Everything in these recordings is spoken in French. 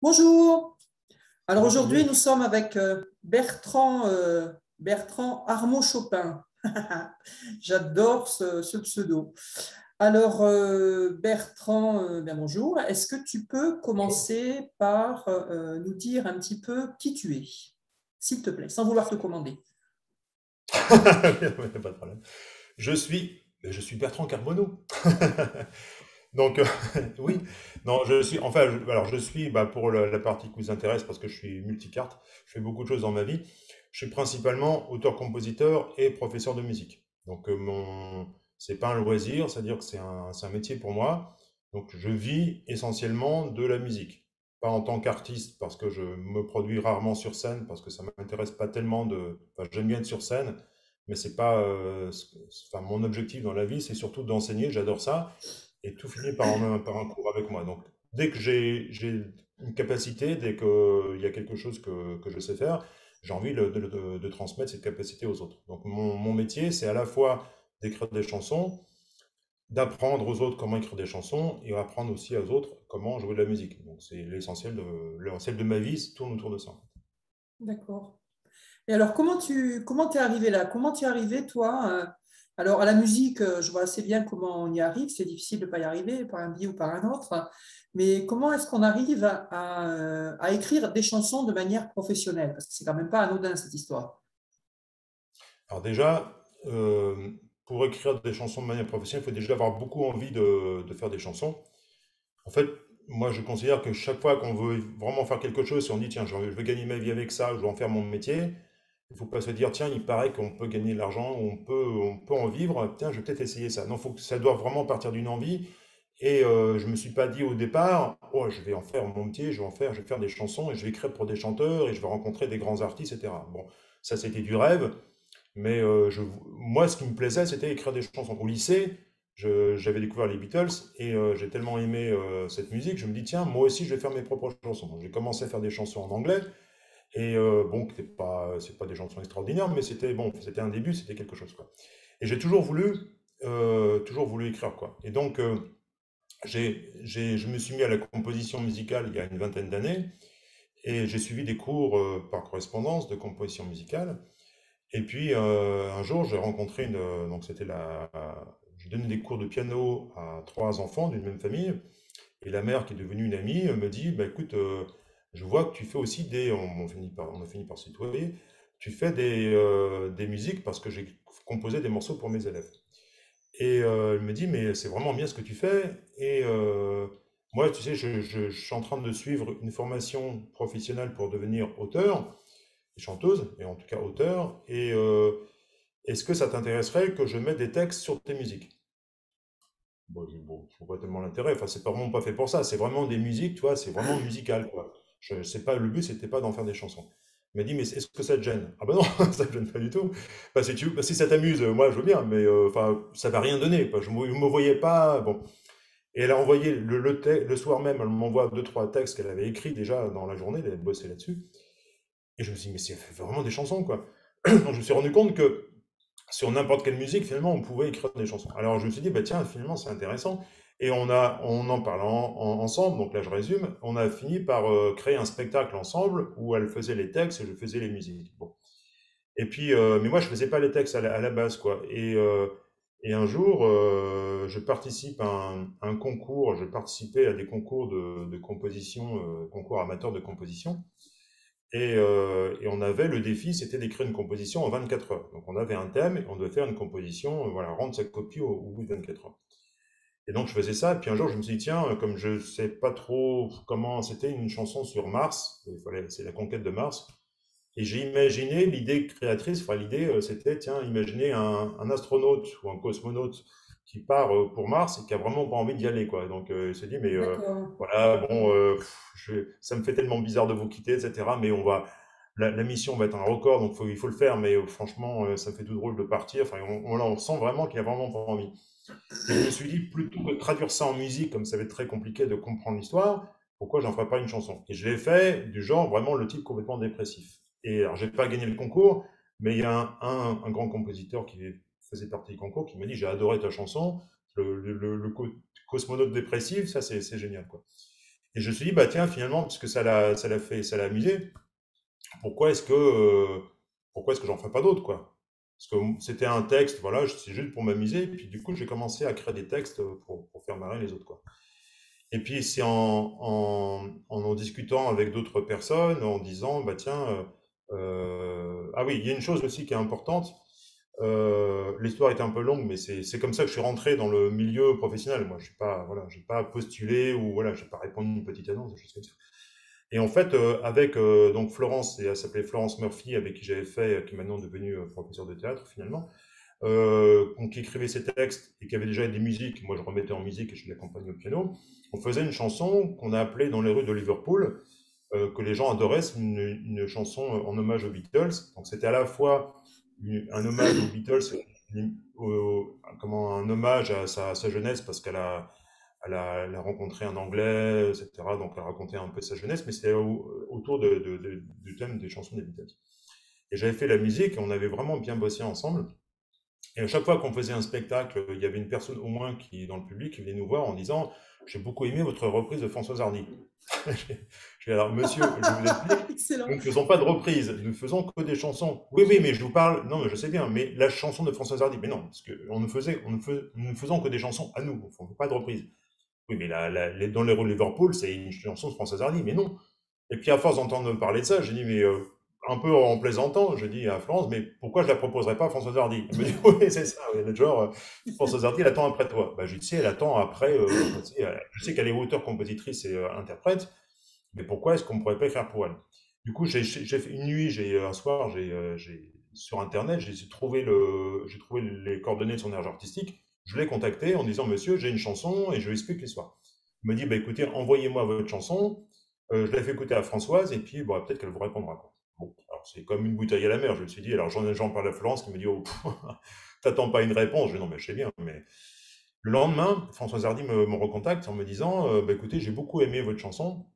Bonjour. Alors aujourd'hui, nous sommes avec euh, Bertrand, euh, Bertrand Armand-Chopin. J'adore ce, pseudo. Alors, euh, Bertrand, bien bonjour. Est-ce que tu peux commencer par nous dire un petit peu qui tu es, s'il te plaît, sans vouloir te commander? Pas de problème. Je suis, je suis Bertrand Carbonneau. Donc, euh, oui, non, je suis, enfin, alors je suis, bah, pour la, partie qui vous intéresse, parce que je suis multicarte, je fais beaucoup de choses dans ma vie. Je suis principalement auteur-compositeur et professeur de musique. Donc, euh, mon, c'est pas un loisir, c'est-à-dire que c'est un, un, métier pour moi. Donc, je vis essentiellement de la musique. Pas en tant qu'artiste, parce que je me produis rarement sur scène, parce que ça m'intéresse pas tellement de. Enfin, j'aime bien être sur scène, mais c'est pas. Euh, enfin, mon objectif dans la vie, c'est surtout d'enseigner, j'adore ça et tout finit par un, par un cours avec moi. Donc, dès que j'ai une capacité, dès qu'il y a quelque chose que, que je sais faire, j'ai envie de, de, transmettre cette capacité aux autres. Donc, mon, mon métier, c'est à la fois d'écrire des chansons, d'apprendre aux autres comment écrire des chansons et apprendre aussi aux autres comment jouer de la musique. Donc, c'est l'essentiel de, l'essentiel de ma vie, tourne autour de ça. D'accord. Et alors, comment tu comment es arrivé là? Comment tu es arrivé, toi, euh, alors, à la musique, euh, je vois assez bien comment on y arrive. C'est difficile de ne pas y arriver par un biais ou par un autre. Mais comment est-ce qu'on arrive à, écrire des chansons de manière professionnelle? Parce que c'est quand même pas anodin cette histoire. Alors déjà, euh, pour écrire des chansons de manière professionnelle, il faut déjà avoir beaucoup envie de, de, faire des chansons. En fait, moi, je considère que chaque fois qu'on veut vraiment faire quelque chose, si on dit, tiens, je veux gagner ma vie avec ça, je veux en faire mon métier, il ne faut pas se dire, tiens, il paraît qu'on peut gagner de l'argent, on peut, on peut en vivre, tiens, je vais peut-être essayer ça. Non, faut que ça doit vraiment partir d'une envie. Et euh, je ne me suis pas dit au départ, oh, je vais en faire mon métier, je vais en faire, je vais faire des chansons et je vais écrire pour des chanteurs et je vais rencontrer des grands artistes, etc. Bon, ça c'était du rêve, mais euh, je, moi ce qui me plaisait c'était écrire des chansons. Au lycée, j'avais découvert les Beatles et euh, j'ai tellement aimé cette musique, je me dis tiens, moi aussi je vais faire mes propres chansons. J'ai commencé à faire des chansons en anglais, et euh, bon, c'est pas, c'est pas des chansons extraordinaires, mais c'était bon, c'était un début, c'était quelque chose quoi. Et j'ai toujours voulu, euh, toujours voulu écrire quoi. Et donc, euh, j'ai, je me suis mis à la composition musicale il y a une vingtaine d'années, et j'ai suivi des cours euh, par correspondance de composition musicale. Et puis un jour, j'ai rencontré une, donc c'était la, je donnais des cours de piano à trois enfants d'une même famille, et la mère qui est devenue une amie me dit, bah écoute je vois que tu fais aussi des, on, a fini par se tutoyer, tu fais des, euh, des musiques parce que j'ai composé des morceaux pour mes élèves. Et euh, elle me dit, mais c'est vraiment bien ce que tu fais. Et euh, moi, tu sais, je, suis en train de suivre une formation professionnelle pour devenir auteur, chanteuse, et en tout cas auteur. Et est-ce que ça t'intéresserait que je mette des textes sur tes musiques? Bon, je bon, vois pas tellement l'intérêt. Enfin, c'est vraiment pas fait pour ça. C'est vraiment des musiques, tu vois, c'est vraiment musical, quoi. Je sais pas, le but, c'était pas d'en faire des chansons. Il m'a dit, mais est-ce que ça te gêne? Ah ben non, ça me gêne pas du tout. Bah, si, tu, bah, si ça t'amuse, moi, je veux bien, mais euh, enfin, ça va rien donner. Je ne me, voyais pas. Bon. Et elle a envoyé le, le, le soir même, elle m'envoie deux, trois textes qu'elle avait écrits déjà dans la journée, elle bossé là-dessus. Et je me suis dit, mais c'est vraiment des chansons, quoi. Donc je me suis rendu compte que sur n'importe quelle musique, finalement, on pouvait écrire des chansons. Alors je me suis dit, bah tiens, finalement, c'est intéressant. Et on a, on en parlant ensemble, donc là je résume, on a fini par euh, créer un spectacle ensemble où elle faisait les textes et je faisais les musiques. Bon. Et puis, euh, mais moi je faisais pas les textes à la, base, quoi. Et, euh, et un jour, je participe à un, concours, je participais à des concours de, de composition, concours amateurs de composition. Et, et, on avait le défi, c'était d'écrire une composition en 24 heures. Donc on avait un thème et on devait faire une composition, voilà, rendre sa copie au bout de 24 heures. Et donc je faisais ça, et puis un jour je me suis dit, tiens, comme je sais pas trop comment, c'était une chanson sur Mars, c'est la conquête de Mars, et j'ai imaginé l'idée créatrice, enfin l'idée euh, c'était, tiens, imaginer un, un, astronaute ou un cosmonaute qui part euh, pour Mars et qui a vraiment pas envie d'y aller, quoi. Donc euh, il s'est dit, mais voilà, bon, je, ça me fait tellement bizarre de vous quitter, etc., mais on va, la, la mission va être un record, donc faut, il faut le faire, mais franchement, ça me fait tout drôle de partir, enfin on, on, on sent vraiment qu'il a vraiment pas envie. Je me suis dit, plutôt que de traduire ça en musique, comme ça va être très compliqué de comprendre l'histoire, pourquoi j'en ferais pas une chanson? Et je l'ai fait du genre vraiment le type complètement dépressif. Et alors, j'ai pas gagné le concours, mais il y a un, grand compositeur qui faisait partie du concours qui m'a dit, j'ai adoré ta chanson, le, cosmonaute dépressif, ça c'est génial quoi. Et je me suis dit bah tiens finalement puisque ça l'a fait ça l'a amusé, pourquoi est-ce que euh, pourquoi est-ce que j'en fais pas d'autres Parce que c'était un texte voilà c'est juste pour m'amuser puis du coup j'ai commencé à créer des textes pour, faire marrer les autres quoi. Et puis c'est en, en, en, discutant avec d'autres personnes, en disant, bah tiens, euh, euh, ah oui, il y a une chose aussi qui est importante. Euh, L'histoire est un peu longue, mais c'est comme ça que je suis rentré dans le milieu professionnel. Moi, je n'ai pas, voilà, pas postulé ou voilà, j'ai pas répondu à une petite annonce. Et en fait, euh, avec euh, donc Florence, elle s'appelait Florence Murphy, avec qui j'avais fait, qui est maintenant devenue professeur de théâtre finalement, euh, qui écrivait ses textes et qui avait déjà des musiques. Moi, je remettais en musique et je l'accompagnais au piano. On faisait une chanson qu'on a appelée dans les rues de Liverpool, euh, que les gens adoraient. C'est une, chanson en hommage aux Beatles. Donc, c'était à la fois un hommage aux Beatles, comment un hommage à sa jeunesse parce qu'elle a, elle a, elle a, rencontré un Anglais, etc. Donc, elle racontait un peu sa jeunesse, mais c'était autour de, de, de, du thème des chansons des Beatles. Et j'avais fait la musique et on avait vraiment bien bossé ensemble. Et à chaque fois qu'on faisait un spectacle, il y avait une personne au moins qui, dans le public, qui venait nous voir en disant J'ai beaucoup aimé votre reprise de Françoise Hardy. je dis alors, monsieur, je vous explique, nous ne faisons pas de reprise, nous faisons que des chansons. Oui, oui, mais je vous parle, non, mais je sais bien, mais la chanson de Françoise Hardy, mais non, parce qu'on ne faisait, on ne fais, nous ne faisons que des chansons à nous, on ne fait pas de reprise. Oui, mais la, dans les rôles Liverpool, c'est une chanson de Françoise Hardy, mais non. Et puis à force d'entendre parler de ça, j'ai dit, mais euh, un peu en plaisantant, je dis à Florence, mais pourquoi je la proposerais pas à Françoise Hardy? Elle me dit, oui, c'est ça, oui, genre, euh, Françoise Hardy, elle attend après toi. Bah, je dis, elle attend après, euh, je sais qu'elle est auteur, compositrice et interprète, mais pourquoi est-ce qu'on ne pourrait pas faire pour elle? Du coup, j'ai fait une nuit, j'ai un soir, j'ai sur Internet, j'ai trouvé, le, trouvé les coordonnées de son âge artistique, je l'ai contacté en disant, monsieur, j'ai une chanson et je lui explique l'histoire. Il me dit, bah, écoutez, envoyez-moi votre chanson, je l'ai fait écouter à Françoise et puis bon, peut-être qu'elle vous répondra. Quoi c'est comme une bouteille à la mer. Je me suis dit, alors j'en parle à Florence qui me dit, oh, t'attends pas une réponse. Je dis, non, mais je sais bien. Mais le lendemain, François Hardy me, me recontacte en me disant, euh, bah, écoutez, j'ai beaucoup aimé votre chanson.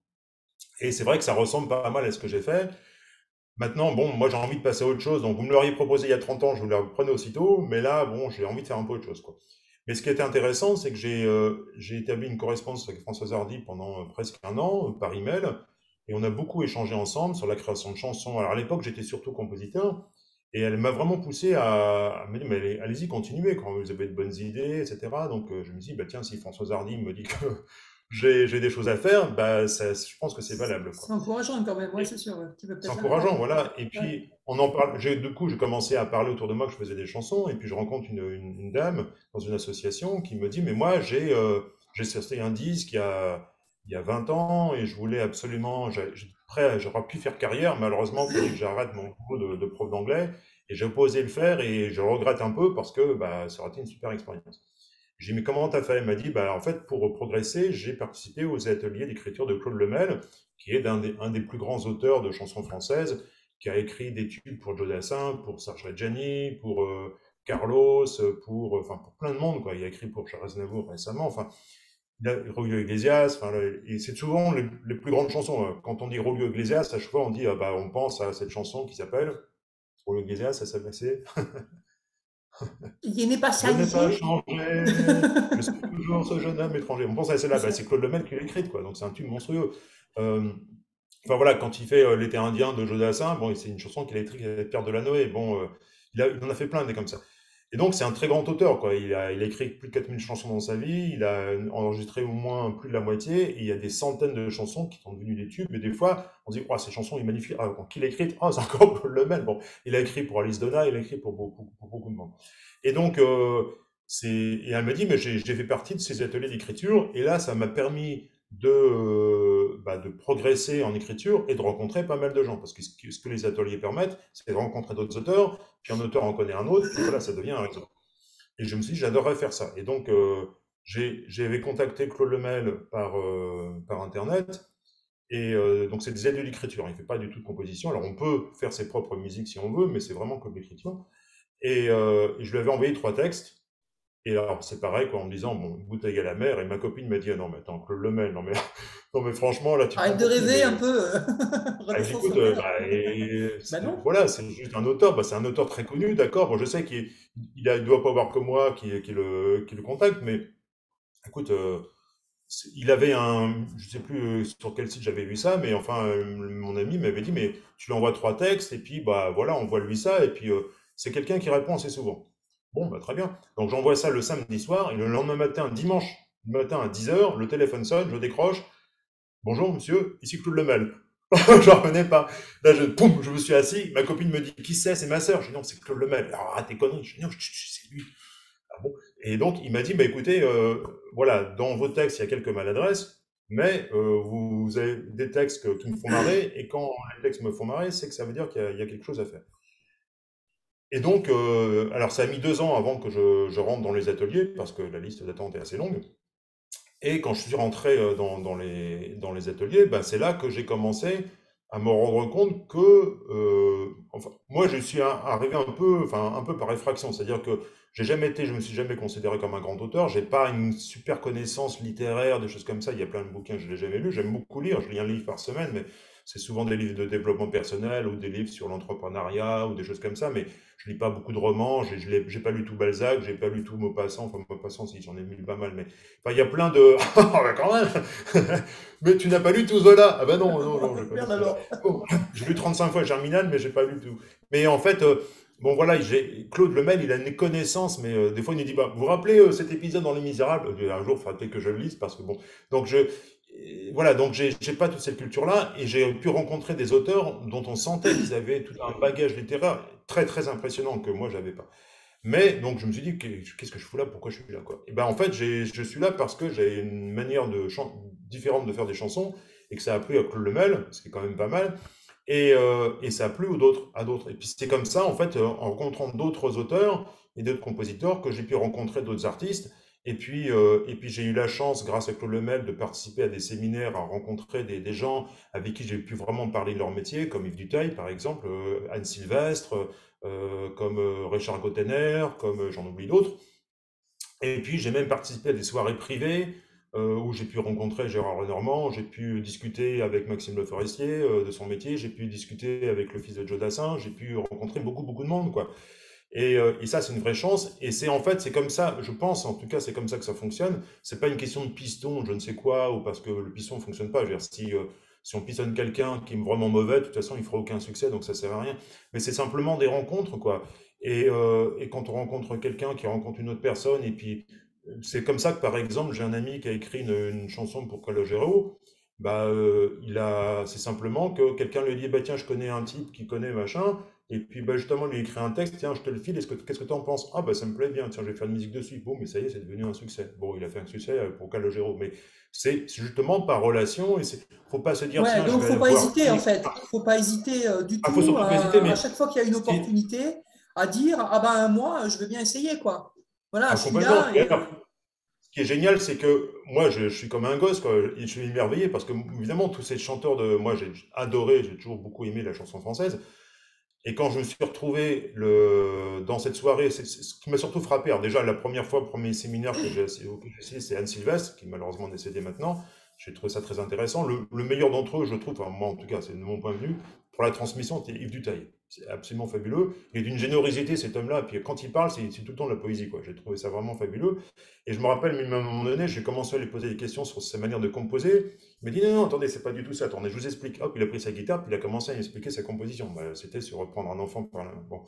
Et c'est vrai que ça ressemble pas mal à ce que j'ai fait. Maintenant, bon, moi j'ai envie de passer à autre chose. Donc vous me l'auriez proposé il y a 30 ans, je vous le reprenais aussitôt. Mais là, bon, j'ai envie de faire un peu autre chose. Quoi. Mais ce qui était intéressant, c'est que j'ai euh, établi une correspondance avec François Hardy pendant euh, presque un an par email et on a beaucoup échangé ensemble sur la création de chansons. Alors à l'époque, j'étais surtout compositeur. Et elle m'a vraiment poussé à, me dire, mais allez-y, continuez, quand vous avez de bonnes idées, etc. Donc euh, je me dis, bah, tiens, si Françoise Hardy me dit que j'ai des choses à faire, bah, ça, je pense que c'est valable. C'est encourageant quand même, oui, c'est sûr. C'est encourageant, voilà. Et puis, on en parle. Du coup, j'ai commencé à parler autour de moi que je faisais des chansons, et puis je rencontre une, une, dame dans une association qui me dit, mais moi, j'ai euh, j'ai un disque, il y a il y a 20 ans et je voulais absolument, après j'aurais pu faire carrière, malheureusement il fallait que j'arrête mon cours de, prof d'anglais et j'ai osé le faire et je regrette un peu parce que bah, ça aurait été une super expérience. J'ai dit mais comment t'as fait? Elle m'a dit bah en fait pour progresser j'ai participé aux ateliers d'écriture de Claude Lemel qui est un des, un des plus grands auteurs de chansons françaises qui a écrit des tubes pour Joe Dassin, pour Serge Reggiani, pour euh, Carlos, pour enfin pour plein de monde quoi. Il a écrit pour Charles Aznavour récemment. Enfin Rolio Iglesias, enfin, c'est souvent les, plus grandes chansons. Hein. Quand on dit Rolio Iglesias, à chaque fois on dit, ah bah, on pense à cette chanson qui s'appelle Rolio Iglesias, ça s'appelait. Il n'est pas changé. Je n'ai pas changé. je suis toujours ce jeune homme étranger. On pense à celle-là, bah, c'est Claude Lemel qui l'a écrite, quoi. Donc c'est un tube monstrueux. Euh, enfin voilà, quand il fait euh, L'été indien de Jodassin, bon, c'est une chanson qu'il a écrite avec Pierre Delanoë. Bon, euh, il, a, il, en a fait plein des comme ça. Et donc, c'est un très grand auteur. Quoi. Il, a, a écrit plus de 4000 chansons dans sa vie, il a enregistré au moins plus de la moitié, et il y a des centaines de chansons qui sont devenues des tubes. Et des fois, on dit, oh, ces chansons, il est magnifique. Ah, qui l'a écrite Ah, c'est encore le même. Bon, il a écrit pour Alice Donna, il a écrit pour beaucoup, de monde. Et donc, euh, et elle me dit, mais j'ai fait partie de ces ateliers d'écriture, et là, ça m'a permis de, euh, bah, de progresser en écriture et de rencontrer pas mal de gens. Parce que ce que les ateliers permettent, c'est de rencontrer d'autres auteurs, puis un auteur en connaît un autre, et voilà, ça devient un réseau. Et je me suis dit, j'adorerais faire ça. Et donc, euh, j'avais contacté Claude Lemel par, euh, par Internet. Et donc, c'est des ateliers d'écriture. Il ne fait pas du tout de composition. Alors, on peut faire ses propres musiques si on veut, mais c'est vraiment comme l'écriture. Et, et je lui avais envoyé trois textes. Et alors, c'est pareil, quoi, en me disant, bon, bouteille à la mer, et ma copine m'a dit, ah non, mais attends, Claude Lemel, non, mais, non, mais franchement, là, tu. Arrête de rêver un peu. ah, écoute, euh, bah, bah voilà, c'est juste un auteur, bah, c'est un auteur très connu, d'accord. Bon, je sais qu'il ne doit pas avoir que moi qui, qui, le, qui le contacte, mais écoute, il avait un, je sais plus sur quel site j'avais vu ça, mais enfin, mon ami m'avait dit, mais tu lui envoies trois textes, et puis, bah voilà, on voit lui ça, et puis c'est quelqu'un qui répond assez souvent. Bon, bah, très bien. Donc j'envoie ça le samedi soir, et le lendemain matin, dimanche matin à 10h, le téléphone sonne, je décroche. Bonjour monsieur, ici Claude Lemel. je ne pas. Là, je, poum, je me suis assis. Ma copine me dit Qui c'est? C'est ma sœur. Je dis Non, c'est Claude Lemel. Arrête tes conneries. Je dis Non, c'est lui. Ah Et donc, il m'a dit bah, Écoutez, euh, voilà, dans vos textes, il y a quelques maladresses, mais euh, vous, avez des textes qui me font marrer. Et quand les textes me font marrer, c'est que ça veut dire qu'il y, a quelque chose à faire. Et donc, euh, alors, ça a mis deux ans avant que je, rentre dans les ateliers, parce que la liste d'attente est assez longue. Et quand je suis rentré euh, dans, dans les, dans les ateliers, ben c'est là que j'ai commencé à me rendre compte que, euh, enfin, moi, je suis arrivé un peu, enfin, un peu par effraction, c'est-à-dire que j'ai jamais été, je me suis jamais considéré comme un grand auteur, j'ai pas une super connaissance littéraire, des choses comme ça. Il y a plein de bouquins, je l'ai jamais lu. J'aime beaucoup lire, je lis un livre par semaine, mais c'est souvent des livres de développement personnel ou des livres sur l'entrepreneuriat ou des choses comme ça, mais je lis pas beaucoup de romans, je n'ai pas lu tout Balzac, j'ai pas lu tout Maupassant, enfin Maupassant, si j'en ai lu pas mal, mais enfin, il y a plein de... oh, bah quand même. Mais tu n'as pas lu tout Zola. Ah ben non, non, non, j'ai pas lu J'ai lu 35 fois Germinal, mais j'ai pas lu tout. Mais en fait... Euh, bon voilà, Claude Lemel, il a une connaissance, mais euh, des fois il nous dit, bah, vous vous rappelez euh, cet épisode dans Les Misérables? Un jour, il faudra peut-être que je le lise, parce que bon... Donc je, voilà, donc j'ai pas toute cette culture-là et j'ai pu rencontrer des auteurs dont on sentait qu'ils avaient tout un bagage littéraire très très impressionnant que moi j'avais pas. Mais donc je me suis dit qu'est-ce que je fous là, pourquoi je suis là. Et ben en fait je suis là parce que j'ai une manière de différente de faire des chansons et que ça a plu à Claude Lemel, ce qui est quand même pas mal. Et, euh, ça a plu à d'autres. Et puis c'est comme ça en fait en rencontrant d'autres auteurs et d'autres compositeurs que j'ai pu rencontrer d'autres artistes et puis, euh, et puis j'ai eu la chance, grâce à Claude Lemel, de participer à des séminaires, à rencontrer des, gens avec qui j'ai pu vraiment parler de leur métier, comme Yves Dutail, par exemple, euh, Anne Sylvestre, euh, comme Richard Gottener, comme j'en oublie d'autres. Et puis j'ai même participé à des soirées privées où j'ai pu rencontrer Gérard Lenormand, j'ai pu discuter avec Maxime Le Forestier de son métier, j'ai pu discuter avec le fils de Joe Dassin, j'ai pu rencontrer beaucoup, beaucoup de monde, quoi. Euh, et, ça, c'est une vraie chance. Et c'est en fait, c'est comme ça, je pense, en tout cas, c'est comme ça que ça fonctionne. C'est pas une question de piston, je ne sais quoi, ou parce que le piston ne fonctionne pas. Je veux dire, si, euh, si on pistonne quelqu'un qui est vraiment mauvais, de toute façon, il fera aucun succès, donc ça sert à rien. Mais c'est simplement des rencontres, quoi. Et, euh, et quand on rencontre quelqu'un qui rencontre une autre personne, et puis c'est comme ça que, par exemple, j'ai un ami qui a écrit une, chanson pour Calogero. Bah, il a, c'est simplement que quelqu'un lui dit, bah tiens, je connais un type qui connaît machin. Et puis bah, justement, lui écrit un texte, tiens, je te le file, qu'est-ce que tu en penses? Ah, bah ça me plaît bien, tiens, je vais faire une musique dessus. Bon, mais ça y est, c'est devenu un succès. Bon, il a fait un succès euh, pour Calogero, mais c'est justement par relation, et faut pas se dire. Ouais, donc il ne faut pas hésiter, en fait. Il ne faut pas hésiter euh, du ah, tout. Faut à, hésiter, mais... à chaque fois qu'il y a une opportunité, à dire Ah, ben moi, je veux bien essayer, quoi. Voilà, ah, je suis là. Ce qui est génial, c'est que moi, je, suis comme un gosse, quoi. je suis émerveillé parce que, évidemment, tous ces chanteurs de. Moi, j'ai adoré, j'ai toujours beaucoup aimé la chanson française. Et quand je me suis retrouvé dans cette soirée, c'est, ce qui m'a surtout frappé, alors déjà la première fois, premier séminaire que j'ai assisté, c'est Anne Sylvestre, qui est malheureusement décédée maintenant. J'ai trouvé ça très intéressant. Le, meilleur d'entre eux, je trouve, enfin, moi en tout cas, c'est de mon point de vue, pour la transmission, c'était Yves Dutail. C'est absolument fabuleux. Il est d'une générosité, cet homme-là. Puis quand il parle, c'est tout le temps de la poésie. J'ai trouvé ça vraiment fabuleux. Et je me rappelle, même à un moment donné, j'ai commencé à lui poser des questions sur sa manière de composer. Il m'a dit non, non, attendez, c'est pas du tout ça. Attendez, je vous explique. Hop, il a pris sa guitare, puis il a commencé à m'expliquer sa composition. Bah, c'était sur reprendre un enfant Bon,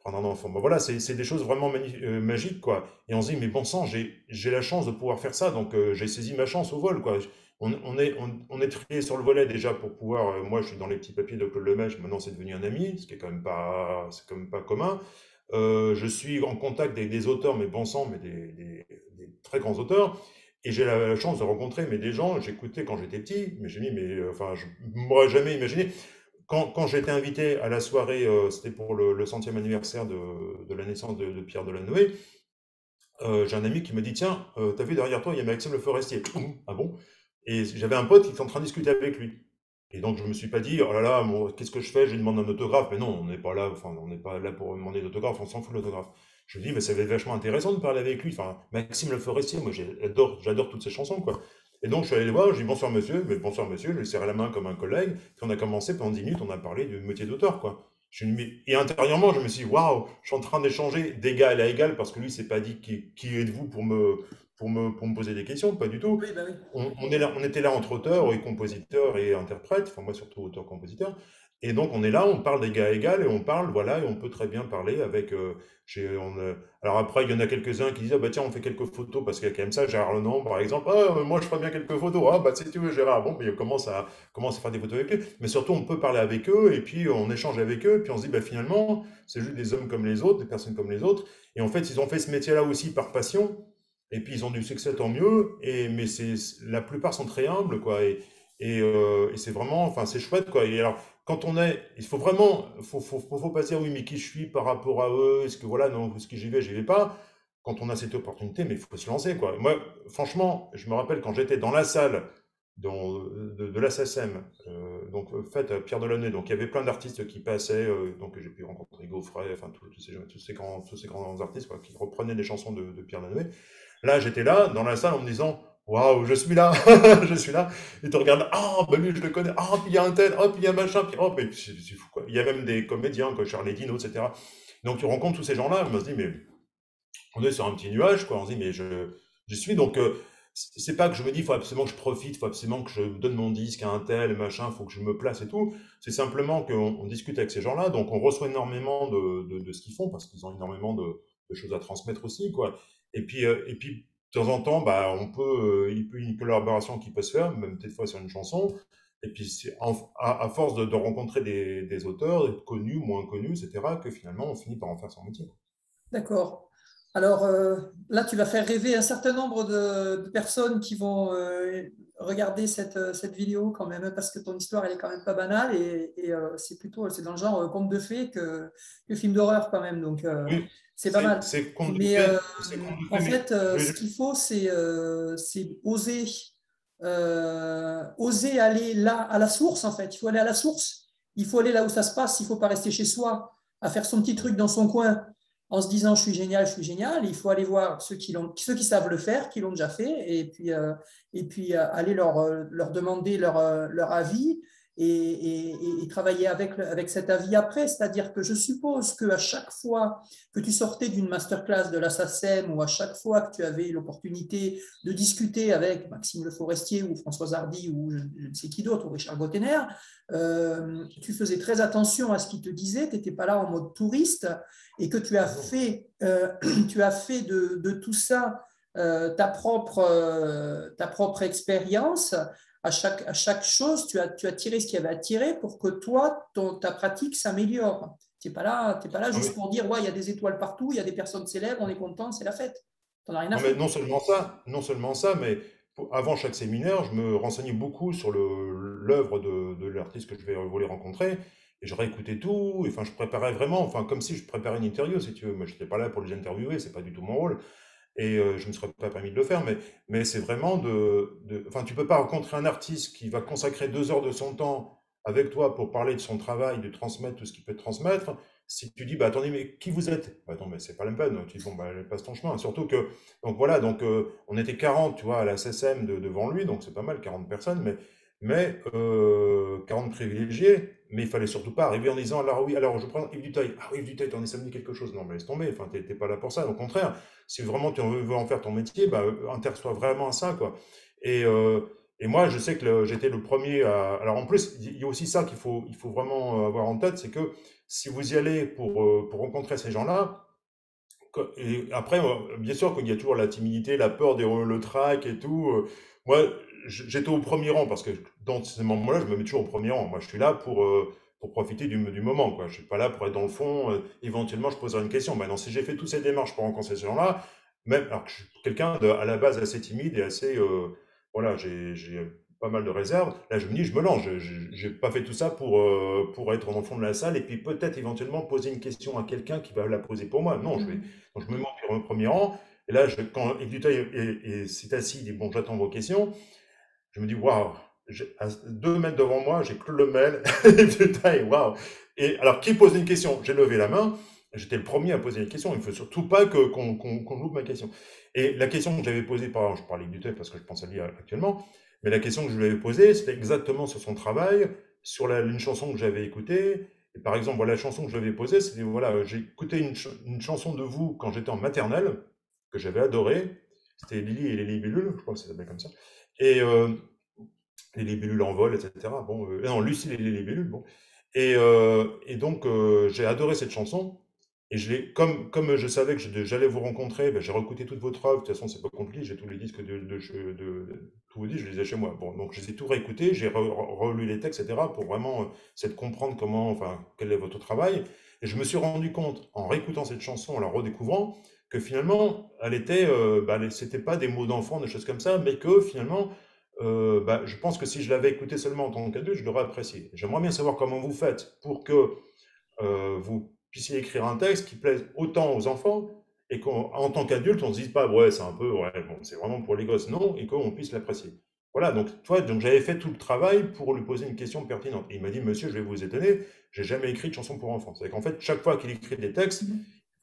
prendre un enfant. Bon, voilà, c'est des choses vraiment euh, magiques, quoi. Et on se dit, mais bon sang, j'ai la chance de pouvoir faire ça, donc euh, j'ai saisi ma chance au vol, quoi on, est, on, est trié sur le volet déjà pour pouvoir. Euh, moi, je suis dans les petits papiers de Claude Lemèche, maintenant c'est devenu un ami, ce qui est quand même pas, c'est quand même pas commun. Euh, je suis en contact avec des auteurs, mais bon sang, mais des, très grands auteurs. Et j'ai la, chance de rencontrer mais des gens, j'écoutais quand j'étais petit, mais j'ai dit, mais euh, enfin, je m'aurais jamais imaginé. Quand, quand invité à la soirée, c'était pour le, centième anniversaire de, la naissance de, Pierre Delanoë, j'ai un ami qui me dit Tiens, tu as vu derrière toi, il y a Maxime Le Forestier. ah bon? Et j'avais un pote qui était en train de discuter avec lui. Et donc, je me suis pas dit, oh là là, qu'est-ce que je fais? Je lui demande un autographe. Mais non, on n'est pas là, enfin, on pas là pour demander l'autographe, on s'en fout de l'autographe. Je me dis, mais ça va être vachement intéressant de parler avec lui. Enfin, Maxime Le Forestier, moi, j'adore, toutes ses chansons, quoi. Et donc, je suis allé le voir, je lui ai bonsoir monsieur, mais bonsoir monsieur, je lui ai serré la main comme un collègue. Puis on a commencé, pendant 10 minutes, on a parlé du métier d'auteur. Et intérieurement, je me suis dit, waouh, je suis en train d'échanger d'égal à égal parce que lui, s'est pas dit qui êtes-vous pour me, pour me, pour me poser des questions, pas du tout. Oui, bah oui. On, on est là, on était là entre auteurs et compositeurs et interprètes, enfin moi surtout auteur-compositeur. Et donc on est là, on parle d'égal à égal et on parle, voilà, et on peut très bien parler avec. euh, on, euh, alors après, il y en a quelques-uns qui disent, ah bah tiens, on fait quelques photos parce qu'il y a quand même ça. Gérard Lenon, par exemple, ah, moi je ferais bien quelques photos. Ah bah si tu veux, Gérard, bon, mais on commence à, commence à faire des photos avec eux. Mais surtout, on peut parler avec eux et puis on échange avec eux. Puis on se dit, bah finalement, c'est juste des hommes comme les autres, des personnes comme les autres. Et en fait, ils ont fait ce métier-là aussi par passion. Et puis ils ont du succès, tant mieux. Et, mais la plupart sont très humbles, quoi. Et, euh, et c'est vraiment, enfin, c'est chouette, quoi. Et alors, quand on est, il faut vraiment, faut, faut, faut, faut pas dire, oui, mais qui je suis par rapport à eux, est-ce que voilà, non, est-ce que j'y vais, j'y vais pas? Quand on a cette opportunité, mais il faut se lancer, quoi. Moi, franchement, je me rappelle quand j'étais dans la salle de, la SSM, euh, donc euh, faite à Pierre Delannay, donc il y avait plein d'artistes qui passaient, donc j'ai pu rencontrer Gaufret, enfin tous, ces, ces grands, tous ces grands artistes quoi, qui reprenaient des chansons de, Pierre Delannay. Là, j'étais là, dans la salle, en me disant, waouh, je suis là, je suis là. Et tu regardes, ah, bah lui, je le connais, ah, puis il y a un tel, ah, puis il y a machin, puis oh, c'est fou, quoi. Il y a même des comédiens, quoi, Charlie Dino, etc. Donc tu rencontres tous ces gens-là, on se dit, mais on est sur un petit nuage, quoi. On se dit, mais je, je suis, donc, euh, c'est pas que je me dis, faut absolument que je profite, faut absolument que je donne mon disque à un tel, machin, faut que je me place et tout. C'est simplement qu'on on discute avec ces gens-là, donc on reçoit énormément de, de, de ce qu'ils font, parce qu'ils ont énormément de, de choses à transmettre aussi, quoi. Et puis, euh, et puis de temps en temps, bah, on peut, euh, il peut une collaboration qui peut se faire, même peut-être fois sur une chanson. Et puis, en- à, force de, rencontrer des, des auteurs, connus, moins connus, etc., que finalement, on finit par en faire son métier. D'accord. Alors euh, là, tu vas faire rêver un certain nombre de, personnes qui vont regarder cette, euh, cette vidéo quand même, parce que ton histoire, elle est quand même pas banale et, et, euh, c'est plutôt, c'est dans le genre euh, conte de fées que, que film d'horreur quand même. Donc, euh, Oui, c'est pas mal. Mais euh, en fait, euh, ce qu'il faut, c'est euh, oser, euh, oser aller là à la source, en fait. Il faut aller à la source. Il faut aller là où ça se passe. Il ne faut pas rester chez soi à faire son petit truc dans son coin en se disant je suis génial, je suis génial. Il faut aller voir ceux qui, savent le faire, qui l'ont déjà fait, et puis, euh, euh, aller leur, euh, leur demander leur avis et, et- et- et travailler avec, avec cet avis après. C'est-à-dire que je suppose qu'à chaque fois que tu sortais d'une masterclass de la SACEM ou à chaque fois que tu avais l'opportunité de discuter avec Maxime Le Forestier ou François Hardy ou je ne sais qui d'autre, ou Richard Gottener, euh, tu faisais très attention à ce qu'il te disait, tu n'étais pas là en mode touriste et que tu as fait, euh, tu as fait de, de tout ça euh, ta propre, euh, ta propre expérience. À chaque, à chaque chose, tu as, tu as tiré ce qu'il y avait à tirer pour que toi, ton, ta pratique s'améliore. Tu n'es pas, là- t'es pas là Ah juste oui. pour dire, ouais, il y a des étoiles partout, il y a des personnes célèbres, on est content, c'est la fête. Tu n'en as rien à Non, mais non seulement ça, non seulement ça, mais avant chaque séminaire, je me renseignais beaucoup sur l'œuvre de, de l'artiste que je vais voulais rencontrer, et je réécoutais tout, et, enfin, je préparais vraiment, enfin, comme si je préparais une interview, si tu veux. Moi, je n'étais pas là pour les interviewer, c'est pas du tout mon rôle, et euh, je me serais pas permis de le faire, mais, mais c'est vraiment de, enfin, tu peux pas rencontrer un artiste qui va consacrer deux heures de son temps avec toi pour parler de son travail, de transmettre tout ce qu'il peut transmettre, si tu dis, bah attendez, mais qui vous êtes? Bah attends, mais c'est pas la peine, tu dis, bon, bah, passe ton chemin, surtout que donc voilà, donc euh, on était 40, tu vois, à la SSM de- devant lui, donc c'est pas mal, 40 personnes, mais, mais euh, 40 privilégiés, mais il fallait surtout pas arriver en disant, alors oui, alors je prends Yves Duteil, ah oui, Yves Duteil, t'en es samedi quelque chose, non mais laisse tomber, enfin t'es pas là pour ça, au contraire, si vraiment tu veux, en faire ton métier, bah intéresse-toi vraiment à ça, quoi. Et, euh, et moi, je sais que j'étais le premier à... Alors en plus, il y a aussi ça qu'il faut, il faut vraiment avoir en tête, c'est que si vous y allez pour, euh, pour rencontrer ces gens-là, Et après, euh, bien sûr qu'il y a toujours la timidité, la peur des le trac et tout. euh, Moi, j'étais au premier rang parce que dans ces moments-là, je me mets toujours au premier rang. Moi, je suis là pour, euh, pour profiter du, du moment, quoi. Je suis pas là pour être dans le fond. euh, éventuellement, je poserai une question. Maintenant, si j'ai fait toutes ces démarches pour rencontrer ces gens-là, même alors que je suis quelqu'un à la base assez timide et assez, euh, voilà, j'ai, pas mal de réserves. Là, je me dis, je me lance. Je, j'ai pas fait tout ça pour, pour être dans le fond de la salle et puis peut-être éventuellement poser une question à quelqu'un qui va la poser pour moi. Non, je vais Mhm. donc je me mets au premier rang, et là, je, quand Yves Duteil est, est- est- s'est assis, il dit, bon, j'attends vos questions, je me dis, waouh, deux mètres devant moi, j'ai Claude Lemel, Yves Duteil, waouh. Et alors, qui pose une question? J'ai levé la main, j'étais le premier à poser une question, il ne faut surtout pas qu'on, loupe ma question. Et la question que j'avais posée, par, je parlais Duteil parce que je pense à lui actuellement, mais la question que je lui avais posée, c'était exactement sur son travail, sur une chanson que j'avais écoutée, et par exemple, la chanson que je lui avais posée, c'était, voilà, j'ai écouté une, ch- une chanson de vous quand j'étais en maternelle, que j'avais adorée, C'était Lily et les libellules, je crois que ça s'appelait comme ça. Et euh, les libellules en vol, etc. Bon, euh, non, Lucie et les libellules, bon. Et, euh, et donc, j'ai adoré cette chanson. Et je comme, comme je savais que j'allais vous rencontrer, ben, j'ai recouté toute votre œuvre. De toute façon, c'est pas compliqué. J'ai tous les disques de, de, de, tous vos disques, je les ai chez moi. Bon, donc je les ai tout réécoutés, j'ai relu les textes, etc. pour vraiment essayer de comprendre comment, enfin, quel est votre travail. Et je me suis rendu compte, en réécoutant cette chanson, en la redécouvrant, que finalement, elle était, euh, bah, c'était pas des mots d'enfant, des choses comme ça, mais que finalement, euh, bah, je pense que si je l'avais écouté seulement en tant qu'adulte, je l'aurais apprécié. J'aimerais bien savoir comment vous faites pour que euh, vous puissiez écrire un texte qui plaise autant aux enfants et qu'en tant qu'adulte, on ne se dise pas, ouais, c'est un peu, ouais, bon, c'est vraiment pour les gosses, non, et qu'on puisse l'apprécier. Voilà, donc toi, donc j'avais fait tout le travail pour lui poser une question pertinente. Et il m'a dit, monsieur, je vais vous étonner, j'ai jamais écrit de chanson pour enfants. C'est qu'en fait, chaque fois qu'il écrit des textes, mmh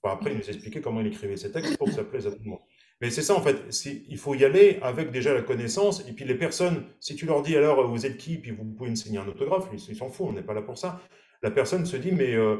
après, il nous expliquait comment il écrivait ses textes pour que ça plaise à tout le monde. Mais c'est ça, en fait, il faut y aller avec déjà la connaissance. Et puis les personnes, si tu leur dis alors, vous êtes qui, puis vous pouvez me signer un autographe, ils s'en foutent, on n'est pas là pour ça la personne se dit, mais euh,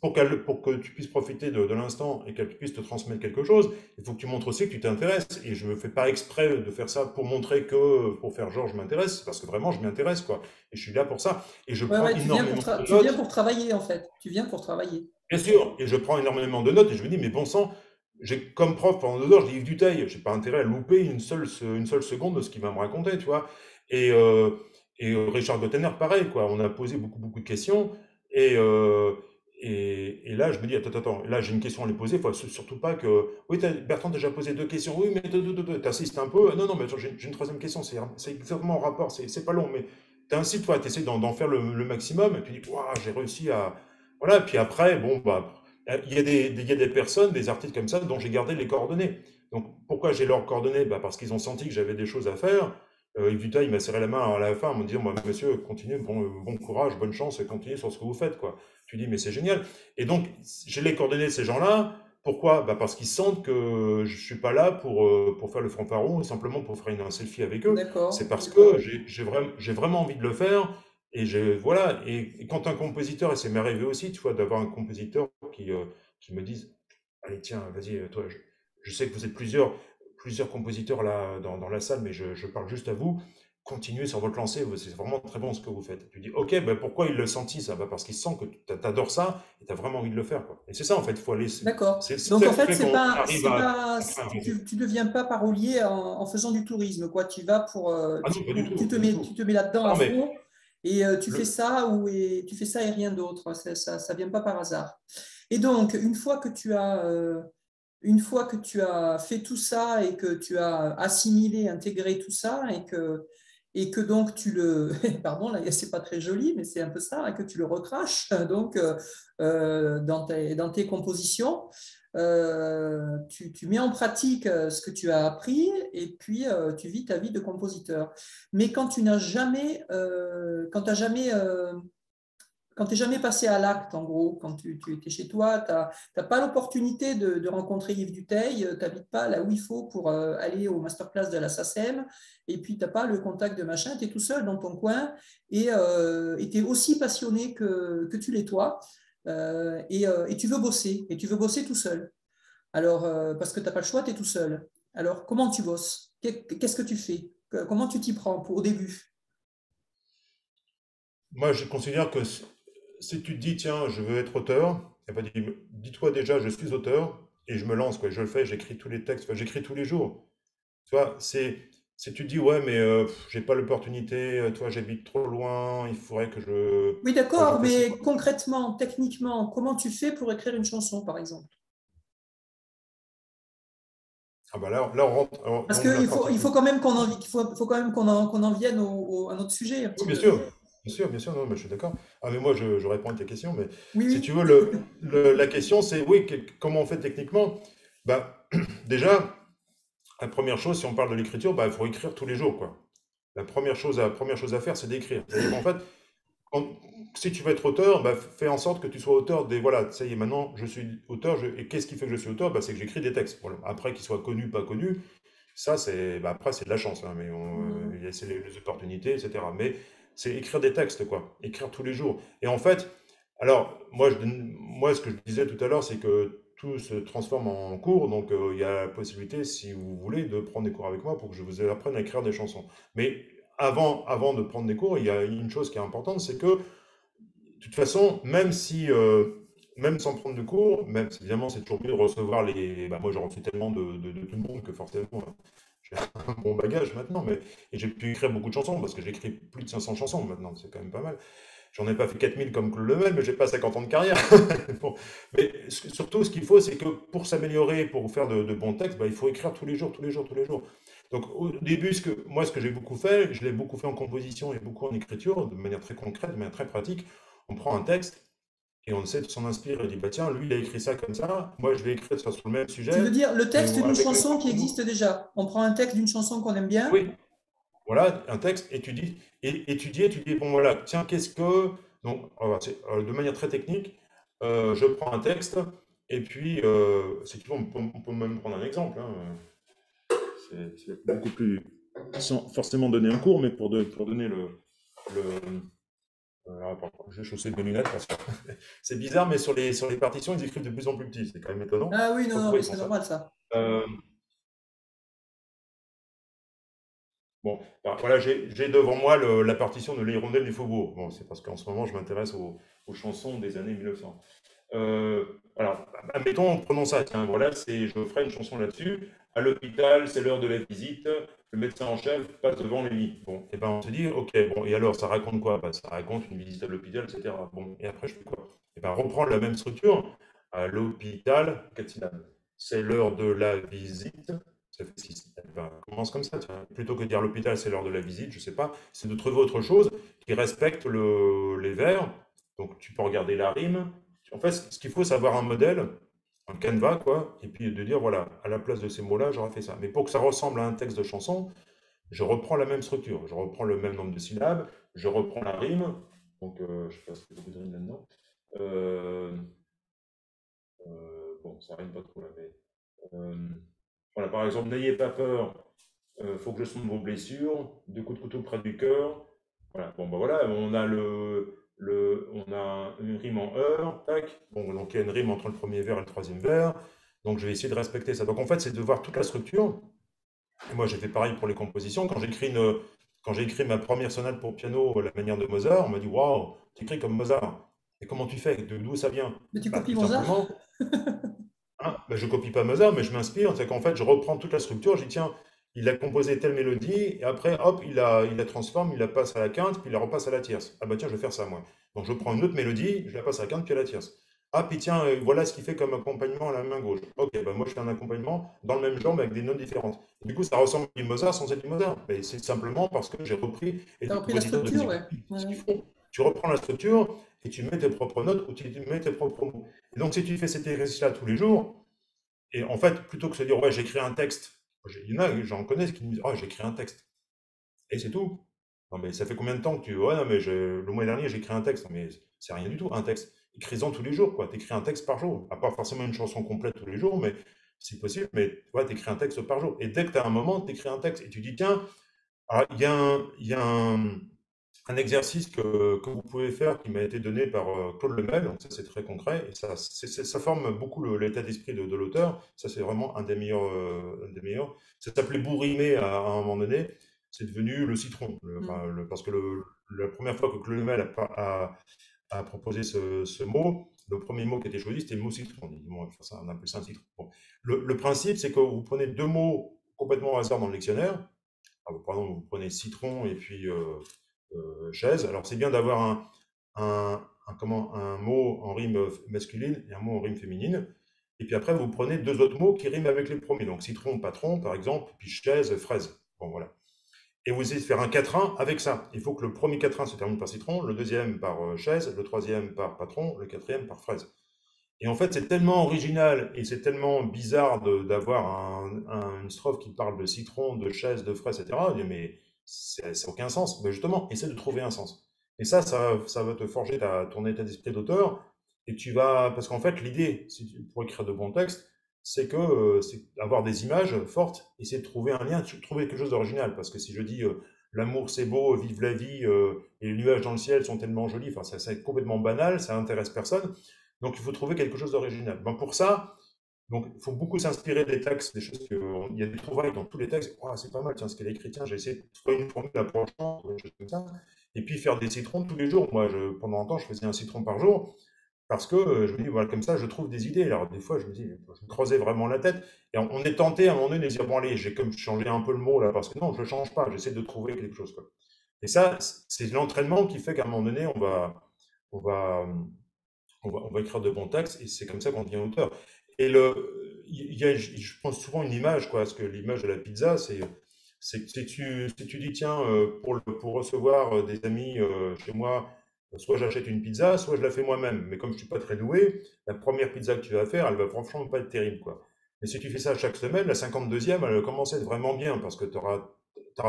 pour, pour, que tu puisses profiter de, l'instant et qu'elle puisse te transmettre quelque chose, il faut que tu montres aussi que tu t'intéresses. Et je ne fais pas exprès de faire ça pour montrer que, pour faire genre, je m'intéresse, parce que vraiment, je m'intéresse, quoi. Et je suis là pour ça. Et je prends énormément de notes. Tu viens pour travailler, en fait. Tu viens pour travailler. Bien sûr. Et je prends énormément de notes et je me dis, mais bon sang, j'ai comme prof pendant deux heures, je dis Yves Duteil, j'ai pas intérêt à louper une seule, seconde de ce qu'il va me raconter, tu vois. Et, euh, et euh, Richard Gottener, pareil, quoi. On a posé beaucoup, beaucoup de questions. Et, euh, et, et, là, je me dis, attends, attends, là, j'ai une question à lui poser. Faut surtout pas que. Oui, Bertrand a déjà posé deux questions. Oui, mais tu assistes un peu. Non, non, mais j'ai une troisième question. C'est exactement en rapport. C'est pas long, mais tu insistes, toi, tu essaies d'en faire le, maximum. Et tu dis, j'ai réussi à. Voilà. Puis après, bon, bah. Il y, a des, il y a des personnes, des artistes comme ça, dont j'ai gardé les coordonnées. Donc, pourquoi j'ai leurs coordonnées? Bah Parce qu'ils ont senti que j'avais des choses à faire. Euh, Yves il m'a serré la main à la fin en me disant bah, Monsieur, continuez, bon, bon, courage, bonne chance, continuez sur ce que vous faites. Quoi. Tu dis Mais c'est génial. Et donc, j'ai les coordonnées de ces gens-là. Pourquoi? Bah Parce qu'ils sentent que je ne suis pas là pour, euh, pour faire le fanfaron simplement pour faire une, un selfie avec eux. C'est parce que j'ai vraiment, vraiment envie de le faire. Et, voilà. Et, quand un compositeur, et c'est m'arrivé aussi, tu vois, d'avoir un compositeur qui, euh, qui me dise Allez, tiens, vas-y, toi, je, je, sais que vous êtes plusieurs plusieurs compositeurs là dans, dans la salle, mais je, je, parle juste à vous. Continuez sur votre lancée, c'est vraiment très bon ce que vous faites. Tu dis, ok, ben pourquoi il le sentit ça? Bah Parce qu'il sent que tu adores ça et tu as vraiment envie de le faire. Quoi. Et c'est ça, en fait, il faut aller. D'accord. Donc, en fait, c'est pas, pas tu ne deviens pas parolier en, faisant du tourisme. Quoi. Tu vas pour. Euh, ah tu, te mets, tu te mets là-dedans à fond. Et euh, tu fais ça ou et, tu fais ça et rien d'autre. Ça ne vient pas par hasard. Et donc, une fois que tu as euh, une fois que tu as fait tout ça et que tu as assimilé, intégré tout ça et que, et que donc tu le, pardon, là c'est pas très joli, mais c'est un peu ça, hein, que tu le recraches donc euh, dans, tes, dans, tes, compositions, euh, tu, tu, mets en pratique euh, ce que tu as appris et puis tu vis ta vie de compositeur. Mais quand tu n'as jamais, quand tu jamais quand tu n'es jamais passé à l'acte, en gros, quand tu, tu étais chez toi, tu n'as pas l'opportunité de, rencontrer Yves Duteil, euh, tu n'habites pas là où il faut pour euh, aller au masterclass de la SACEM, et puis tu n'as pas le contact de machin, tu es tout seul dans ton coin, et euh, tu es aussi passionné que, que tu l'es toi, et, et, tu veux bosser, et tu veux bosser tout seul. Alors, parce que tu n'as pas le choix, tu es tout seul. Alors, comment tu bosses? Qu'est-ce que tu fais? Comment tu t'y prends pour, au début? Moi, je considère que si tu te dis, tiens, je veux être auteur, eh ben, dis-toi déjà, je suis auteur et je me lance, quoi. Je le fais, j'écris tous les textes, j'écris tous les jours. Si tu te dis, ouais, mais euh, j'ai pas l'opportunité, euh, toi, j'habite trop loin, il faudrait que je. Oui, d'accord, mais concrètement, techniquement, comment tu fais pour écrire une chanson, par exemple? Ah bah là, là, on rentre. Parce qu'il faut, il faut quand même qu'on en, faut, faut quand même qu'on en, qu'on en vienne au, à notre sujet. Oui, bien sûr. Bien sûr, bien sûr, non, mais je suis d'accord. Ah, mais moi, je, je, réponds à ta question, mais si tu veux, le, la question, c'est oui, comment on fait techniquement? Bah, Déjà, la première chose, si on parle de l'écriture, bah, il faut écrire tous les jours. Quoi. La première chose à, première chose à faire, c'est d'écrire. En fait, si tu veux être auteur, bah, fais en sorte que tu sois auteur des. Voilà, ça y est, maintenant, je suis auteur. et qu'est-ce qui fait que je suis auteur? Bah, C'est que j'écris des textes. Après, qu'ils soient connus, pas connus, ça, c'est. Bah, après, c'est de la chance, hein, mais mmh. c'est les, les, opportunités, etc. Mais c'est écrire des textes, quoi. Écrire tous les jours. Et en fait, alors, moi, je, moi ce que je disais tout à l'heure, c'est que tout se transforme en cours, donc euh, il y a la possibilité, si vous voulez, de prendre des cours avec moi pour que je vous apprenne à écrire des chansons. Mais avant, avant de prendre des cours, il y a une chose qui est importante, c'est que, de toute façon, même si, euh, même sans prendre de cours, même évidemment, c'est toujours mieux de recevoir les. Bah, moi, j'ai reçu tellement de, de, tout le monde que forcément, j'ai un bon bagage maintenant, mais et j'ai pu écrire beaucoup de chansons parce que j'écris plus de 500 chansons maintenant, c'est quand même pas mal. J'en ai pas fait 4000 comme Claude Lemel, mais j'ai pas 50 ans de carrière. Mais surtout, ce qu'il faut, c'est que pour s'améliorer, pour faire de, bons textes, bah, il faut écrire tous les jours, tous les jours, tous les jours. Donc au début, ce que, moi, ce que j'ai beaucoup fait, je l'ai beaucoup fait en composition et beaucoup en écriture, de manière très concrète, de manière très pratique. On prend un texte et on essaie de s'en inspirer. On dit, bah tiens, lui, il a écrit ça comme ça, moi, je vais écrire ça sur le même sujet. Tu veux dire le texte d'une chanson qui existe déjà On prend un texte d'une chanson qu'on aime bien Oui, voilà, un texte, et tu dis, et, tu dis, bon voilà, tiens, qu'est-ce que. Donc, euh, de manière très technique, euh, je prends un texte, et puis, euh, c'est on, on, peut même prendre un exemple. Hein. C'est beaucoup plus. Sans forcément donner un cours, mais pour, pour donner le. le euh, j'ai chaussé mes lunettes parce que c'est bizarre, mais sur les, sur les partitions, ils écrivent de plus en plus petit. C'est quand même étonnant. Ah oui, non, non, c'est normal ça. Bon, voilà, j'ai devant moi la partition de l'Hirondelle du Faubourg. Bon, c'est parce qu'en ce moment, je m'intéresse aux, chansons des années 1900. Euh, alors, admettons, prenons ça. Tiens, voilà, je ferai une chanson là-dessus. À l'hôpital, c'est l'heure de la visite. Le médecin en chef passe devant les lits. Bon, et eh ben on se dit, ok, bon, et alors, ça raconte quoi? Bah, Ça raconte une visite à l'hôpital, etc. Bon, et après, je fais quoi? Et eh ben, reprendre la même structure. À l'hôpital, C'est l'heure de la visite ça commence comme ça. Plutôt que de dire l'hôpital, c'est l'heure de la visite, je sais pas, c'est de trouver autre chose qui respecte le, les vers. Donc tu peux regarder la rime. En fait, ce qu'il faut, c'est avoir un modèle, un canevas, quoi, et puis de dire, voilà, à la place de ces mots-là, j'aurais fait ça. Mais pour que ça ressemble à un texte de chanson, je reprends la même structure, je reprends le même nombre de syllabes, je reprends la rime. Donc, euh, je sais pas y a beaucoup de là-dedans. Euh, euh, bon, ça rime pas trop là, mais. Voilà, par exemple, n'ayez pas peur, il euh, faut que je sonde vos blessures, deux coups de couteau près du cœur. Voilà, bon, ben voilà, on a le, le, on a une rime en heure, tac. Bon, donc il y a une rime entre le premier vers et le troisième vers. Donc je vais essayer de respecter ça. Donc en fait, c'est de voir toute la structure. Et moi, j'ai fait pareil pour les compositions. Quand j'écris une, quand j'ai écrit ma première sonate pour piano, la manière de Mozart, on m'a dit Waouh, tu écris comme Mozart. Et comment tu fais? D'où ça vient? Mais tu bah, copies Mozart Hein ben, je copie pas Mozart, mais je m'inspire. C'est qu'en fait, je reprends toute la structure. Je dis, tiens, il a composé telle mélodie, et après, hop, il la, il la transforme, il la passe à la quinte, puis il la repasse à la tierce. Ah bah tiens, je vais faire ça, moi. Donc je prends une autre mélodie, je la passe à la quinte, puis à la tierce. Ah, puis tiens, euh, voilà ce qu'il fait comme accompagnement à la main gauche. Ok, bah moi je fais un accompagnement dans le même genre, mais avec des notes différentes. du coup, ça ressemble à du Mozart sans être du Mozart. Mais c'est simplement parce que j'ai repris. Et repris la structure, ouais. Tu reprends la structure et tu mets tes propres notes ou tu mets tes propres mots. Et donc, si tu fais cet exercice-là tous les jours, et en fait, plutôt que de se dire, ouais, j'écris un texte, il y en a, j'en connais qui me disent, oh, j'écris un texte. Et c'est tout. Non, mais ça fait combien de temps que tu. Ouais, non, mais le mois dernier, j'ai écrit un texte. mais c'est rien du tout, un texte. Écris-en tous les jours, quoi. Tu écris un texte par jour. À part forcément une chanson complète tous les jours, mais c'est possible, mais tu écris un texte par jour. Et dès que tu as un moment, tu écris un texte et tu dis, tiens, il y a il y a un un exercice que, que, vous pouvez faire qui m'a été donné par euh, Claude Lemel, donc ça c'est très concret, et ça, ça forme beaucoup l'état d'esprit de, de l'auteur, ça c'est vraiment un des meilleurs. Euh, des meilleurs. Ça s'appelait Bourrimé à, à, un moment donné, c'est devenu le citron, mmh. parce que la première fois que Claude Lemel a, a, proposé ce, ce, mot, le premier mot qui a été choisi c'était le mot citron, on, ça, on appelle ça un citron. Bon. Le, principe c'est que vous prenez deux mots complètement au hasard dans le dictionnaire, Alors, pardon, vous prenez citron et puis... Euh, chaise. Alors c'est bien d'avoir un, un, comment, un mot en rime masculine et un mot en rime féminine. Et puis après, vous prenez deux autres mots qui riment avec les premiers. Donc citron, patron, par exemple, puis chaise, fraise. Bon, voilà. Et vous essayez de faire un quatrain avec ça. Il faut que le premier quatrain se termine par citron, le deuxième par euh, chaise, le troisième par patron, le quatrième par fraise. Et en fait, c'est tellement original et c'est tellement bizarre d'avoir un, une strophe qui parle de citron, de chaise, de fraise, etc. Mais c'est aucun sens. Mais justement, essaie de trouver un sens. Et ça, ça, ça va te forger ta, ton état d'esprit d'auteur. Et tu vas, parce qu'en fait, l'idée, pour écrire de bons textes, c'est que euh, c'est avoir des images fortes, essayer de trouver un lien, trouver quelque chose d'original. Parce que si je dis euh, l'amour c'est beau, vive la vie, euh, et les nuages dans le ciel sont tellement jolis, enfin, c'est complètement banal, ça intéresse personne. Donc il faut trouver quelque chose d'original. Ben, pour ça, Donc, il faut beaucoup s'inspirer des textes, des choses que, il y a des trouvailles dans tous les textes. c'est pas mal, tiens, ce qu'elle a écrit, j'ai essayé de trouver une formule à des choses comme ça. Et puis faire des citrons tous les jours. Moi, je, pendant longtemps, je faisais un citron par jour parce que euh, je me dis, voilà, comme ça, je trouve des idées. Alors, des fois, je me dis, je me creusais vraiment la tête. Et on, est tenté à un moment donné de dire, bon, allez, j'ai comme changé un peu le mot là, parce que non, je ne change pas, j'essaie de trouver quelque chose. Quoi. Et ça, c'est l'entraînement qui fait qu'à un moment donné, on va, on va, on va, on va écrire de bons textes et c'est comme ça qu'on devient auteur. Et le, y a, je pense souvent une image, quoi, parce que l'image de la pizza, c'est si tu, si tu dis, tiens, euh, pour, pour recevoir euh, des amis chez moi, soit j'achète une pizza, soit je la fais moi-même. Mais comme je ne suis pas très doué, la première pizza que tu vas faire, elle va franchement pas être terrible. Quoi. Mais si tu fais ça chaque semaine, la 52e, elle va commencer à être vraiment bien parce que tu auras,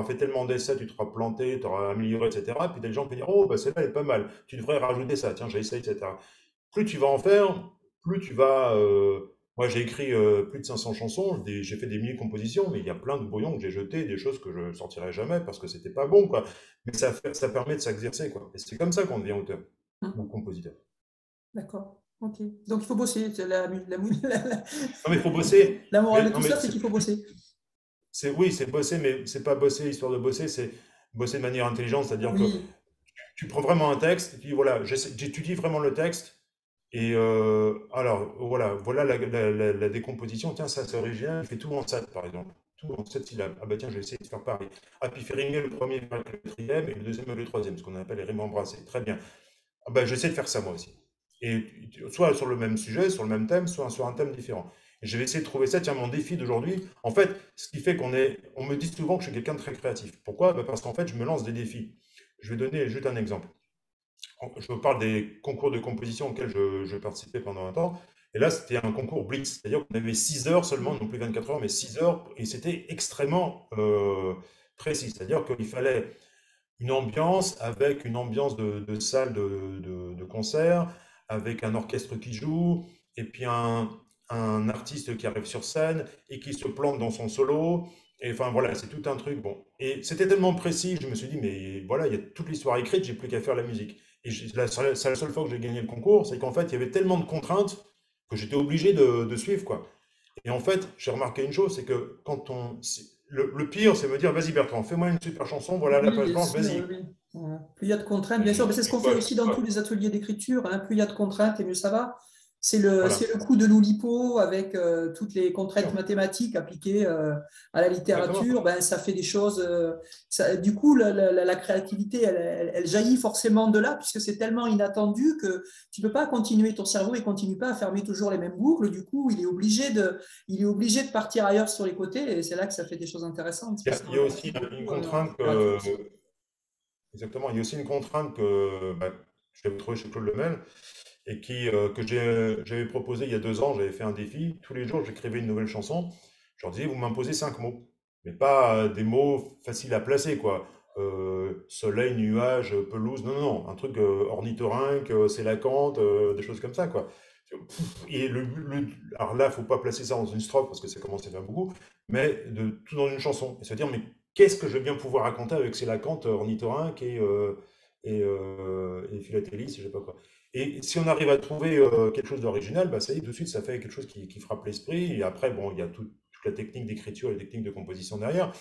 fait tellement d'essais, tu te seras planté, tu auras amélioré, etc. Puis des gens peuvent dire Oh, bah, celle-là, elle est pas mal. Tu devrais rajouter ça. Tiens, j'ai essayé, etc. Plus tu vas en faire, plus tu vas. Euh, moi, j'ai écrit euh, plus de 500 chansons, j'ai fait des milliers de compositions, mais il y a plein de brouillons que j'ai jetés, des choses que je ne sortirai jamais parce que c'était pas bon, quoi. Mais ça, ça permet de s'exercer, quoi. Et c'est comme ça qu'on devient auteur hum. ou compositeur. D'accord. Ok. Donc il faut bosser. La, la, la, non, mais il faut bosser. La morale de tout ça, c'est qu'il faut bosser. C'est oui, c'est bosser, mais c'est pas bosser histoire de bosser, c'est bosser de manière intelligente, c'est-à-dire que tu prends vraiment un texte, et puis voilà, j'étudie vraiment le texte, et euh, alors, voilà, voilà la, décomposition. Tiens, ça c'est original, il fait tout en 7, par exemple. Tout en 7 syllabes. Ah bah tiens, je vais essayer de faire pareil. Ah, puis faire rimer le premier avec le quatrième et le deuxième le troisième, ce qu'on appelle les rimes embrassées. Très bien. Ah bah j'essaie de faire ça moi aussi. Et soit sur le même sujet, sur le même thème, soit sur un thème différent. Et je vais essayer de trouver ça. Tiens, mon défi d'aujourd'hui, en fait, ce qui fait qu'on est. On me dit souvent que je suis quelqu'un de très créatif. Pourquoi? Bah Parce qu'en fait, je me lance des défis. Je vais donner juste un exemple je vous parle des concours de composition auxquels je, je participais pendant un temps. Et là, c'était un concours blitz, c'est-à-dire qu'on avait 6 heures seulement, non plus 24 heures, mais 6 heures, et c'était extrêmement euh, précis. C'est-à-dire qu'il fallait une ambiance avec une ambiance de, salle de, concert, avec un orchestre qui joue, et puis un, un, artiste qui arrive sur scène et qui se plante dans son solo. Et enfin voilà, c'est tout un truc. Bon, et c'était tellement précis, je me suis dit, mais voilà, il y a toute l'histoire écrite, j'ai plus qu'à faire la musique. Et c'est la, seule fois que j'ai gagné le concours, c'est qu'en fait, il y avait tellement de contraintes que j'étais obligé de, suivre. quoi. Et en fait, j'ai remarqué une chose, c'est que quand on. Le, pire, c'est me dire, vas-y Bertrand, fais-moi une super chanson, voilà la page blanche, vas-y. Plus il y a de contraintes, bien sûr, mais c'est ce qu'on fait aussi dans tous les ateliers d'écriture. Hein. plus il y a de contraintes, et mieux ça va. C'est le, le coup de l'Oulipo avec euh, toutes les contraintes mathématiques appliquées euh, à la littérature. Ben, ça fait des choses. Euh, du coup, la, créativité, elle, jaillit forcément de là, puisque c'est tellement inattendu que tu ne peux pas continuer. Ton cerveau ne continue pas à fermer toujours les mêmes boucles. Du coup, il est obligé de, il est obligé de partir ailleurs sur les côtés. Et c'est là que ça fait des choses intéressantes. Il y a, aussi une contrainte que. Exactement. Il y a aussi une contrainte que bah, je vais trouver chez Claude Lemel et qui, euh, que j'avais proposé il y a deux ans. J'avais fait un défi. Tous les jours, j'écrivais une nouvelle chanson. Je leur disais, vous m'imposez cinq mots, mais pas euh, des mots faciles à placer, quoi. Euh, soleil, nuage, pelouse, non, non, non, un truc ornithorynque, c'est des choses comme ça, quoi. Et le, alors là, faut pas placer ça dans une strophe parce que ça commence à faire beaucoup, mais de tout dans une chanson. Et se dire, mais qu'est-ce que je vais bien pouvoir raconter avec ces lacantes, ornithorynque et, et, et philatélie, je sais pas quoi. Et si on arrive à trouver euh, quelque chose d'original, bah, ça y est, de suite, ça fait quelque chose qui, frappe l'esprit. Et après, bon, il y a toute la technique d'écriture et la technique de composition derrière.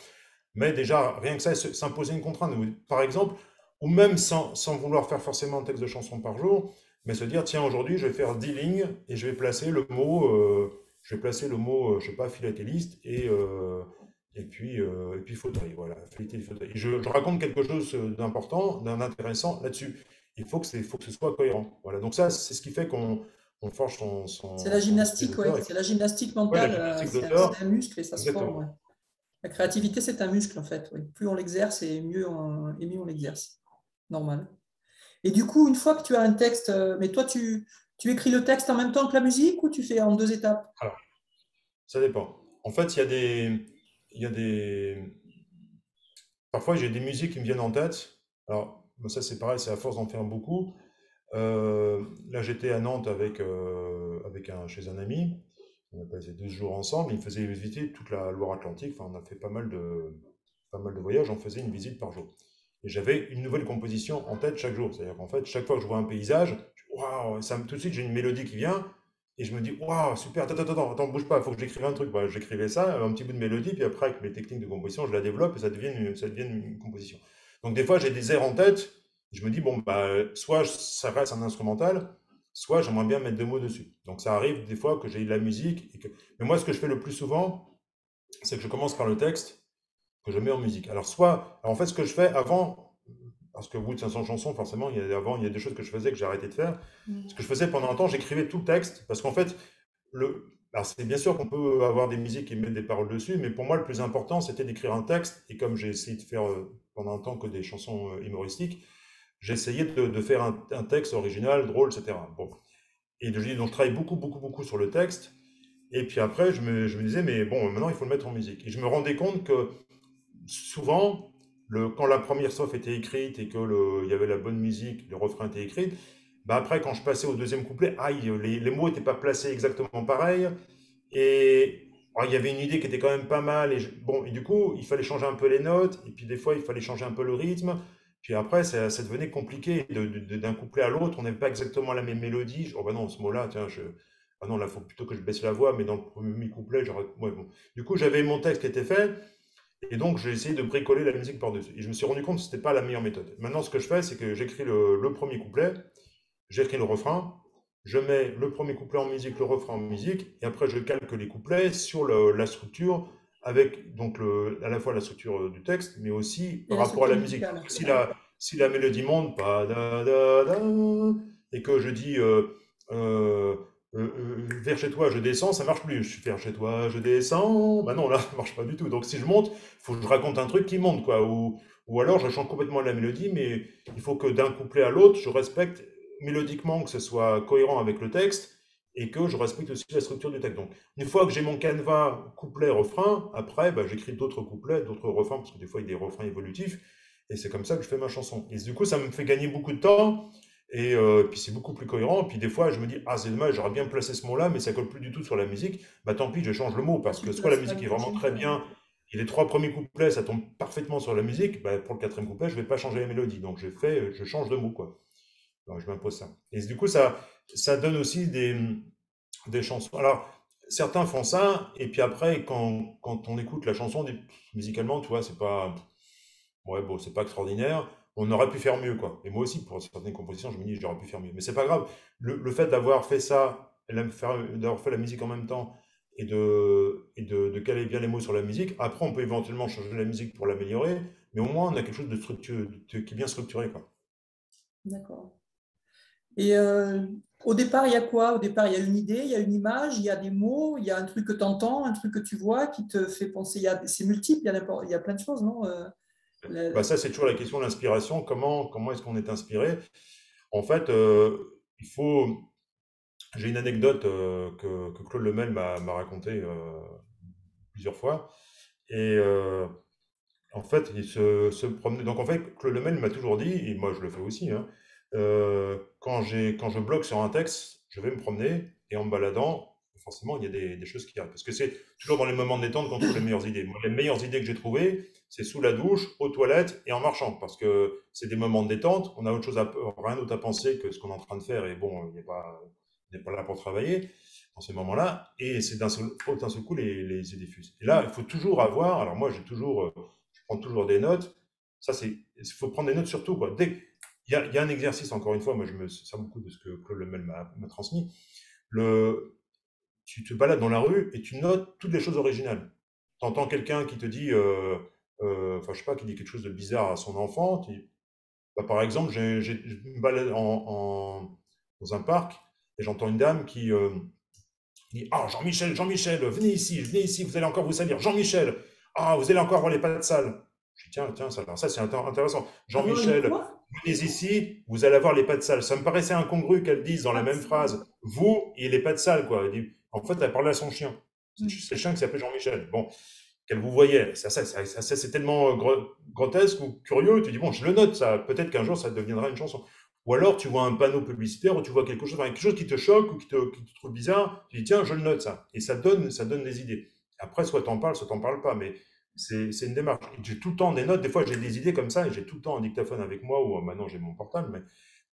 Mais déjà, rien que ça, s'imposer une contrainte. Par exemple, ou même sans, sans, vouloir faire forcément un texte de chanson par jour, mais se dire, tiens, aujourd'hui, je vais faire 10 lignes et je vais placer le mot, euh, je vais placer le mot, euh, je sais pas, philatéliste et, et puis, et puis fauteuil. Voilà, je, raconte quelque chose d'important, d'intéressant là-dessus il faut que, faut que ce soit cohérent. Voilà. Donc ça, c'est ce qui fait qu'on on forge son... c'est la gymnastique, oui. C'est la gymnastique mentale. Euh, c'est un, muscle et ça se forme. La créativité, c'est un muscle, en fait. Plus on l'exerce et mieux on, et mieux on l'exerce. Normal. Et du coup, une fois que tu as un texte, euh, mais toi, tu, tu écris le texte en même temps que la musique ou tu fais en deux étapes? Alors, ça dépend. En fait, il y a des... Il y a des... Parfois, j'ai des musiques qui me viennent en tête. Alors, ça c'est pareil, c'est à force d'en faire beaucoup. Euh, là, j'étais à Nantes avec, euh, avec un, chez un ami. On a passé deux jours ensemble. Il me faisait visiter toute la Loire-Atlantique. Enfin, on a fait pas mal, de, pas mal de voyages. On faisait une visite par jour. Et j'avais une nouvelle composition en tête chaque jour. C'est-à-dire qu'en fait, chaque fois que je vois un paysage, waouh, tout de suite, j'ai une mélodie qui vient. et je me dis, waouh, super, attends, attends, attends, bouge pas, il faut que j'écrive un truc. Bah, j'écrivais ça, un petit bout de mélodie, puis après, avec mes techniques de composition, je la développe et ça devient ça devient une composition. Donc, des fois, j'ai des airs en tête, je me dis, bon, bah, soit ça reste un instrumental, soit j'aimerais bien mettre deux mots dessus. Donc, ça arrive des fois que j'ai de la musique. Et que... Mais moi, ce que je fais le plus souvent, c'est que je commence par le texte que je mets en musique. Alors, soit, en fait, ce que je fais avant, parce que vous, de 500 chansons, forcément, il y a, avant, il y a des choses que je faisais que j'ai arrêté de faire. Mm. Ce que je faisais pendant un temps, j'écrivais tout le texte, parce qu'en fait, le, c'est bien sûr qu'on peut avoir des musiques et mettre des paroles dessus, mais pour moi, le plus important, c'était d'écrire un texte. Et comme j'ai essayé de faire euh, un temps que des chansons euh, humoristiques, essayé de, faire un, texte original, drôle, etc. Bon. Et donc, je travaille beaucoup, beaucoup, beaucoup sur le texte. Et puis après, je me, je me disais, mais bon, maintenant, il faut le mettre en musique. Et je me rendais compte que souvent, le, quand la première strophe était écrite et qu'il y avait la bonne musique, le refrain était écrit, bah après, quand je passais au deuxième couplet, aïe, les, les mots n'étaient pas placés exactement pareil. Et il y avait une idée qui était quand même pas mal. Et bon, et du coup, il fallait changer un peu les notes. Et puis des fois, il fallait changer un peu le rythme. Puis après, ça, devenait compliqué. D'un couplet à l'autre, on n'avait pas exactement la même mélodie. Oh bah non, ce mot-là, tiens, je... Ah non, là, faut plutôt que je baisse la voix, mais dans le premier couplet, j'aurais... Ouais, bon. Du coup, j'avais mon texte qui était fait. Et donc, j'ai essayé de bricoler la musique par-dessus. Et je me suis rendu compte que ce n'était pas la meilleure méthode. Maintenant, ce que je fais, c'est que j'écris le, premier couplet, j'écris le refrain, je mets le premier couplet en musique, le refrain en musique, et après, je calque les couplets sur la structure, avec donc à la fois la structure du texte, mais aussi par rapport à la musique. Si la, si la mélodie monte, pas da, da, da, et que je dis euh, euh, euh, euh, vers chez toi, je descends, ça marche plus. Je suis vers chez toi, je descends. Bah non, là, ça marche pas du tout. Donc si je monte, faut que je raconte un truc qui monte, quoi. Ou, ou alors je change complètement la mélodie, mais il faut que d'un couplet à l'autre, je respecte mélodiquement que ce soit cohérent avec le texte et que je respecte aussi la structure du texte. Donc, une fois que j'ai mon canevas couplet, refrain, après, bah, j'écris d'autres couplets, d'autres refrains, parce que des fois, il y a des refrains évolutifs, et c'est comme ça que je fais ma chanson. Et du coup, ça me fait gagner beaucoup de temps, et euh, puis c'est beaucoup plus cohérent. Puis des fois, je me dis, ah, c'est dommage, j'aurais bien placé ce mot-là, mais ça colle plus du tout sur la musique. Bah tant pis, je change le mot, parce que soit la musique est vraiment très bien, et les trois premiers couplets, ça tombe parfaitement sur la musique, bah, pour le quatrième couplet, je vais pas changer la mélodie. Donc je fais, je change de mot, quoi. Donc, je m'impose ça. Et du coup, ça, ça donne aussi des, des chansons. Alors, certains font ça, et puis après, quand, quand on écoute la chanson, musicalement, tu vois, c'est pas, ouais, bon, c'est pas extraordinaire on aurait pu faire mieux, quoi. Et moi aussi, pour certaines compositions, je me dis, j'aurais pu faire mieux. Mais c'est pas grave. Le, fait d'avoir fait ça, d'avoir fait la musique en même temps et de, et de, caler bien les mots sur la musique, après, on peut éventuellement changer la musique pour l'améliorer, mais au moins, on a quelque chose de, structure, qui est bien structuré, quoi. D'accord. Et euh, au départ, il y a quoi? Au départ, il y a une idée, il y a une image, il y a des mots, il y a un truc que tu entends, un truc que tu vois qui te fait penser. C'est multiple, il y, a, il y a plein de choses, non? Euh? Bah, ça, c'est toujours la question de l'inspiration. Comment, comment est-ce qu'on est inspiré? En fait, euh, il faut. J'ai une anecdote que, que, Claude Lemel m'a racontée plusieurs fois. Et en fait, il se, se, promenait. Donc, en fait, Claude Lemel m'a toujours dit, et moi je le fais aussi, hein, quand, quand je bloque sur un texte, je vais me promener et en me baladant, forcément, il y a des, choses qui arrivent. Parce que c'est toujours dans les moments de détente qu'on trouve les meilleures idées. Les meilleures idées que j'ai trouvées, c'est sous la douche, aux toilettes et en marchant, parce que c'est des moments de détente. On a autre chose à, rien d'autre à penser que ce qu'on est en train de faire, et bon, on n'est pas, là pour travailler dans ces moments-là. Et c'est d'un seul, seul coup les, les idées fusent. Et là, il faut toujours avoir. Alors moi, j'ai toujours, euh, je prends toujours des notes. Ça, c'est, il faut prendre des notes surtout. Quoi. Dès, y, a, il y a un exercice, encore une fois, moi je me sers beaucoup de ce que Claude Lemel m'a, transmis. Le, tu te balades dans la rue et tu notes toutes les choses originales. Tu entends quelqu'un qui te dit, euh, euh, enfin, je sais pas, qui dit quelque chose de bizarre à son enfant. Bah, par exemple, je me balade en, dans un parc et j'entends une dame qui euh, dit Ah, Jean-Michel, Jean-Michel, venez ici, venez ici, vous allez encore vous salir. Jean-Michel, ah, vous allez encore avoir les pattes sales. Je dis Tiens, tiens, ça, ça c'est intéressant. Jean-Michel, venez ici, vous allez avoir les pattes sales. Ça me paraissait incongru qu'elle dise dans la même phrase Vous et les pattes sales, quoi. En fait, elle parlait à son chien. C'est le chien qui s'appelle Jean-Michel. Bon, qu'elle vous voyait. Ça, ça, ça, c'est tellement euh, grotesque ou curieux, tu dis, bon, je le note, ça. Peut-être qu'un jour, ça deviendra une chanson. Ou alors, tu vois un panneau publicitaire ou tu vois quelque chose, quelque chose qui te choque ou qui te, qui te trouve bizarre, tu dis, tiens, je le note, ça. Et ça donne, ça donne des idées. Après, soit t'en parles, soit t'en parles pas, mais c'est une démarche. J'ai tout le temps des notes, des fois, j'ai des idées comme ça, et j'ai tout le temps un dictaphone avec moi, ou euh, maintenant, j'ai mon portable, mais,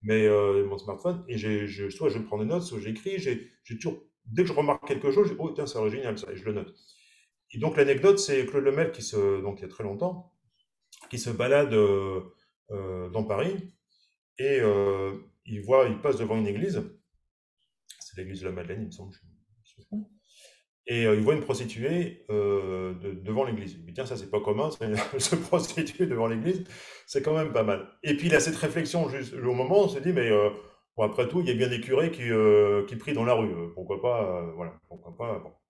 mais euh, mon smartphone, et je, soit je prends des notes, soit j'écris, j'ai dès que je remarque quelque chose, je dis, oh tiens, c'est original ça, et je le note. Et donc l'anecdote, c'est Claude Lemel, qui se, donc il y a très longtemps, qui se balade euh, dans Paris, et il voit, il passe devant une église, c'est l'église de la Madeleine, il me semble, et il voit une prostituée devant l'église. Il dit, tiens, ça c'est pas commun, se prostituer devant l'église, c'est quand même pas mal. Et puis il a cette réflexion juste au moment, on se dit, mais bon, après tout, il y a bien des curés qui, qui prient dans la rue, pourquoi pas, voilà, pourquoi pas.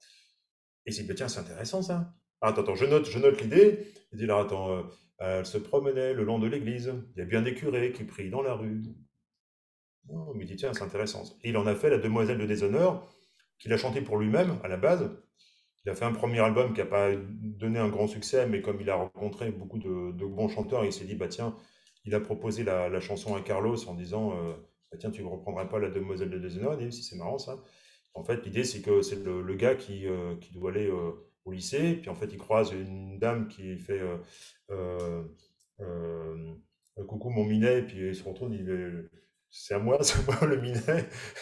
Et c'est, tiens, c'est intéressant ça. Ah, attends, attends, je note, je note l'idée. Il dit là, attends, euh, elle se promenait le long de l'église. Il y a bien des curés qui prient dans la rue. Oh, il dit, tiens, c'est intéressant. Et il en a fait la Demoiselle de Déshonneur, qu'il a chanté pour lui-même à la base. Il a fait un premier album qui n'a pas donné un grand succès, mais comme il a rencontré beaucoup de, bons chanteurs, il s'est dit, bah tiens, il a proposé la, chanson à Carlos en disant, euh, bah, tiens, tu ne reprendrais pas la Demoiselle de Déshonneur Il si c'est marrant ça. En fait, l'idée, c'est que c'est le, gars qui, euh, qui doit aller euh, au lycée, puis en fait, il croise une dame qui fait Coucou mon minet, puis il se retrouve, il, c'est à moi, c'est moi le minet.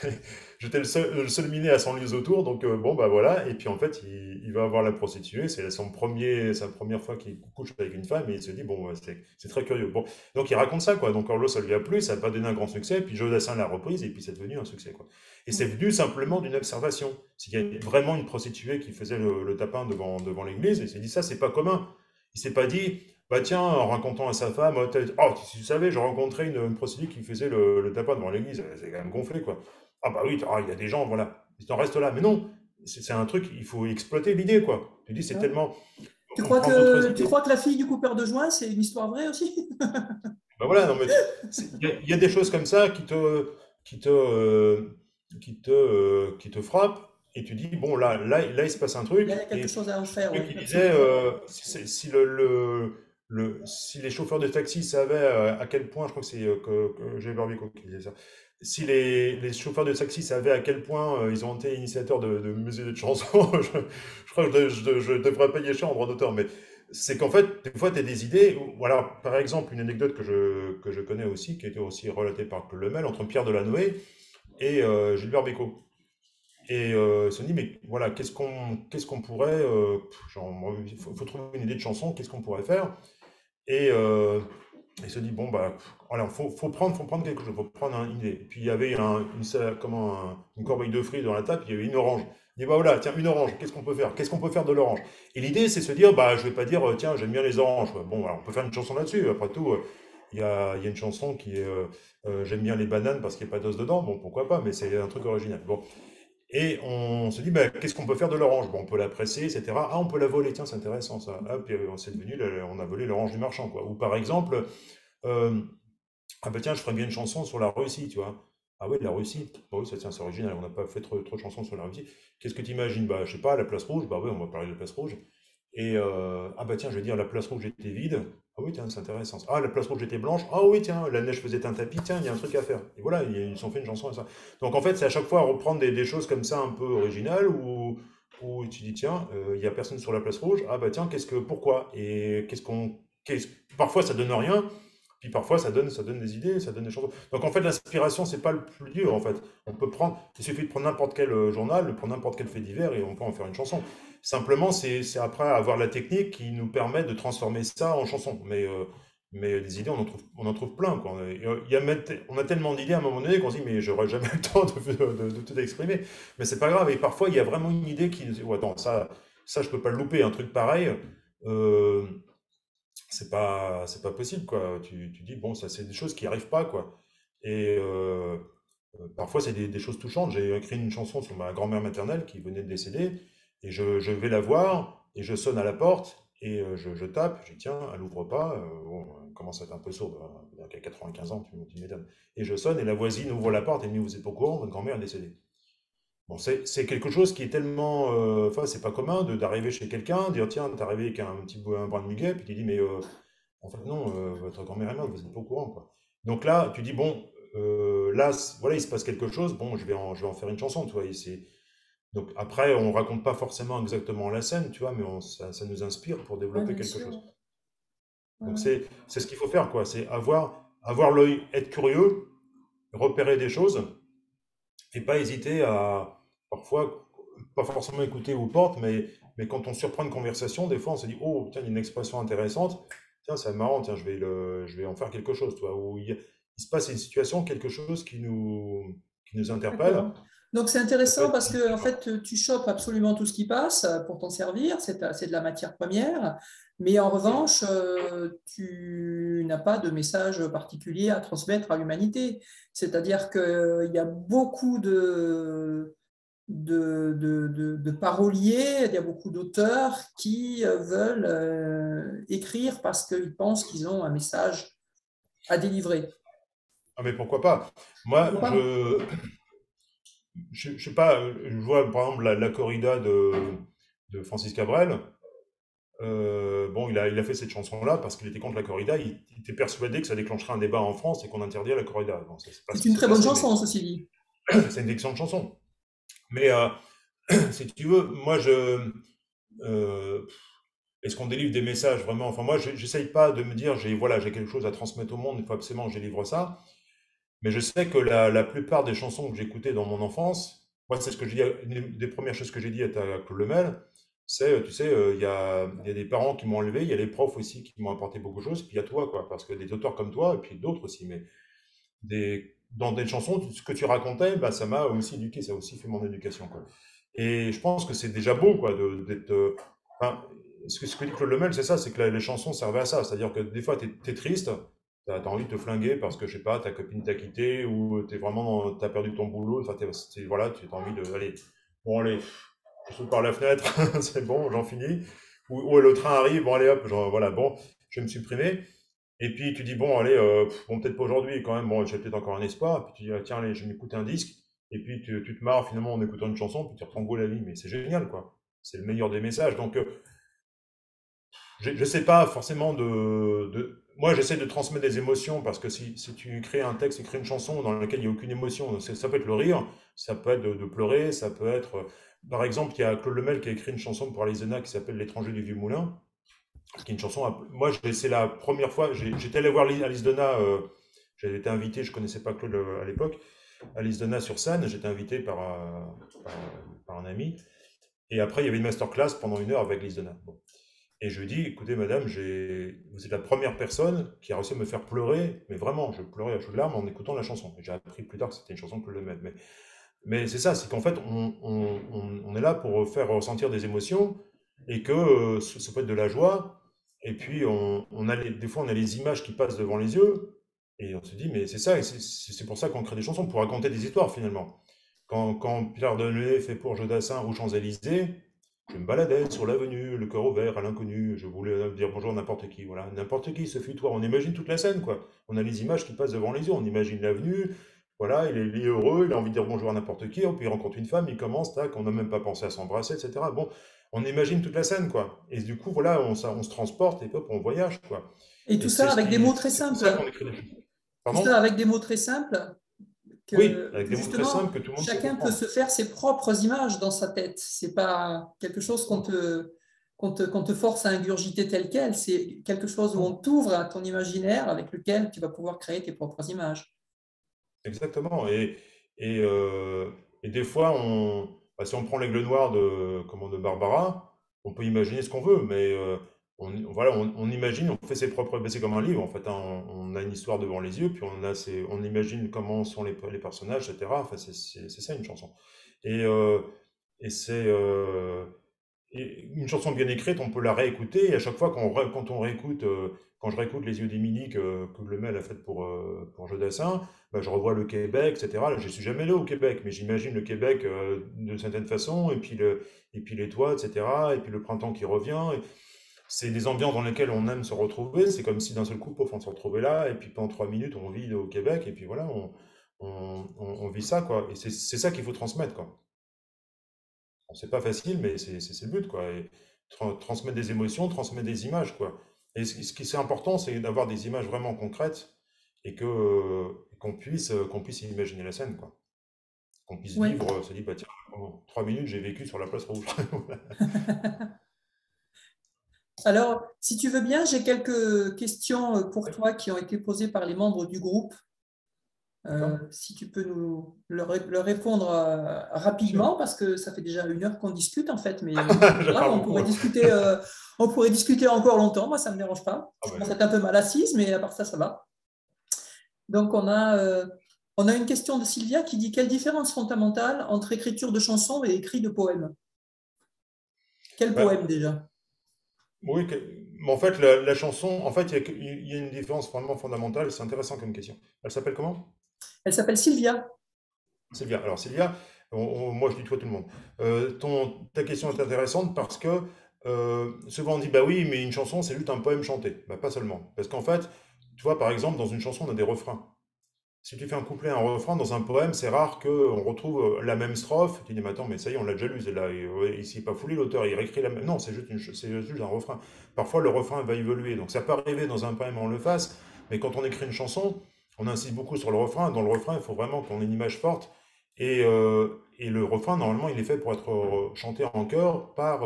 J'étais le seul, le seul minet à 100 lieux autour, donc euh, bon, bah voilà. Et puis en fait, il, va avoir la prostituée, c'est son premier, sa première fois qu'il couche avec une femme, et il se dit, bon, c'est très curieux. Bon, donc il raconte ça, quoi. Donc Carlos, ça lui a plu, ça n'a pas donné un grand succès, puis Jodassin l'a reprise, et puis c'est devenu un succès, quoi. Et c'est venu simplement d'une observation. C'est qu'il y a vraiment une prostituée qui faisait le, tapin devant, devant l'église, et il s'est dit, ça, c'est pas commun. Il s'est pas dit, bah tiens, en racontant à sa femme, oh, oh si tu savais, j'ai rencontré une, prostituée qui faisait le, le tapin devant l'église, c'est quand même gonflé, quoi. Ah bah oui, ah, il y a des gens, voilà, ils t'en restent là. Mais non, c'est un truc, il faut exploiter l'idée, quoi. Tu dis, c'est tellement... Tu crois, que, tu crois que la fille du coupeur de joint, c'est une histoire vraie aussi? Bah voilà, non mais il y, a des choses comme ça qui te, qui te, euh, qui te, euh, qui te frappent et tu dis bon là, là, là il se passe un truc. Il y a quelque chose à en faire. Qui disait euh, si, le, le si les chauffeurs de taxi savaient euh, à quel point, je crois que c'est euh, que, que j'ai qui disait ça, si les, les, chauffeurs de taxi savaient à quel point euh, ils ont été initiateurs de, musées de chansons, je, crois que je, je, devrais payer cher en droit d'auteur, mais c'est qu'en fait, des fois, tu as des idées. Voilà, par exemple, une anecdote que je, que je connais aussi, qui a été aussi relatée par Lemel, entre Pierre Delanoë et Gilbert Bécaud. Et euh, se dit, mais voilà, qu'est-ce qu'on qu'est-ce qu'on pourrait. il faut, trouver une idée de chanson, qu'est-ce qu'on pourrait faire? Et euh, il se dit, bon, bah, alors, faut, faut, prendre, faut prendre quelque chose, faut prendre une idée. Puis il y avait un, une, comment, une corbeille de fruits dans la table, il y avait une orange. Il dit, bah voilà, tiens, une orange, qu'est-ce qu'on peut faire? Qu'est-ce qu'on peut faire de l'orange? Et l'idée, c'est se dire, bah, je vais pas dire, tiens, j'aime bien les oranges. Bon, alors, on peut faire une chanson là-dessus. Après tout, il y a, il y a une chanson qui est, euh, euh, j'aime bien les bananes parce qu'il n'y a pas d'os dedans. Bon, pourquoi pas, mais c'est un truc original. Bon. Et on se dit, bah, qu'est-ce qu'on peut faire de l'orange? On peut la presser, etc. Ah, on peut la voler, tiens, c'est intéressant ça. Ah, puis devenu, on a volé l'orange du marchand. Ou par exemple, euh, ah bah tiens, je ferais bien une chanson sur la Russie, tu vois. Ah oui, la Russie, bah oui, ça tient, c'est original, on n'a pas fait trop, trop de chansons sur la Russie. Qu'est-ce que tu imagines Bah, je sais pas, la place rouge, bah oui, on va parler de la place rouge. Et euh, ah bah tiens, je vais dire, la place rouge était vide. Ah oui, tiens, c'est intéressant. Ah, la place rouge était blanche. Ah oui, tiens, la neige faisait un tapis. Tiens, il y a un truc à faire. Et voilà, ils ont fait une chanson à ça. Donc en fait, c'est à chaque fois reprendre des, choses comme ça un peu originales où, où tu dis, tiens, euh, il n'y a personne sur la place rouge. Ah bah tiens, qu'est-ce que, pourquoi? Et qu'est-ce qu'on. parfois, ça donne rien. Puis parfois, ça donne, ça donne des idées, ça donne des choses. Donc en fait, l'inspiration, c'est pas le plus dur. En fait, on peut prendre, il suffit de prendre n'importe quel euh, journal, de prendre n'importe quel fait divers et on peut en faire une chanson. Simplement, c'est après avoir la technique qui nous permet de transformer ça en chanson. Mais, euh, mais des idées, on en trouve, on en trouve plein. Quoi. Il y a, on a tellement d'idées à un moment donné qu'on se dit, mais j'aurais jamais le temps de, tout exprimer. Mais c'est pas grave. Et parfois, il y a vraiment une idée qui nous dit, attends, ça, ça, je peux pas le louper. Un truc pareil, euh, c'est pas, pas possible. Quoi. Tu, tu dis, bon, ça, c'est des choses qui arrivent pas. Quoi. Et euh, euh, parfois, c'est des, des, choses touchantes. J'ai écrit une chanson sur ma grand-mère maternelle qui venait de décéder. Et je, vais la voir, et je sonne à la porte, et euh, je, tape, je dis tiens, elle ouvre pas, euh, bon, elle commence à être un peu sourde, elle a 95 ans, tu m'étonnes. Et je sonne, et la voisine ouvre la porte, et me dit, vous êtes pas au courant, votre grand-mère est décédée. Bon, c'est quelque chose qui est tellement, euh, enfin, c'est pas commun d'arriver chez quelqu'un, dire tiens, t'es arrivé avec un petit un brin de muguet, puis tu dis, mais en fait, non, votre grand-mère est morte, vous n'êtes pas au courant, quoi. Donc là, tu dis, bon, là, voilà, il se passe quelque chose, bon, je vais en, je vais en faire une chanson, tu vois, donc après, on raconte pas forcément exactement la scène, tu vois, mais ça, nous inspire pour développer quelque chose. Donc c'est ce qu'il faut faire, quoi. C'est avoir, avoir l'œil, être curieux, repérer des choses, et pas hésiter à, parfois, pas forcément écouter aux portes, mais, mais quand on surprend une conversation, des fois on se dit Oh, tiens, il y a une expression intéressante, tiens, c'est marrant, tiens, je vais, le, je vais en faire quelque chose, toi. Ou il, il, se passe une situation, quelque chose qui nous, qui nous interpelle. Donc c'est intéressant parce que en fait tu chopes absolument tout ce qui passe pour t'en servir, c'est de la matière première, mais en revanche euh, tu n'as pas de message particulier à transmettre à l'humanité. C'est-à-dire qu'il y a beaucoup de, de, de, de, paroliers, il y a beaucoup d'auteurs qui veulent euh, écrire parce qu'ils pensent qu'ils ont un message à délivrer. Ah mais pourquoi pas? Moi, je je, je sais pas, je vois par exemple la, corrida de, de, Francis Cabrel. Euh, bon, il a, il a fait cette chanson-là parce qu'il était contre la corrida. Il, était persuadé que ça déclencherait un débat en France et qu'on interdirait la corrida. c'est une très bonne chanson, ceci dit. C'est une excellente chanson. Mais euh, si tu veux, moi, je. Euh, est-ce qu'on délivre des messages vraiment? Enfin, moi, j'essaye pas de me dire, j'ai voilà, j'ai quelque chose à transmettre au monde, il faut absolument que je délivre ça. Mais je sais que la, la plupart des chansons que j'écoutais dans mon enfance, moi, c'est ce que j'ai dit, une des premières choses que j'ai dit à Claude Lemel, c'est, tu sais, euh, il y, a, y, a, des parents qui m'ont enlevé, il y a les profs aussi qui m'ont apporté beaucoup de choses, puis il y a toi, quoi, parce que des auteurs comme toi, et puis d'autres aussi, mais des, dans des chansons, ce que tu racontais, bah, ça m'a aussi éduqué, ça a aussi fait mon éducation, quoi. Et je pense que c'est déjà beau, quoi, d'être. Euh, ce que, dit Claude Lemel, c'est ça, c'est que les chansons servaient à ça. C'est-à-dire que des fois, tu es, triste, tu as, envie de te flinguer parce que, je sais pas, ta copine t'a quitté ou tu vraiment, as perdu ton boulot. Enfin, voilà, tu as envie de, allez, bon, allez, je saute par la fenêtre, c'est bon, j'en finis. Ou, le train arrive, bon, allez, hop, voilà, bon, je vais me supprimer. Et puis tu dis, bon, allez, euh, bon, peut-être pas aujourd'hui, quand même, bon, j'ai peut-être encore un espoir. Puis tu dis, ah, tiens, allez, je vais m'écouter un disque. Et puis tu, tu, te marres finalement en écoutant une chanson, puis tu reprends goût la vie. Mais c'est génial, quoi. C'est le meilleur des messages. Donc, euh, je ne sais pas forcément de moi, j'essaie de transmettre des émotions parce que si, tu crées un texte, tu crées une chanson dans laquelle il n'y a aucune émotion, ça peut être le rire, ça peut être de, pleurer, ça peut être. Par exemple, il y a Claude Lemel qui a écrit une chanson pour Alizona qui s'appelle L'étranger du Vieux Moulin, qui est une chanson. Moi, c'est la première fois. J'étais allé voir Alice Donna, euh, j'avais été invité, je ne connaissais pas Claude euh, à l'époque, Alice Donna sur scène, j'étais invité par, euh, par, par, un ami. Et après, il y avait une masterclass pendant une heure avec Alice Donna. Bon. Et je lui dis, écoutez, madame, vous êtes la première personne qui a réussi à me faire pleurer, mais vraiment, je pleurais à chaudes larmes en écoutant la chanson. J'ai appris plus tard que c'était une chanson que le même. Mais, mais c'est ça, c'est qu'en fait, on, on, on, est là pour faire ressentir des émotions et que euh, ça peut être de la joie. Et puis, on, on a des fois, on a les images qui passent devant les yeux et on se dit, mais c'est ça, et c'est pour ça qu'on crée des chansons, pour raconter des histoires finalement. Quand, Pierre Denet fait pour Jodassin ou Champs-Élysées, je me baladais sur l'avenue, le cœur ouvert à l'inconnu. Je voulais dire bonjour à n'importe qui. Voilà, n'importe qui, ce fut toi. On imagine toute la scène, quoi. On a les images qui passent devant les yeux. On imagine l'avenue. Voilà, il est, heureux, il a envie de dire bonjour à n'importe qui. Puis il rencontre une femme, il commence, tac, on n'a même pas pensé à s'embrasser, etc. Bon, on imagine toute la scène, quoi. Et du coup, voilà, on, on se transporte et hop, on voyage, quoi. Et tout ça avec des mots très simples. tout ça avec des mots très simples oui, avec des mots très simples que tout le monde Chacun peut se faire ses propres images dans sa tête. C'est pas quelque chose qu'on te, qu'on te, te, force à ingurgiter tel quel. C'est quelque chose où on t'ouvre à ton imaginaire avec lequel tu vas pouvoir créer tes propres images. Exactement. Et, et, euh, et des fois, on, bah, si on prend l'aigle noir de, comment, de Barbara, on peut imaginer ce qu'on veut, mais euh, on, voilà, on, imagine, on fait ses propres. C'est comme un livre, en fait. Hein. on, a une histoire devant les yeux, puis on, a on imagine comment sont les, les personnages, etc. Enfin, c'est ça une chanson. Et, euh, et c'est. Euh, une chanson bien écrite, on peut la réécouter, et à chaque fois quand on réécoute, euh, quand je réécoute Les yeux d'Émilie que, que le mail a fait pour, pour Jodassin, bah, je revois le Québec, etc. je ne suis jamais là au Québec, mais j'imagine le Québec d'une certaine façon, et puis, le, et puis les toits, etc. Et puis le printemps qui revient. C'est des ambiances dans lesquelles on aime se retrouver. C'est comme si d'un seul coup, on se retrouvait là, et puis pendant trois minutes, on vit au Québec, et puis voilà, on, on, vit ça, quoi. Et c'est ça qu'il faut transmettre, quoi. c'est pas facile, mais c'est le but, quoi. Et transmettre des émotions, transmettre des images, quoi. Et ce, qui est important, c'est d'avoir des images vraiment concrètes et que qu'on puisse qu'on puisse imaginer la scène, quoi. Qu'on puisse vivre, se dire, bah tiens, trois minutes, j'ai vécu sur la place rouge. Alors, si tu veux bien, j'ai quelques questions euh, pour toi qui ont été posées par les membres du groupe. si tu peux nous leur, répondre rapidement, parce que ça fait déjà une heure qu'on discute en fait, mais on, pourrait discuter, on pourrait discuter encore longtemps, moi ça ne me dérange pas. Ah bah, c'est un peu mal assise, mais à part ça, ça va. Donc on a, on a une question de Sylvia qui dit quelle différence fondamentale entre écriture de chansons et écrit de poèmes? Quel bah, poème déjà? Oui, en fait, la, chanson, en fait, il y, a une différence vraiment fondamentale. C'est intéressant comme question. Elle s'appelle comment? Elle s'appelle Sylvia. Sylvia. Alors, Sylvia, moi, je dis toi tout le monde. Euh, ton, ta question est intéressante parce que euh, souvent on dit, bah oui, mais une chanson, c'est juste un poème chanté. Bah, pas seulement. Parce qu'en fait, tu vois, par exemple, dans une chanson, on a des refrains. Si tu fais un couplet, un refrain dans un poème, c'est rare qu'on retrouve euh, la même strophe. Tu dis, mais attends, mais ça y est, on l'a déjà lu. Là, il s'est pas foulé l'auteur, il réécrit la même. Non, c'est juste, juste un refrain. Parfois, le refrain va évoluer. Donc, ça peut arriver dans un poème, on le fasse. Mais quand on écrit une chanson, on insiste beaucoup sur le refrain. Dans le refrain, il faut vraiment qu'on ait une image forte. Et, euh, le refrain, normalement, il est fait pour être euh, chanté en chœur par,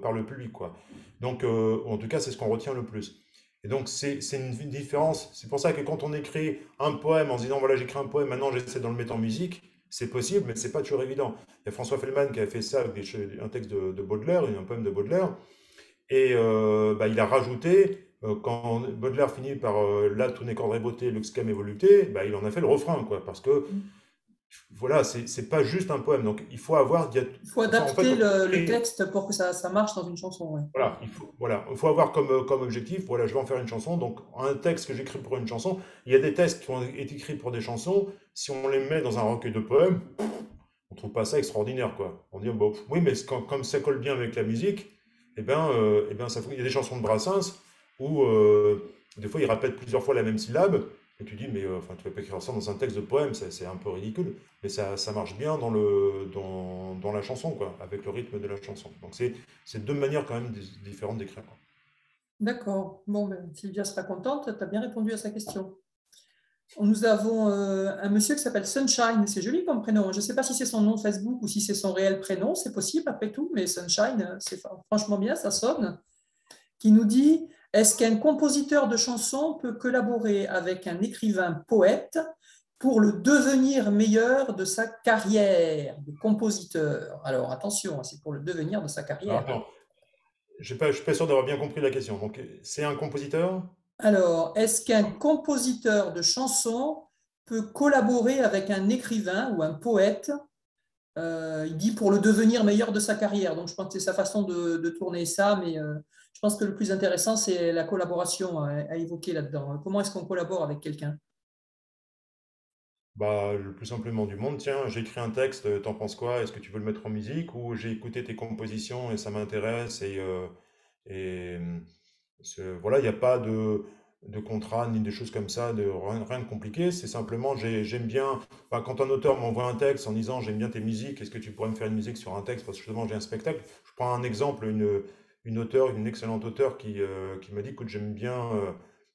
par le public. Quoi. Donc, en tout cas, c'est ce qu'on retient le plus. Et donc, c'est une différence. C'est pour ça que quand on écrit un poème en se disant, voilà, j'écris un poème, maintenant j'essaie de le mettre en musique, c'est possible, mais c'est pas toujours évident. Il y a François Fellman qui a fait ça avec un texte de, de, Baudelaire, un poème de Baudelaire, et euh, bah, il a rajouté, euh, quand Baudelaire finit par euh, Là, tout n'est qu'ordre et beauté, luxcam et volupté, bah, il en a fait le refrain, quoi, parce que mm voilà, c'est pas juste un poème. Donc, il faut avoir. Il faut adapter le, texte pour que ça, ça marche dans une chanson. Voilà, il faut, voilà, il faut avoir comme, comme objectif voilà, je vais en faire une chanson. Donc, un texte que j'écris pour une chanson, il y a des textes qui ont été écrits pour des chansons. Si on les met dans un recueil de poèmes, on trouve pas ça extraordinaire. Quoi. On dit, bon, oui, mais comme ça colle bien avec la musique, eh ben, euh, eh ben, ça, il y a des chansons de Brassens où euh, des fois il répète plusieurs fois la même syllabe. Et tu dis, mais euh, enfin, tu vas pas écrire ça dans un texte de poème, c'est un peu ridicule. Mais ça, ça marche bien dans, le, dans, dans, la chanson, quoi, avec le rythme de la chanson. Donc, c'est deux manières quand même différentes d'écrire. D'accord. Bon, ben, Sylvia sera contente, tu as bien répondu à sa question. Nous avons euh, un monsieur qui s'appelle Sunshine, c'est joli comme prénom. Je ne sais pas si c'est son nom Facebook ou si c'est son réel prénom, c'est possible après tout, mais Sunshine, c'est franchement bien, ça sonne. Qui nous dit est-ce qu'un compositeur de chansons peut collaborer avec un écrivain poète pour le devenir meilleur de sa carrière de compositeur? Alors attention, c'est pour le devenir de sa carrière. Je ne suis pas sûr d'avoir bien compris la question. Donc, c'est un compositeur? Alors, est-ce qu'un compositeur de chansons peut collaborer avec un écrivain ou un poète? Euh, Il dit pour le devenir meilleur de sa carrière. Donc, je pense que c'est sa façon de, tourner ça, mais euh, je pense que le plus intéressant, c'est la collaboration à, évoquer là-dedans. Comment est-ce qu'on collabore avec quelqu'un? Bah, le plus simplement du monde, tiens, j'écris un texte, t'en penses quoi? Est-ce que tu veux le mettre en musique? Ou j'ai écouté tes compositions et ça m'intéresse et, euh, et voilà, il n'y a pas de, de contrat ni des choses comme ça, de, rien, de compliqué. C'est simplement, j'aime bien, bah, quand un auteur m'envoie un texte en disant j'aime bien tes musiques, est-ce que tu pourrais me faire une musique sur un texte? Parce que justement, j'ai un spectacle. Je prends un exemple, une, une auteure, une excellente auteure qui, euh, qui m'a dit écoute, j'aime bien. Euh,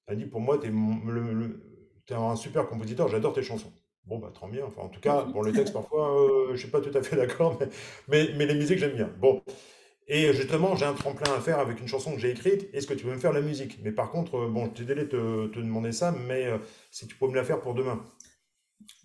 elle dit pour moi, tu es, un super compositeur, j'adore tes chansons. Bon, bah, trop bien. Enfin, en tout cas, pour le texte, parfois, euh, je ne suis pas tout à fait d'accord, mais, mais, les musiques, j'aime bien. Bon. Et justement, j'ai un tremplin à faire avec une chanson que j'ai écrite. Est-ce que tu veux me faire la musique? Mais par contre, bon, je t'ai délai te, te demander ça, mais si tu peux me la faire pour demain.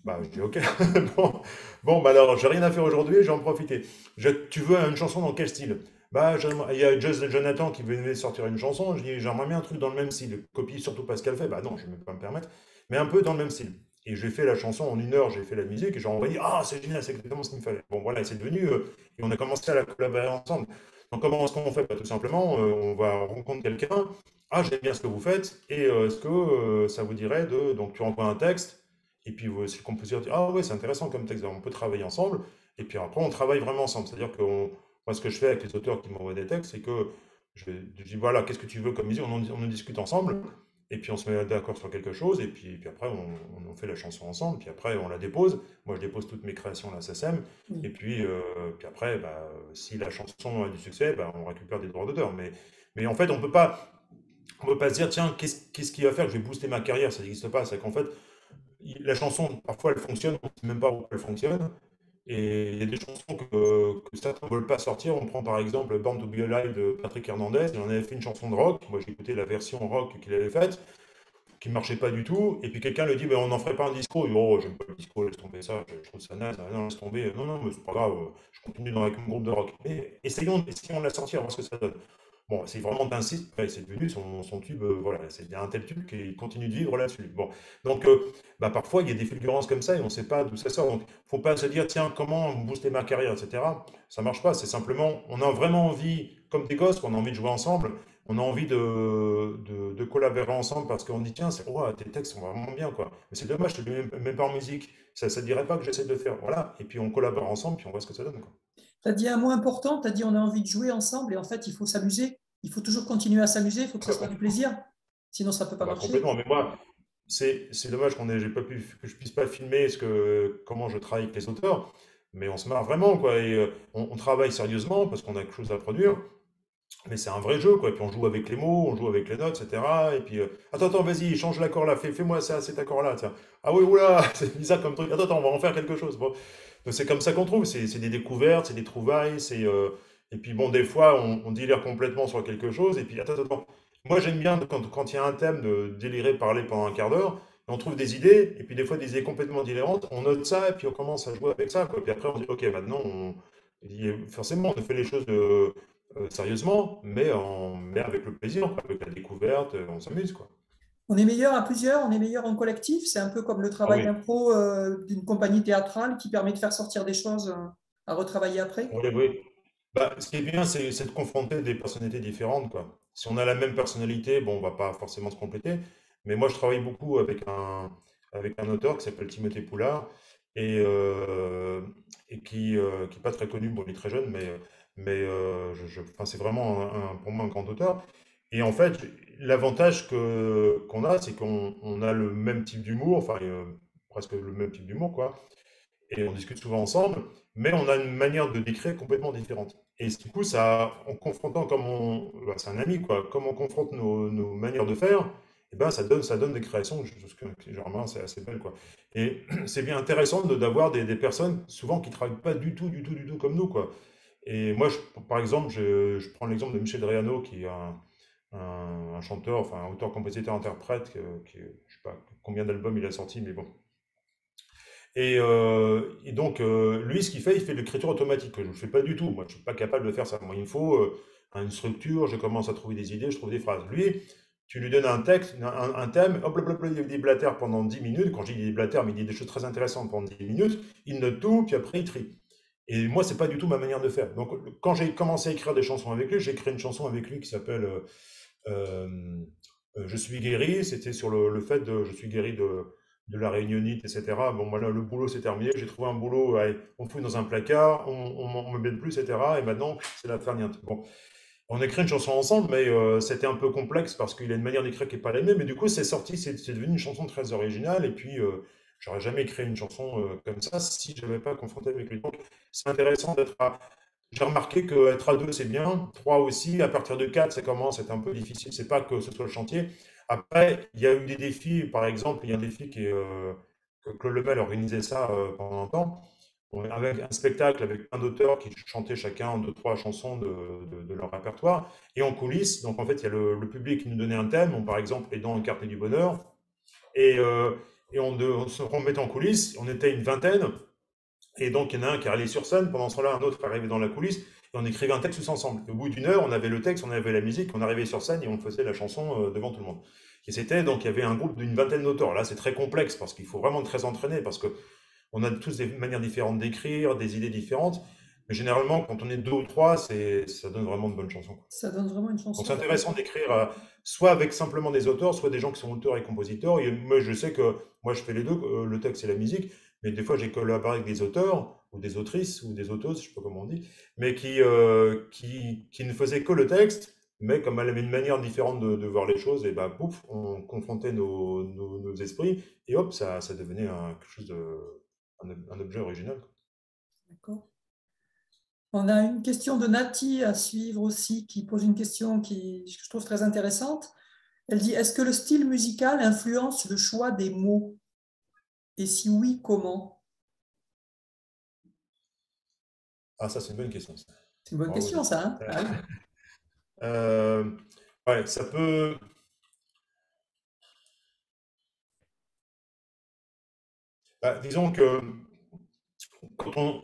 Bah, je dis ok. bon, bon, bah alors, j'ai rien à faire aujourd'hui, je vais en profiter. Je, tu veux une chanson dans quel style? Bah, il y a Jonathan qui venait sortir une chanson. Je dis, j'aimerais bien un truc dans le même style. Copie surtout pas ce qu'elle fait. Bah non, je ne vais pas me permettre. Mais un peu dans le même style. Et j'ai fait la chanson en une heure, j'ai fait la musique et j'ai envoyé, ah, c'est génial, c'est exactement ce qu'il me fallait. Bon, voilà, c'est devenu, euh, et on a commencé à la collaborer ensemble. Donc, comment est-ce qu'on fait? Bah, Tout simplement, euh, on va rencontrer quelqu'un, ah, j'aime bien ce que vous faites, et euh, est-ce que ça vous dirait de. Donc, tu envoies un texte, et puis si le compositeur dit, ah, ouais, c'est intéressant comme texte, on peut travailler ensemble, et puis après, on travaille vraiment ensemble. C'est-à-dire qu'on moi, ce que je fais avec les auteurs qui m'envoient des textes, c'est que je, dis voilà, qu'est-ce que tu veux comme musique? On en, discute ensemble, et puis on se met d'accord sur quelque chose, et puis, puis après on, on, fait la chanson ensemble, puis après on la dépose. Moi, je dépose toutes mes créations à la SSM, et puis, euh, puis après, bah, si la chanson a du succès, bah, on récupère des droits d'auteur. Mais, mais en fait, on peut pas. On peut pas se dire, tiens, qu'est-ce qu'est-ce qui va faire? Que je vais booster ma carrière Ça n'existe pas. C'est qu'en fait, la chanson, parfois, elle fonctionne, on ne sait même pas où elle fonctionne. Et il y a des chansons que, certains ne veulent pas sortir. On prend par exemple Born to Be Alive de Patrick Hernandez. Il en avait fait une chanson de rock. Moi, j'ai écouté la version rock qu'il avait faite. qui ne marchait pas du tout, et puis quelqu'un lui dit, ben, on n'en ferait pas un discours, il dit, oh, j'aime pas le discours, laisse tomber ça, je trouve ça naze, non, laisse tomber, non, non, mais c'est pas grave, je continue dans, avec groupe de rock. Mais essayons, essayons de la sortir, voir ce que ça donne. Bon, c'est vraiment d'insister, c'est devenu son, tube, euh, voilà, c'est un tel tube qu'il continue de vivre là-dessus. Bon, donc euh, bah, parfois il y a des fulgurances comme ça et on ne sait pas d'où ça sort. Donc, faut pas se dire tiens comment booster ma carrière, etc. Ça marche pas. C'est simplement, on a vraiment envie, comme des gosses, on a envie de jouer ensemble, on a envie de, de, collaborer ensemble parce qu'on dit tiens, oh, tes textes sont vraiment bien quoi. Mais c'est dommage, je te même, même pas en musique. Ça, ne dirait pas que j'essaie de le faire. Voilà. Et puis on collabore ensemble, puis on voit ce que ça donne. Quoi. Tu as dit un mot important, tu as dit on a envie de jouer ensemble et en fait il faut s'amuser. Il faut toujours continuer à s'amuser, il faut que ça soit du plaisir. Sinon ça ne peut pas bah, marcher. Complètement, mais moi, c'est dommage qu'on ait, pas pu, que je puisse pas filmer ce que, comment je travaille avec les auteurs, mais on se marre vraiment, quoi. Et euh, on, travaille sérieusement parce qu'on a quelque chose à produire, mais c'est un vrai jeu, quoi. Et puis on joue avec les mots, on joue avec les notes, etc. Et puis, euh, attends, attends, vas-y, change l'accord là, fais-moi ça, cet accord-là, tiens. Ah oui, oula, c'est bizarre comme truc. Attends, attends, on va en faire quelque chose. Bon. C'est comme ça qu'on trouve, c'est des découvertes, c'est des trouvailles, c'est. Euh, et puis bon, des fois, on, délire complètement sur quelque chose, et puis attends, attends. Moi, j'aime bien quand, quand il y a un thème de délirer, parler pendant un quart d'heure, on trouve des idées, et puis des fois des idées complètement délirantes, on note ça, et puis on commence à jouer avec ça. Quoi. Puis après, on dit, ok, maintenant, on, forcément, on fait les choses euh, sérieusement, mais, en, mais avec le plaisir, avec la découverte, on s'amuse. quoi. On est meilleur à plusieurs, on est meilleur en collectif. C'est un peu comme le travail ah d'impro euh, d'une compagnie théâtrale qui permet de faire sortir des choses euh, à retravailler après. Oui, oui. Bah, ce qui est bien, c'est de confronter des personnalités différentes. Quoi. Si on a la même personnalité, bon, on va pas forcément se compléter. Mais moi, je travaille beaucoup avec un, avec un auteur qui s'appelle Timothée Poulard et, euh, et qui n'est euh, pas très connu, bon, il est très jeune, mais, mais euh, je, c'est vraiment un, pour moi un grand auteur. Et en fait, l'avantage qu'on a, c'est qu'on on a le même type d'humour, enfin presque le même type d'humour, quoi. Et on discute souvent ensemble, mais on a une manière de décrire complètement différente. Et du coup, ça, en confrontant comme on, bah, c'est un ami quoi, comme on confronte nos, nos manières de faire, et eh ben ça donne, ça donne des créations, généralement c'est assez belle quoi. Et c'est bien intéressant d'avoir des, des, personnes souvent qui travaillent pas du tout, du tout, du tout comme nous quoi. Et moi, je, par exemple, je, je prends l'exemple de Michel Driano qui est un, chanteur, enfin un auteur, compositeur, interprète, qui, je sais pas combien d'albums il a sorti, mais bon, euh, et, donc, euh, lui, ce qu'il fait, il fait de l'écriture automatique, que je ne fais pas du tout. Moi, je ne suis pas capable de faire ça. Moi, il me faut euh, une structure, je commence à trouver des idées, je trouve des phrases. Lui, tu lui donnes un texte, un, thème, hop, hop, hop, il des blatères pendant 10 minutes. Quand je dis des blatères, mais il dit des choses très intéressantes pendant 10 minutes. Il note tout, puis après, il trie. Et moi, c'est pas du tout ma manière de faire. Donc, quand j'ai commencé à écrire des chansons avec lui, j'ai écrit une chanson avec lui qui s'appelle Je suis guéri. C'était sur le, fait de Je suis guéri de de la réunionite, etc. Bon, voilà, le boulot c'est terminé, j'ai trouvé un boulot, on fouille dans un placard, on, on, me met plus, etc. Et maintenant, c'est la ferniente. Bon, on écrit une chanson ensemble, mais c'était un peu complexe parce qu'il a une manière d'écrire qui n'est pas la même. Mais du coup, c'est sorti, c'est devenu une chanson très originale. Et puis, euh, j'aurais jamais écrit une chanson comme ça si je n'avais pas confronté avec lui. Donc, c'est intéressant d'être à. J'ai remarqué qu'être à deux, c'est bien. Trois aussi. À partir de quatre, ça commence à être un peu difficile. C'est pas que ce soit le chantier. Après, il y a eu des défis. Par exemple, il y a un défi qui est, euh, que Claude Lemel organisait ça euh, pendant un temps, avec un spectacle avec plein d'auteurs qui chantaient chacun deux, trois chansons de, leur répertoire. Et en coulisses, donc en fait, il y a le, public qui nous donnait un thème, par exemple, les dents incarnées du bonheur. Et, euh, et on, se remettait en coulisses, on était une vingtaine. Et donc, il y en a un qui allait sur scène, pendant ce temps-là, un autre qui arrivait dans la coulisse on écrivait un texte tous ensemble. Au bout d'une heure, on avait le texte, on avait la musique, on arrivait sur scène et on faisait la chanson euh, devant tout le monde. Et c'était donc, il y avait un groupe d'une vingtaine d'auteurs. Là, c'est très complexe parce qu'il faut vraiment être très entraîné parce que on a tous des manières différentes d'écrire, des idées différentes. Mais généralement, quand on est deux ou trois, c'est, ça donne vraiment de bonnes chansons. Ça donne vraiment une chanson. Donc c'est intéressant d'écrire euh, soit avec simplement des auteurs, soit des gens qui sont auteurs et compositeurs. Et moi, je sais que moi, je fais les deux, euh, le texte et la musique. Mais des fois, j'ai collaboré avec des auteurs ou des autrices ou des auteuses, je sais pas comment on dit, mais qui, euh, qui, qui, ne faisaient que le texte, mais comme elle avait une manière différente de, voir les choses, et pouf, on confrontait nos, nos, esprits et hop, ça, ça devenait un, quelque chose de, un, objet original. D'accord. On a une question de Nati à suivre aussi, qui pose une question qui, que je trouve très intéressante. Elle dit Est-ce que le style musical influence le choix des mots? Et si oui, comment? Ah, ça, c'est une bonne question. C'est une bonne question, ça. Hein ah euh, ouais, ça peut. Bah, disons que quand,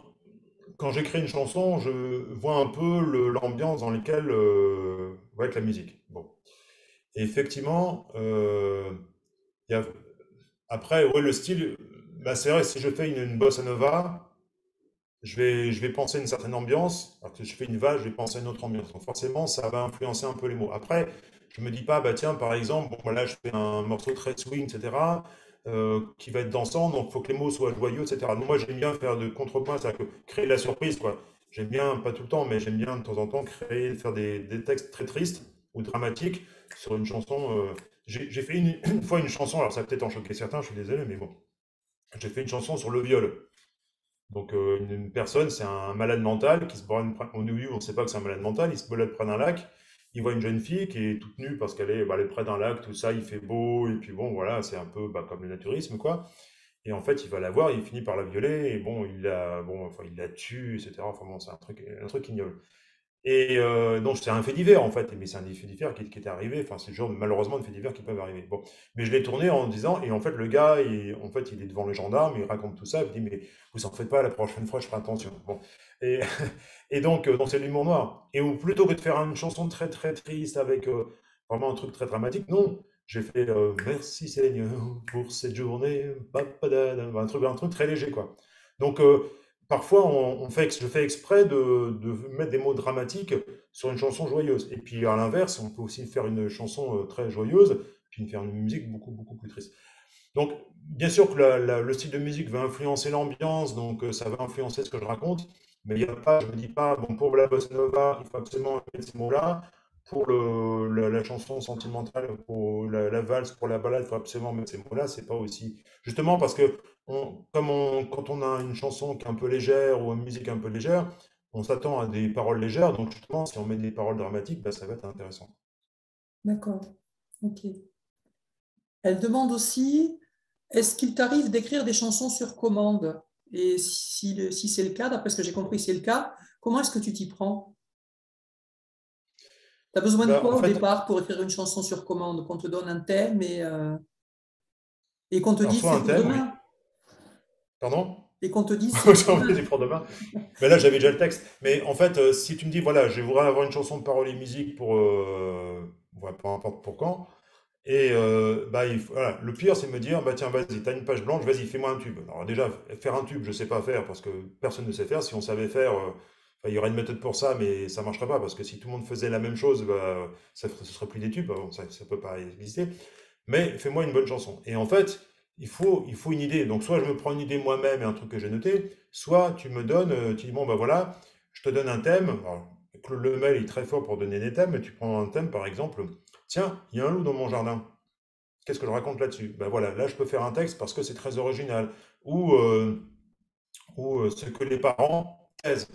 quand j'écris une chanson, je vois un peu l'ambiance dans laquelle euh, va être la musique. Bon. Et effectivement, euh, y a, après, ouais, le style, bah, c'est vrai, si je fais une, une bossa nova, je vais, je vais penser une certaine ambiance. Alors que je fais une vague, je vais penser à une autre ambiance. Donc forcément, ça va influencer un peu les mots. Après, je me dis pas, bah tiens, par exemple, bon, là, je fais un morceau très swing, etc., euh, qui va être dansant, donc il faut que les mots soient joyeux, etc. Moi, j'aime bien faire de contrepoint, c'est-à-dire créer la surprise. J'aime bien, pas tout le temps, mais j'aime bien de temps en temps créer, faire des, des textes très tristes ou dramatiques sur une chanson. Euh, j'ai fait une, fois une chanson, alors ça va peut-être en choquer certains, je suis désolé, mais bon. J'ai fait une chanson sur le viol. Donc euh, une, personne, c'est un malade mental qui se balade, on ne sait pas que c'est un malade mental, il se balade près d'un lac, il voit une jeune fille qui est toute nue parce qu'elle est, bah, est près d'un lac, tout ça, il fait beau, et puis bon, voilà, c'est un peu bah, comme le naturisme, quoi. Et en fait, il va la voir, il finit par la violer, et bon, il la, bon, enfin, il la tue, etc. Enfin bon, c'est un truc, un truc ignoble. Et euh, donc, c'est un fait divers, en fait, mais c'est un fait divers qui, qui est arrivé, enfin, c'est le genre, malheureusement, de fait divers qui peuvent arriver. Bon, mais je l'ai tourné en disant, et en fait, le gars, il, en fait, il est devant les gendarmes, il raconte tout ça, il dit, mais vous en faites pas, la prochaine fois, je ferai attention. Bon, et, et donc, euh, donc c'est l'humour noir. Et ou plutôt que de faire une chanson très, très triste avec euh, vraiment un truc très dramatique, non, j'ai fait euh, Merci Seigneur pour cette journée, un truc, un truc très léger, quoi. Donc, euh, parfois, je fais exprès de, mettre des mots dramatiques sur une chanson joyeuse. Et puis, à l'inverse, on peut aussi faire une chanson euh, très joyeuse, puis faire une musique beaucoup, beaucoup plus triste. Donc, bien sûr que le style de musique va influencer l'ambiance, donc ça va influencer ce que je raconte, mais il n'y a pas, je ne dis pas, bon, pour la bossa nova, il faut absolument mettre ces mots-là, pour la, chanson sentimentale, pour la, la, valse, pour la balade, il faut absolument mettre ces mots-là. C'est pas aussi. Justement parce que, on, comme on, quand on a une chanson qui est un peu légère ou une musique un peu légère, on s'attend à des paroles légères. Donc, justement, si on met des paroles dramatiques, bah, ça va être intéressant. D'accord. Ok. Elle demande aussi est-ce qu'il t'arrive d'écrire des chansons sur commande? Et si, si c'est le cas, d'après ce que j'ai compris, c'est le cas, comment est-ce que tu t'y prends? Tu as besoin de bah, quoi au fait, départ pour écrire une chanson sur commande? Qu'on te donne un thème et, euh, et qu'on te dise c'est pour thème, demain? oui. Pardon Et qu'on te dise pour demain. Mais là, j'avais déjà le texte. Mais en fait, euh, si tu me dis, voilà, je voudrais avoir une chanson de paroles et musique pour, euh, ouais, peu importe pour quand, et euh, bah, il, voilà, le pire, c'est de me dire, bah, tiens, vas-y, tu as une page blanche, vas-y, fais-moi un tube. Alors déjà, faire un tube, je ne sais pas faire parce que personne ne sait faire. Si on savait faire, euh, il y aurait une méthode pour ça, mais ça ne marcherait pas, parce que si tout le monde faisait la même chose, bah, ça ne serait plus des tubes, ça ne peut pas exister. Mais fais-moi une bonne chanson. Et en fait, il faut, il faut une idée. Donc, soit je me prends une idée moi-même et un truc que j'ai noté, soit tu me donnes, euh, tu dis, bon, ben voilà, je te donne un thème. Alors, le mail est très fort pour donner des thèmes, mais tu prends un thème, par exemple, tiens, il y a un loup dans mon jardin. Qu'est-ce que je raconte là-dessus? Ben voilà, là, je peux faire un texte parce que c'est très original. Ou, euh, ou euh, ce que les parents taisent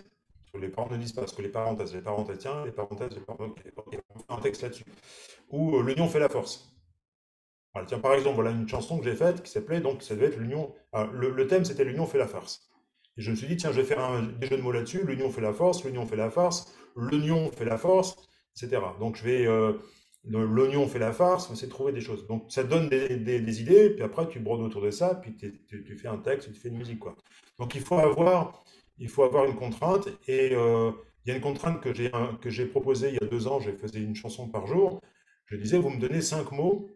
les parents ne disent pas, parce que les parenthèses, les parenthèses, tiens, les parenthèses, les parenthèses, okay, on fait un texte là-dessus. Ou euh, l'union fait la force. Tiens, par exemple, voilà une chanson que j'ai faite qui s'appelait, donc ça devait être l'union. Le, thème c'était l'union fait la farce. Et je me suis dit, tiens, je vais faire un, des jeux de mots là-dessus, l'union fait la force, l'union fait la farce, l'union fait la force, etc. Donc je vais. Euh, fait la farce, c'est trouver des choses. Donc ça donne des, idées, puis après tu brodes autour de ça, puis tu, fais un texte, tu fais une musique. Quoi. Donc il faut avoir il faut avoir une contrainte. Et euh, il y a une contrainte que j'ai, que j'ai proposée il y a deux ans, j'ai faisais une chanson par jour. Je disais, vous me donnez cinq mots,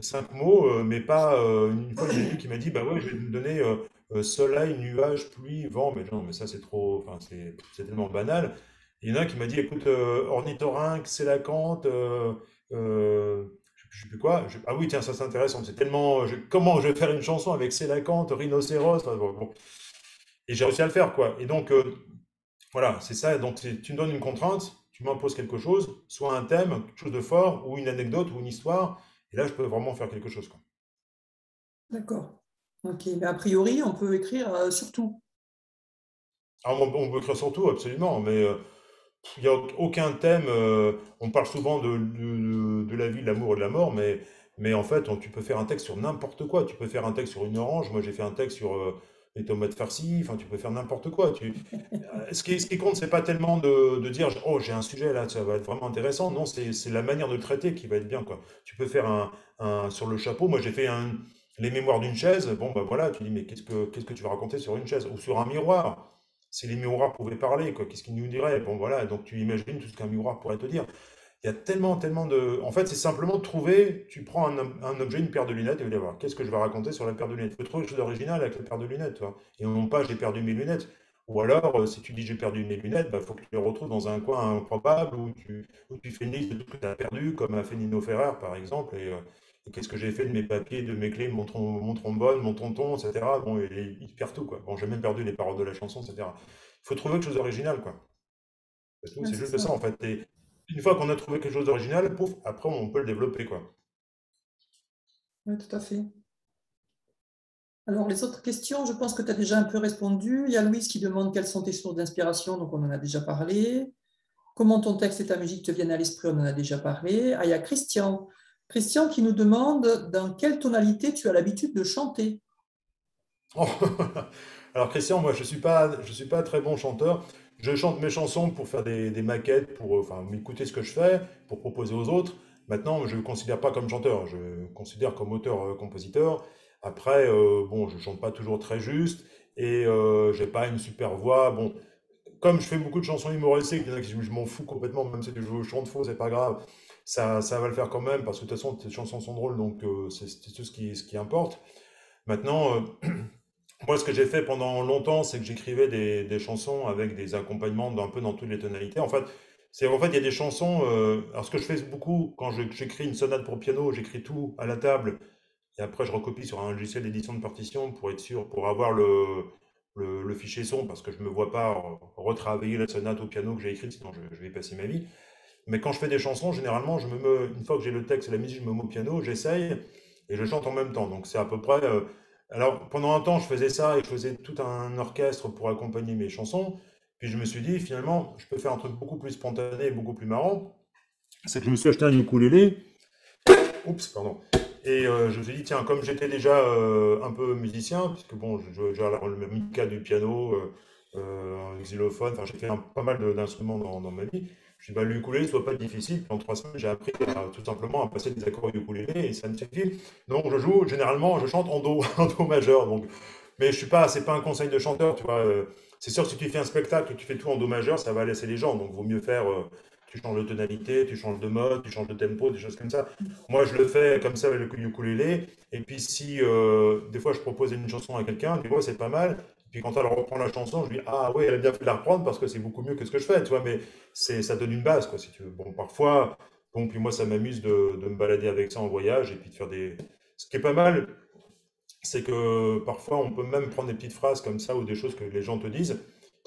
cinq mots, euh, mais pas euh, une fois j'ai qui m'a dit, bah ouais, je vais me donner euh, euh, soleil, nuage, pluie, vent. Mais non, mais ça c'est trop, enfin c'est, tellement banal. il y en a un qui m'a dit, écoute, ornithorynque, sélacanthe, je sais plus quoi. Ah oui, tiens, ça c'est intéressant. C'est tellement. Comment je vais faire une chanson avec Sélacanthe, rhinocéros bon, et j'ai réussi à le faire, quoi. Et donc, euh, voilà, c'est ça. Donc, tu me donnes une contrainte, tu m'imposes quelque chose, soit un thème, quelque chose de fort, ou une anecdote, ou une histoire, et là, je peux vraiment faire quelque chose. D'accord. Ok, mais a priori, on peut écrire euh, sur tout. Alors, on, on, peut écrire sur tout, absolument, mais euh, il n'y a aucun thème. Euh, on parle souvent de, de, de la vie, de l'amour et de la mort, mais, mais en fait, on, tu peux faire un texte sur n'importe quoi. Tu peux faire un texte sur une orange. Moi, j'ai fait un texte sur les tomates farcies, enfin tu peux faire n'importe quoi. Tu... Euh, ce, qui, ce qui compte, c'est pas tellement de, de dire oh j'ai un sujet là, ça va être vraiment intéressant. Non, c'est la manière de le traiter qui va être bien quoi. Tu peux faire un, un sur le chapeau. Moi j'ai fait un, les mémoires d'une chaise, bon, bah voilà, tu dis, mais qu'est-ce que, que tu vas raconter sur une chaise? Ou sur un miroir Si les miroirs pouvaient parler, qu'est-ce qu'ils nous diraient? Bon, voilà, donc tu imagines tout ce qu'un miroir pourrait te dire. Il y a tellement, tellement de. En fait, c'est simplement de trouver. Tu prends un, objet, une paire de lunettes, et vous allez voir, qu'est-ce que je vais raconter sur la paire de lunettes? Il faut trouver quelque chose d'original avec la paire de lunettes, toi. Et non pas j'ai perdu mes lunettes. Ou alors, euh, si tu dis j'ai perdu mes lunettes, il bah, faut que tu les retrouves dans un coin improbable où tu, où tu fais une liste de tout ce que tu as perdu, comme a fait Nino Ferrer, par exemple. Et, euh, qu'est-ce que j'ai fait de mes papiers, de mes clés, mon, mon trombone, mon tonton, etc. Bon, il, il perd tout, quoi. Bon, j'ai même perdu les paroles de la chanson, etc. Il faut trouver quelque chose d'original, quoi. C'est juste ça, en fait. Et une fois qu'on a trouvé quelque chose d'original, pouf, après, on peut le développer, quoi. Oui, tout à fait. Alors, les autres questions, je pense que tu as déjà un peu répondu. Il y a Louise qui demande quelles sont tes sources d'inspiration, donc on en a déjà parlé. Comment ton texte et ta musique te viennent à l'esprit, on en a déjà parlé. Ah, il y a Christian. Christian qui nous demande dans quelle tonalité tu as l'habitude de chanter? Alors Christian, moi je ne suis, pas, je suis pas très bon chanteur. Je chante mes chansons pour faire des, maquettes, pour enfin, m'écouter ce que je fais, pour proposer aux autres. Maintenant, je ne considère pas comme chanteur, je considère comme auteur-compositeur. Après, euh, bon, je chante pas toujours très juste et euh, j'ai pas une super voix. Bon, comme je fais beaucoup de chansons humoristiques, je m'en fous complètement, même si je chante faux, c'est pas grave. Ça, ça va le faire quand même parce que de toute façon, tes chansons sont drôles, donc euh, c'est tout ce qui, ce qui importe. Maintenant, euh, moi, ce que j'ai fait pendant longtemps, c'est que j'écrivais des, chansons avec des accompagnements un peu dans toutes les tonalités. En fait, c'est en fait, il y a des chansons. Euh, alors, ce que je fais beaucoup quand j'écris une sonate pour piano, j'écris tout à la table et après, je recopie sur un logiciel d'édition de partition pour être sûr, pour avoir le, le, fichier son, parce que je ne me vois pas retravailler la sonate au piano que j'ai écrite, sinon je, vais passer ma vie. Mais quand je fais des chansons, généralement, je me une fois que j'ai le texte et la musique, je me mets au piano, j'essaye et je chante en même temps. Donc c'est à peu près. Euh, alors pendant un temps, je faisais ça et je faisais tout un orchestre pour accompagner mes chansons. Puis je me suis dit, finalement, je peux faire un truc beaucoup plus spontané et beaucoup plus marrant. C'est que je me suis acheté un ukulélé. Oups, pardon. Et euh, je me suis dit, tiens, comme j'étais déjà euh, un peu musicien, puisque bon, j'ai le même cas du piano, euh, un xylophone, enfin j'ai fait pas mal d'instruments dans, ma vie, je dit, bah, le ukulélé, soit pas difficile. en trois semaines, j'ai appris tout simplement à passer des accords ukulélé et ça me suffit. Donc je joue, généralement, je chante en do, en do majeur. Donc, mais je suis pas, c'est pas un conseil de chanteur, tu vois. C'est sûr si tu fais un spectacle et tu fais tout en do majeur, ça va laisser les gens. Donc vaut mieux faire tu changes de tonalité, tu changes de mode, tu changes de tempo, des choses comme ça. Moi, je le fais comme ça avec le ukulélé. Et puis, si euh, des fois je propose une chanson à quelqu'un, des fois c'est pas mal. Puis quand elle reprend la chanson, je lui dis Ah oui, elle a bien fait de la reprendre parce que c'est beaucoup mieux que ce que je fais, tu vois. Mais ça donne une base, quoi, si tu veux. Bon, parfois, bon, puis moi, ça m'amuse de, de, me balader avec ça en voyage et puis de faire des. Ce qui est pas mal, c'est que parfois, on peut même prendre des petites phrases comme ça ou des choses que les gens te disent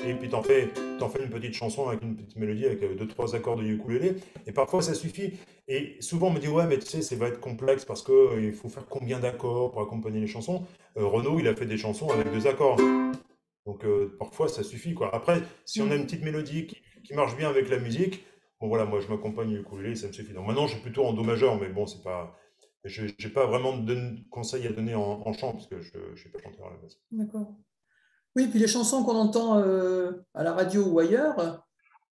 et puis t'en fais, en fais une petite chanson avec une petite mélodie avec euh, deux trois accords de ukulélé. Et parfois ça suffit. Et souvent on me dit ouais mais tu sais ça va être complexe parce que euh, il faut faire combien d'accords pour accompagner les chansons. Euh, Renaud il a fait des chansons avec deux accords. Donc parfois ça suffit quoi. Après si on a une petite mélodie qui, marche bien avec la musique bon voilà moi je m'accompagne ukulélé ça me suffit. Donc maintenant je suis plutôt en do majeur mais bon c'est pas je n'ai pas vraiment de conseils à donner en, chant parce que je ne suis pas chanteur à la base. D'accord oui, puis les chansons qu'on entend euh, à la radio ou ailleurs,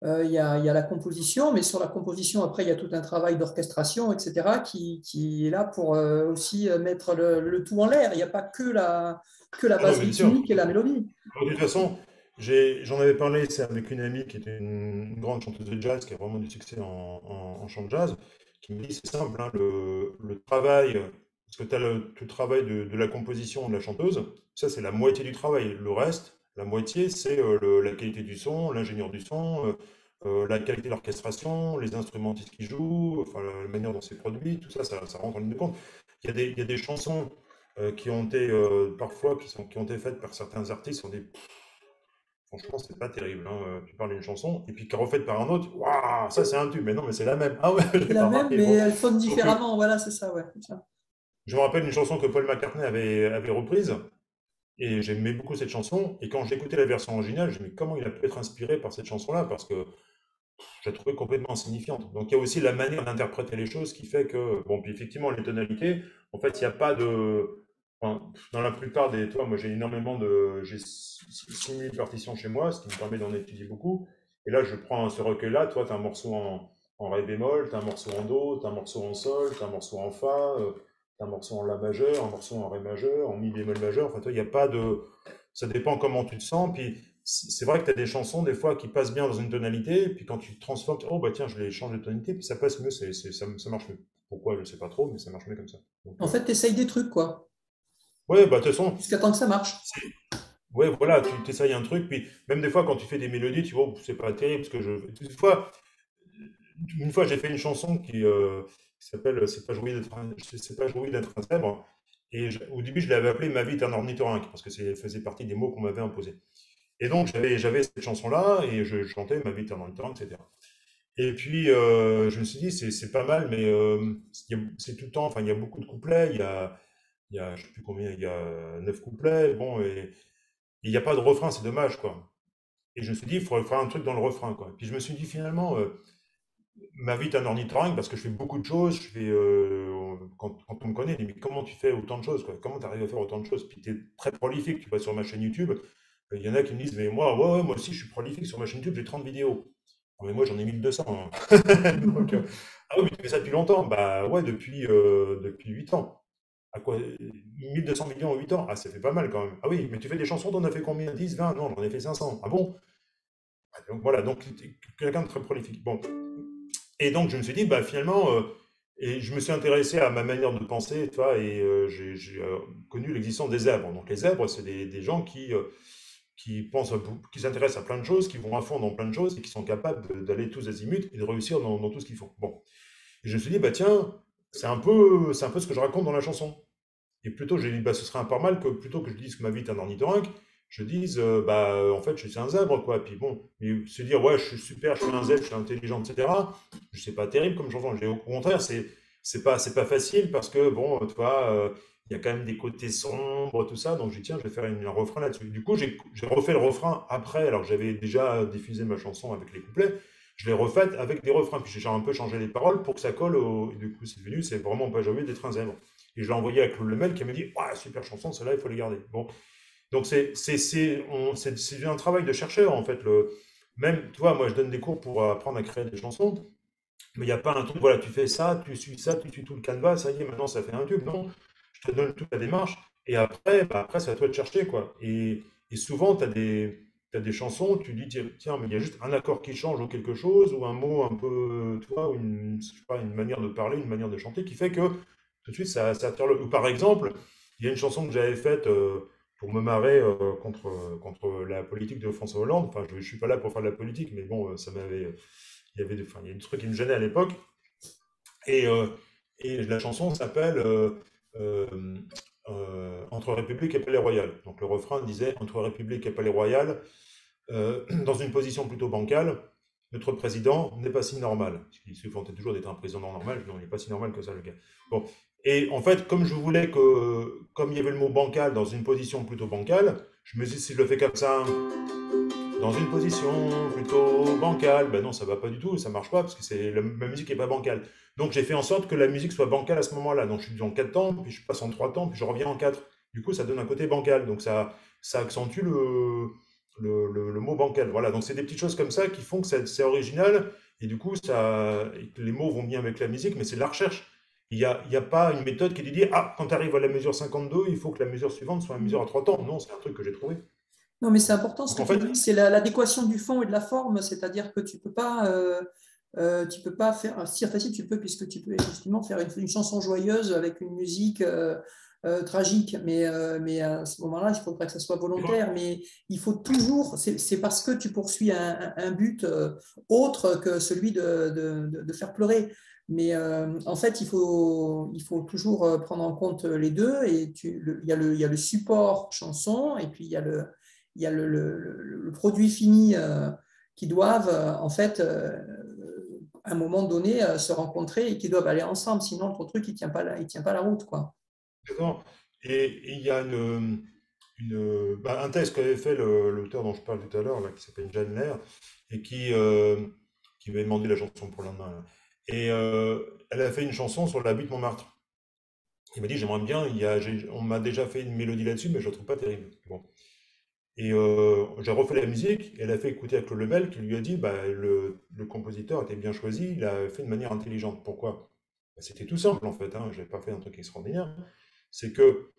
euh, il y, a, la composition, mais sur la composition, après, il y a tout un travail d'orchestration, etc., qui, est là pour euh, aussi mettre le, tout en l'air. Il n'y a pas que la, que la ah base rythmique et la mélodie. de toute façon, j'en avais parlé avec une amie qui était une, grande chanteuse de jazz, qui a vraiment du succès en, chant de jazz, qui me dit c'est simple, hein, le, le, travail parce que tu as le, tout le travail de, la composition de la chanteuse, ça c'est la moitié du travail. Le reste, la moitié, c'est euh, la qualité du son, l'ingénieur du son, euh, euh, la qualité de l'orchestration, les instrumentistes qui jouent, enfin, la manière dont c'est produit, tout ça, ça, rentre en ligne de compte. Il y a des, il y a des chansons qui ont été parfois qui, sont, qui ont été faites par certains artistes, sont des Franchement, c'est pas terrible. Hein. Tu parles d'une chanson et puis qui est refaite par un autre. Waouh, ça c'est un tube. Mais non, mais c'est la même. Ah ouais, c'est la même, mais elle sonne différemment. Voilà, c'est ça, ouais. Ça. Je me rappelle une chanson que Paul McCartney avait, avait reprise, et j'aimais beaucoup cette chanson. Et quand j'écoutais la version originale, je me dis comment il a pu être inspiré par cette chanson-là, parce que je la trouvais complètement insignifiante. Donc il y a aussi la manière d'interpréter les choses qui fait que, bon, puis effectivement, les tonalités, en fait, il n'y a pas de. dans la plupart des. Toi, moi, j'ai énormément de. J'ai 6000 partitions chez moi, ce qui me permet d'en étudier beaucoup. Et là, je prends ce recueil-là. Toi, tu as un morceau en, en Ré bémol, tu as un morceau en Do, tu as un morceau en Sol, tu as un morceau en Fa. Euh, un morceau en La majeur, un morceau en Ré majeur, en Mi bémol majeur. Enfin, il n'y a pas de. Ça dépend comment tu te sens. Puis c'est vrai que tu as des chansons, des fois, qui passent bien dans une tonalité. Puis quand tu transformes, oh bah tiens, je les change de tonalité, puis ça passe mieux, ça, ça, marche mieux. Pourquoi, je ne sais pas trop, mais ça marche mieux comme ça. en fait, tu essayes des trucs, quoi. Ouais, bah de toute façon. Jusqu'à temps que ça marche. Ouais, voilà, tu essayes un truc, puis même des fois, quand tu fais des mélodies, tu vois, oh, c'est pas terrible, parce que je. Une fois, une fois j'ai fait une chanson qui, euh, s'appelle C'est pas joué d'être c'est pas joué d'être un zèbre. Et au début, je l'avais appelé Ma vie est un ornithorynque, parce que ça faisait partie des mots qu'on m'avait imposés. Et donc, j'avais, cette chanson-là, et je chantais Ma vie est un ornithorynque, etc. Et puis, euh, je me suis dit, c'est, pas mal, mais euh, c'est tout le temps, enfin, il y a beaucoup de couplets, il y a, y je sais plus combien, il y a neuf couplets, bon, et il n'y a pas de refrain, c'est dommage, quoi. Et je me suis dit, il faudrait faire un truc dans le refrain, quoi. Puis je me suis dit, finalement, euh, ma vie est un ornithorynque parce que je fais beaucoup de choses. Je euh, quand, on me connaît, mais comment tu fais autant de choses, Comment tu arrives à faire autant de choses? Puis tu es très prolifique, tu vas sur ma chaîne YouTube. Euh, il y en a qui me disent, mais moi, moi aussi, je suis prolifique sur ma chaîne YouTube, j'ai 30 vidéos. mais moi, j'en ai 1200. Hein. ah oui, mais tu fais ça depuis longtemps Bah ouais, depuis, depuis 8 ans. À quoi 1200 millions en 8 ans? Ah, ça fait pas mal quand même. Ah oui, mais tu fais des chansons, t'en as fait combien? 10, 20 Non, j'en ai fait 500. Ah bon? Ah, Donc voilà, donc quelqu'un de très prolifique. Bon. Et donc je me suis dit, bah finalement, euh, et je me suis intéressé à ma manière de penser, et euh, j'ai euh, connu l'existence des zèbres. Donc les zèbres, c'est des, gens qui, qui s'intéressent à plein de choses, qui vont à fond dans plein de choses et qui sont capables d'aller tous azimuts et de réussir dans, dans tout ce qu'ils font. Bon. Et je me suis dit, bah tiens, c'est un, peu, c'est un peu ce que je raconte dans la chanson. Et plutôt, j'ai dit, bah, ce serait un pas mal que plutôt que je dise que ma vie est un ornithorynque, je dise, euh, bah, en fait, je suis un zèbre, quoi. Puis bon, se dire, ouais, je suis super, je suis un zèbre, je suis intelligent, etc. C'est pas terrible comme chanson. Au contraire, c'est, c'est pas, c'est pas facile parce que, bon, tu vois, euh, il y a quand même des côtés sombres, tout ça. Donc, je dis, tiens, je vais faire un refrain là-dessus. Du coup, j'ai, refait le refrain après, alors j'avais déjà diffusé ma chanson avec les couplets je l'ai refaite avec des refrains. Puis j'ai un peu changé les paroles pour que ça colle. Au... Et du coup, c'est devenu, c'est vraiment pas jamais d'être un zèbre. Et je l'ai envoyé à Claude Lemel qui m'a dit Ouais, super chanson, celle-là, il faut les garder. Bon. Donc, c'est, un travail de chercheur, en fait. Le... Même, tu vois, moi, je donne des cours pour apprendre à créer des chansons. Mais il n'y a pas un truc, voilà, tu fais ça, tu suis ça, tu suis tout le canevas, ça y est, maintenant ça fait un tube. Non, je te donne toute la démarche. Et après, bah, après c'est à toi de chercher, quoi. Et, et souvent, tu as des des chansons, tu dis, tiens, mais il y a juste un accord qui change ou quelque chose, ou un mot un peu, tu vois, une, pas, une manière de parler, une manière de chanter, qui fait que tout de suite, ça, ça attire le... Ou par exemple, il y a une chanson que j'avais faite euh, pour me marrer euh, contre, contre la politique de François Hollande. Enfin, je ne suis pas là pour faire de la politique, mais bon, euh, ça m'avait... Il y avait des, enfin, il y a des trucs qui me gênaient à l'époque. Et, et la chanson s'appelle Entre République et Palais Royal. Donc le refrain disait Entre République et Palais Royal, euh, dans une position plutôt bancale, notre président n'est pas si normal. Il se vantait toujours d'être un président normal, non, il n'est pas si normal que ça, le gars. Bon. Et en fait, comme je voulais que, comme il y avait le mot bancal dans une position plutôt bancale, je me dit, si je le fais comme ça, dans une position plutôt bancale, ben non, ça va pas du tout, ça marche pas, parce que c'est la, musique n'est pas bancale. Donc j'ai fait en sorte que la musique soit bancale à ce moment-là. Donc je suis en 4 temps, puis je passe en 3 temps, puis je reviens en 4. Du coup, ça donne un côté bancal. Donc ça, ça accentue le, le, mot bancal. Voilà, donc c'est des petites choses comme ça qui font que c'est original et du coup, ça, les mots vont bien avec la musique, mais c'est de la recherche. Il n'y a, a, pas une méthode qui dit Ah, quand tu arrives à la mesure 52, il faut que la mesure suivante soit une mesure à 3 temps. Non, c'est un truc que j'ai trouvé. Non, mais c'est important ce que fait, c'est l'adéquation du fond et de la forme, c'est-à-dire que tu ne peux pas. Euh, euh, tu peux pas faire, si facile tu peux, puisque tu peux effectivement faire une, chanson joyeuse avec une musique euh, euh, tragique, mais, euh, mais à ce moment-là, il faudrait que ça soit volontaire. Mais il faut toujours, c'est parce que tu poursuis un, but euh, autre que celui de, de, faire pleurer. Mais en fait, il faut, il faut toujours prendre en compte les deux. Et il, y a le, y a le support chanson et puis il y a le, y a le, produit fini qui doivent, en fait, à un moment donné, se rencontrer et qui doivent aller ensemble. Sinon, le truc, il ne tient, pas la, tient pas la route. Quoi. Et il y a une, bah, un test qu'avait fait l'auteur dont je parle tout à l'heure, qui s'appelle Jeanne Lair, et qui, euh, qui m'avait demandé la chanson pour le lendemain. Et euh, elle a fait une chanson sur la butte Montmartre. Il m'a dit J'aimerais bien, il y a, on m'a déjà fait une mélodie là-dessus, mais je ne trouve pas terrible. Bon. Et euh, j'ai refait la musique, et elle a fait écouter à Claude Lebel, qui lui a dit bah, le, le compositeur était bien choisi, il a fait de manière intelligente. Pourquoi? Bah, c'était tout simple en fait, hein, je n'avais pas fait un truc extraordinaire. C'est que,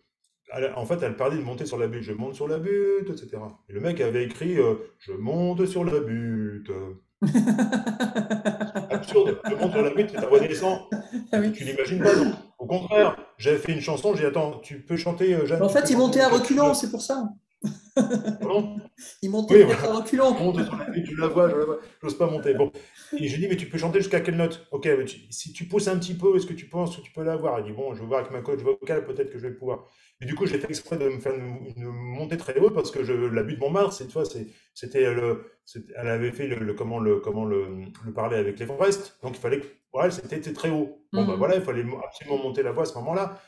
en fait, elle parlait de monter sur la butte, je monte sur la butte, etc. Et le mec avait écrit euh, Je monte sur la butte. Absurde, je monte sur la butte et ta voix descend. Ah tu l'imagines pas, non Au contraire, j'avais fait une chanson, j'ai dit Attends, tu peux chanter, euh, Jeanne En fait, il montait à reculant, c'est pour ça. Il montait oui, à reculant. Monte sur la butte, je la vois, je n'ose pas monter. Bon. Et je lui dis, mais tu peux chanter jusqu'à quelle note? Ok, si tu pousses un petit peu, est-ce que tu penses que tu peux l'avoir? Il dit, bon, je vais voir avec ma coach vocale, peut-être que je vais pouvoir. Et du coup, j'ai fait exprès de me faire une, montée très haute parce que je, la butte de Montmartre, cette fois, c'était le, elle avait fait le, comment le comment le, le parler avec l'Everest, donc il fallait que, voilà, c'était très haut. Bon, ben voilà, il fallait absolument monter la voix à ce moment-là.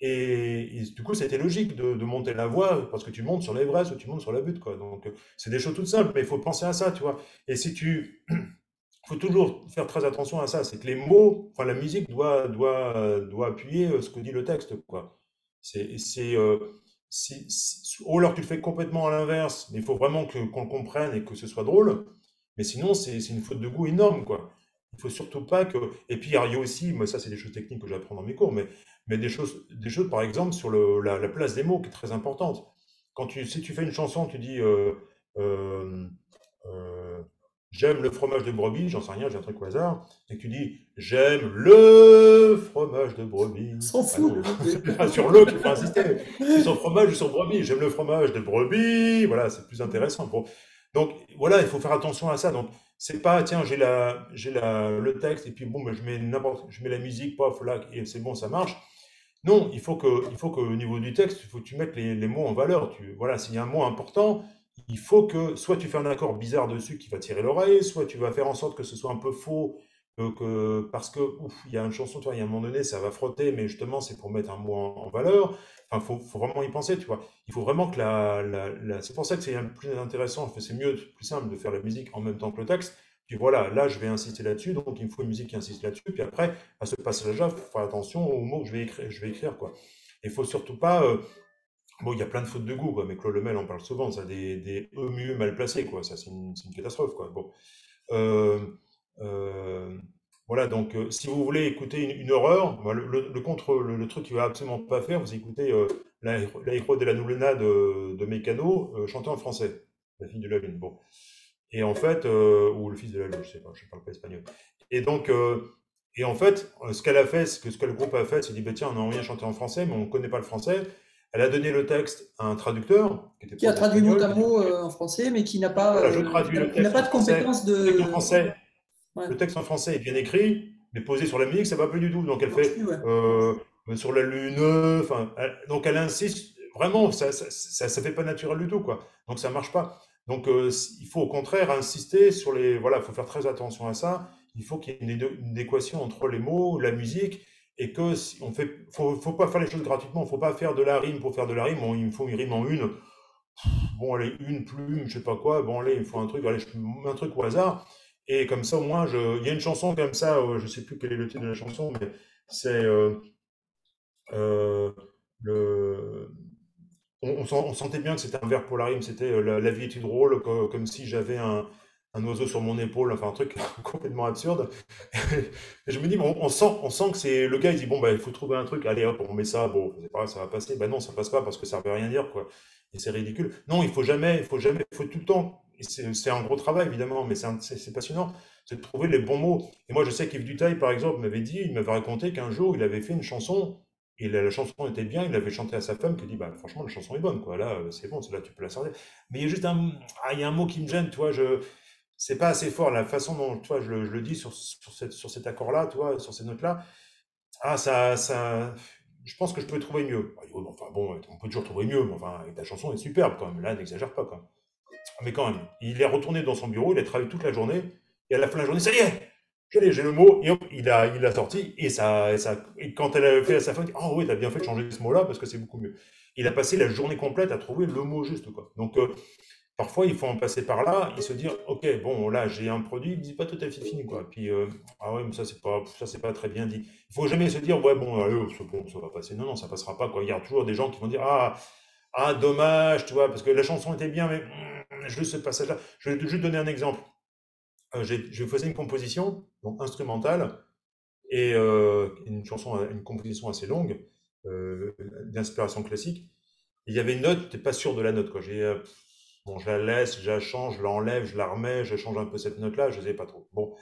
Et, du coup, c'était logique de, de, monter la voix parce que tu montes sur l'Everest ou tu montes sur la butte, quoi. Donc, c'est des choses toutes simples, mais il faut penser à ça, tu vois. Et si tu faut toujours faire très attention à ça, c'est que les mots, enfin la musique doit, doit, doit appuyer euh, ce que dit le texte, quoi. C'est, c'est, euh, ou alors tu le fais complètement à l'inverse, mais il faut vraiment que, qu'on le comprenne et que ce soit drôle, mais sinon c'est, c'est une faute de goût énorme, quoi. Il faut surtout pas que, et puis il y a aussi, moi ça c'est des choses techniques que j'apprends dans mes cours, mais, mais des choses, des choses par exemple sur le, la, la, place des mots qui est très importante. Quand tu, si tu fais une chanson, tu dis, euh, euh, euh j'aime le fromage de brebis, j'en sais rien, j'ai un truc au hasard, et que tu dis j'aime le fromage de brebis. S'en fout. Ah sur le qu'il faut insister. C'est sur fromage ou sur brebis. J'aime le fromage de brebis. Voilà, c'est plus intéressant. Bon. Donc voilà, il faut faire attention à ça. Donc c'est pas tiens j'ai la j'ai la le texte et puis bon ben, je mets n'importe je mets la musique paf là et c'est bon ça marche. Non, il faut que il faut qu'au niveau du texte, il faut que tu mettes les, les mots en valeur. Tu voilà, s'il y a un mot important, il faut que soit tu fais un accord bizarre dessus qui va tirer l'oreille, soit tu vas faire en sorte que ce soit un peu faux, que, parce que il y a une chanson, toi, il y a un moment donné, ça va frotter, mais justement, c'est pour mettre un mot en, valeur. Enfin, faut, faut vraiment y penser, tu vois. Il faut vraiment que la, c'est pour ça que c'est plus intéressant, c'est mieux, plus simple de faire la musique en même temps que le texte. Puis voilà, là, je vais insister là-dessus, donc il me faut une musique qui insiste là-dessus. Puis après, à ce passage-là, faut faire attention aux mots que je vais écrire, je vais écrire quoi. Il faut surtout pas euh, Bon, il y a plein de fautes de goût, quoi, mais Claude Lemel en parle souvent, ça, des, des E mieux mal placés, quoi. Ça, c'est une, une, catastrophe, quoi. Bon. Euh, euh, voilà, donc euh, si vous voulez écouter une, horreur, le, le, contre, le, truc qu'il va absolument pas faire, vous écoutez L'aéro de la Noulena de, de Mécano, chanté en français, la fille de la lune. Bon. Et en fait, ou le fils de la lune, je sais pas, je parle pas espagnol. Et donc, et en fait, ce qu'elle a fait, ce que, ce que le groupe a fait, c'est dit, bah, tiens, on a envie de chanter en français, mais on connaît pas le français. Elle a donné le texte à un traducteur qui, a traduit mot à mot en français, mais qui n'a pas, euh, pas de compétences de. Le, français, le texte en français est bien écrit, mais posé sur la musique, ça va plus du tout. Donc elle fait euh, sur la lune, enfin, donc elle insiste vraiment, ça, ça, ça, fait pas naturel du tout, quoi. Donc ça marche pas. Donc euh, il faut au contraire insister sur les, voilà, il faut faire très attention à ça. Il faut qu'il y ait une, une équation entre les mots, la musique et que si on fait, faut, faut pas faire les choses gratuitement, faut pas faire de la rime pour faire de la rime. Bon, il me faut une rime en une. Bon, allez, une plume, je sais pas quoi. Bon, allez, il faut un truc. Un truc au hasard. Et comme ça, au moins, je... il y a une chanson comme ça. Euh, je sais plus quel est le titre de la chanson, mais c'est euh, euh, le. On, sentait bien que c'était un verre pour la rime. C'était la, vie était drôle, comme si j'avais un un oiseau sur mon épaule, enfin un truc complètement absurde. je me dis, bon, on sent, on sent que c'est le gars, il dit, bon, bah, il faut trouver un truc, allez hop, on met ça, bon, ça va passer. Ben non, ça passe pas parce que ça veut rien dire, quoi. Et c'est ridicule. Non, il faut jamais, il faut jamais, il faut tout le temps. C'est un gros travail, évidemment, mais c'est passionnant, c'est de trouver les bons mots. Et moi, je sais qu'Yves Dutail, par exemple, m'avait dit, il m'avait raconté qu'un jour, il avait fait une chanson, et la, chanson était bien, il l'avait chanté à sa femme, qui dit, bah, franchement, la chanson est bonne, quoi. Là, c'est bon, là, tu peux la sortir. Mais il y a juste un, ah, il y a un mot qui me gêne, tu vois, je, c'est pas assez fort. La façon dont toi, je, le, je le dis sur, sur, cette, sur cet accord-là, toi, sur ces notes-là, ah, ça, ça, je pense que je peux trouver mieux. Enfin bon, on peut toujours trouver mieux, mais enfin, ta chanson est superbe quand même. Là, n'exagère pas quand. Mais quand même, il est retourné dans son bureau, il a travaillé toute la journée, et à la fin de la journée, ça y est, j'ai le mot, et il a, il a sorti, et ça, et ça, et quand elle a fait à sa fin, il dit, oh oui, t'as bien fait de changer ce mot-là, parce que c'est beaucoup mieux. Il a passé la journée complète à trouver le mot juste, quoi. Donc, euh, Parfois, il faut en passer par là et se dire, OK, bon, là, j'ai un produit, il n'est pas tout à fait fini, quoi. Puis, euh, ah ouais, mais ça, c'est pas, c'est pas très bien dit. Il faut jamais se dire, ouais, bon, allez, bon, ça va passer. Non, non, ça passera pas, quoi. Il y a toujours des gens qui vont dire, ah, ah, dommage, tu vois, parce que la chanson était bien, mais hmm, juste ce passage-là. Je vais juste donner un exemple. Euh, je faisais une composition, donc instrumentale, et euh, une chanson, une composition assez longue, euh, d'inspiration classique. il y avait une note, n'étais pas sûr de la note. Quoi. J'ai, bon, je la laisse, je la change, je l'enlève, je la remets, je change un peu cette note-là, je ne sais pas trop. Bon.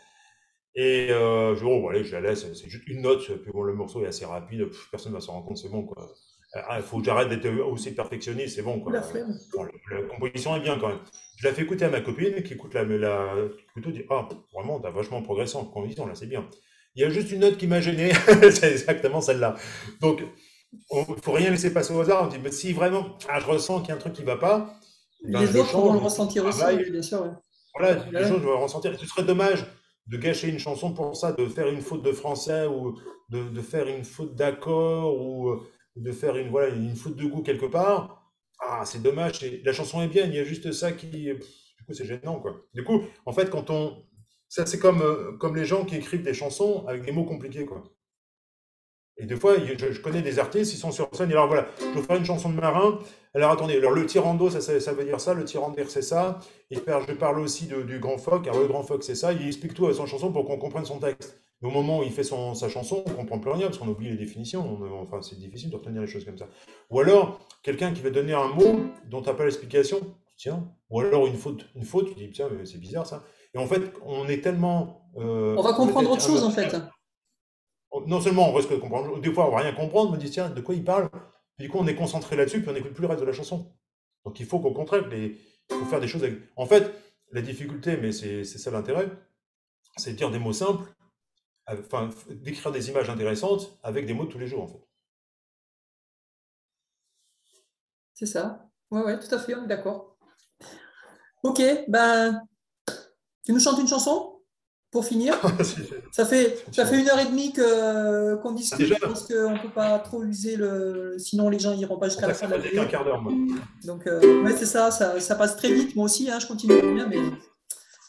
Et je dis, oh, allez, je la laisse, c'est juste une note, puis bon, le morceau est assez rapide, personne ne va s'en rendre compte, c'est bon. Quoi. Ah, il faut que j'arrête d'être aussi perfectionniste, c'est bon. Quoi. La, la, composition est bien quand même. Je la fais écouter à ma copine qui écoute la, la plutôt dit Ah, vraiment, t'as vachement progressé en composition, là, c'est bien. Il y a juste une note qui m'a gêné, c'est exactement celle-là. Donc, il ne faut rien laisser passer au hasard. On dit, mais si vraiment, ah, je ressens qu'il y a un truc qui ne va pas, ben, les autres vont le ressentir aussi, bien sûr. Voilà, les gens vont le ressentir. Ce serait dommage de gâcher une chanson pour ça, de faire une faute de français ou de, de faire une faute d'accord ou de faire une, voilà, une faute de goût quelque part. Ah, c'est dommage. La chanson est bien, il y a juste ça qui. Du coup, c'est gênant, quoi. Du coup, en fait, quand on, ça, c'est comme, euh, comme les gens qui écrivent des chansons avec des mots compliqués, quoi. Et des fois, je, connais des artistes, ils sont sur scène, et alors voilà, je vais faire une chanson de marin. Alors attendez, alors le tirando, ça, ça, veut dire ça, le tyrandaire, c'est ça. Et je parle aussi du grand phoque, alors le grand phoque, c'est ça. Il explique tout à son chanson pour qu'on comprenne son texte. Mais au moment où il fait son, sa chanson, on ne comprend plus rien parce qu'on oublie les définitions. enfin, c'est difficile de retenir les choses comme ça. Ou alors, quelqu'un qui va donner un mot dont tu n'as pas l'explication, tiens. Ou alors une faute, une faute, tu dis, tiens, c'est bizarre ça. Et en fait, on est tellement. Euh, on va comprendre autre chose, en fait. Non seulement on risque de comprendre, des fois on va rien comprendre, on dit tiens, de quoi il parle? Du coup, on est concentré là-dessus, puis on n'écoute plus le reste de la chanson. Donc il faut qu'au contraire, il faut faire des choses avec. En fait, la difficulté, mais c'est ça l'intérêt, c'est de dire des mots simples, enfin, d'écrire des images intéressantes avec des mots de tous les jours, en. C'est ça. Ouais, ouais, tout à fait, on est d'accord. Ok, ben, tu nous chantes une chanson? Pour finir Ça fait ça fait une heure et demie que qu'on discute parce qu'on ne peut pas trop user le. Sinon les gens n'iront pas jusqu'à la fin de la vidéo. quart d'heure. Donc euh, ouais, c'est ça, ça, passe très vite. Moi aussi, hein, je continue bien, mais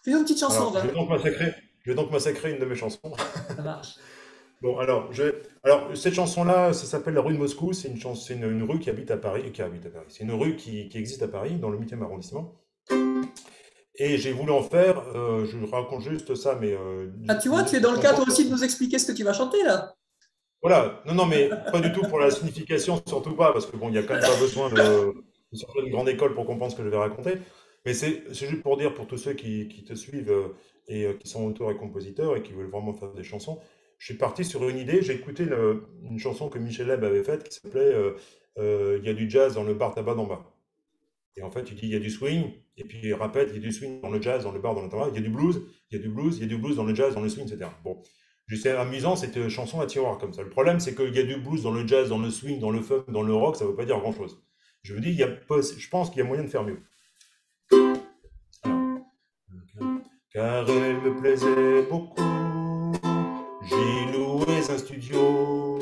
fais-nous une petite chanson. je, vais donc massacrer, je vais donc massacrer une de mes chansons. Ça marche. Bon, alors, je... alors cette chanson-là, ça s'appelle La rue de Moscou. C'est une, chanson, une, une, rue qui habite à Paris, qui habite à Paris. C'est une rue qui, qui, existe à Paris, dans le 8e arrondissement. Et j'ai voulu en faire, euh, je raconte juste ça, mais... Euh, ah, tu vois, tu es dans le cadre aussi de nous expliquer ce que tu vas chanter, là Voilà, non, non, mais pas du tout pour la signification, surtout pas, parce que bon, il n'y a quand même pas besoin de, sortir d'une grande école pour comprendre ce que je vais raconter. Mais c'est juste pour dire, pour tous ceux qui, qui te suivent euh, et qui sont auteurs et compositeurs et qui veulent vraiment faire des chansons, je suis parti sur une idée, j'ai écouté une, chanson que Michel Leb avait faite qui s'appelait Il y a du jazz dans le bar tabac d'en bas ». Et en fait, il dit il y a du swing, et puis répète il y a du swing dans le jazz, dans le bar, dans le il y a du blues, il y a du blues, il y a du blues dans le jazz, dans le swing, etc. Bon, c'est amusant cette chanson à tiroir comme ça. Le problème, c'est qu'il y a du blues dans le jazz, dans le swing, dans le funk, dans le rock, ça ne veut pas dire grand-chose. Je vous dis, il y a, je pense qu'il y a moyen de faire mieux. Car elle me plaisait beaucoup, j'ai loué un studio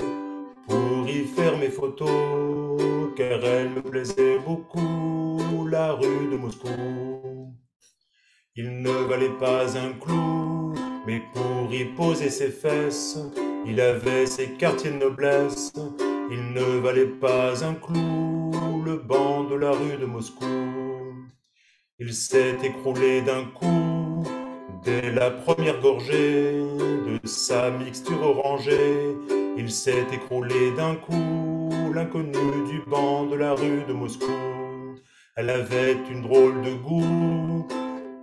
pour y faire mes photos, car elle me plaisait beaucoup la rue de Moscou. Il ne valait pas un clou, mais pour y poser ses fesses, il avait ses quartiers de noblesse. Il ne valait pas un clou, le banc de la rue de Moscou. Il s'est écroulé d'un coup, dès la première gorgée de sa mixture orangée. Il s'est écroulé d'un coup, l'inconnu du banc de la rue de Moscou. Elle avait une drôle de goût,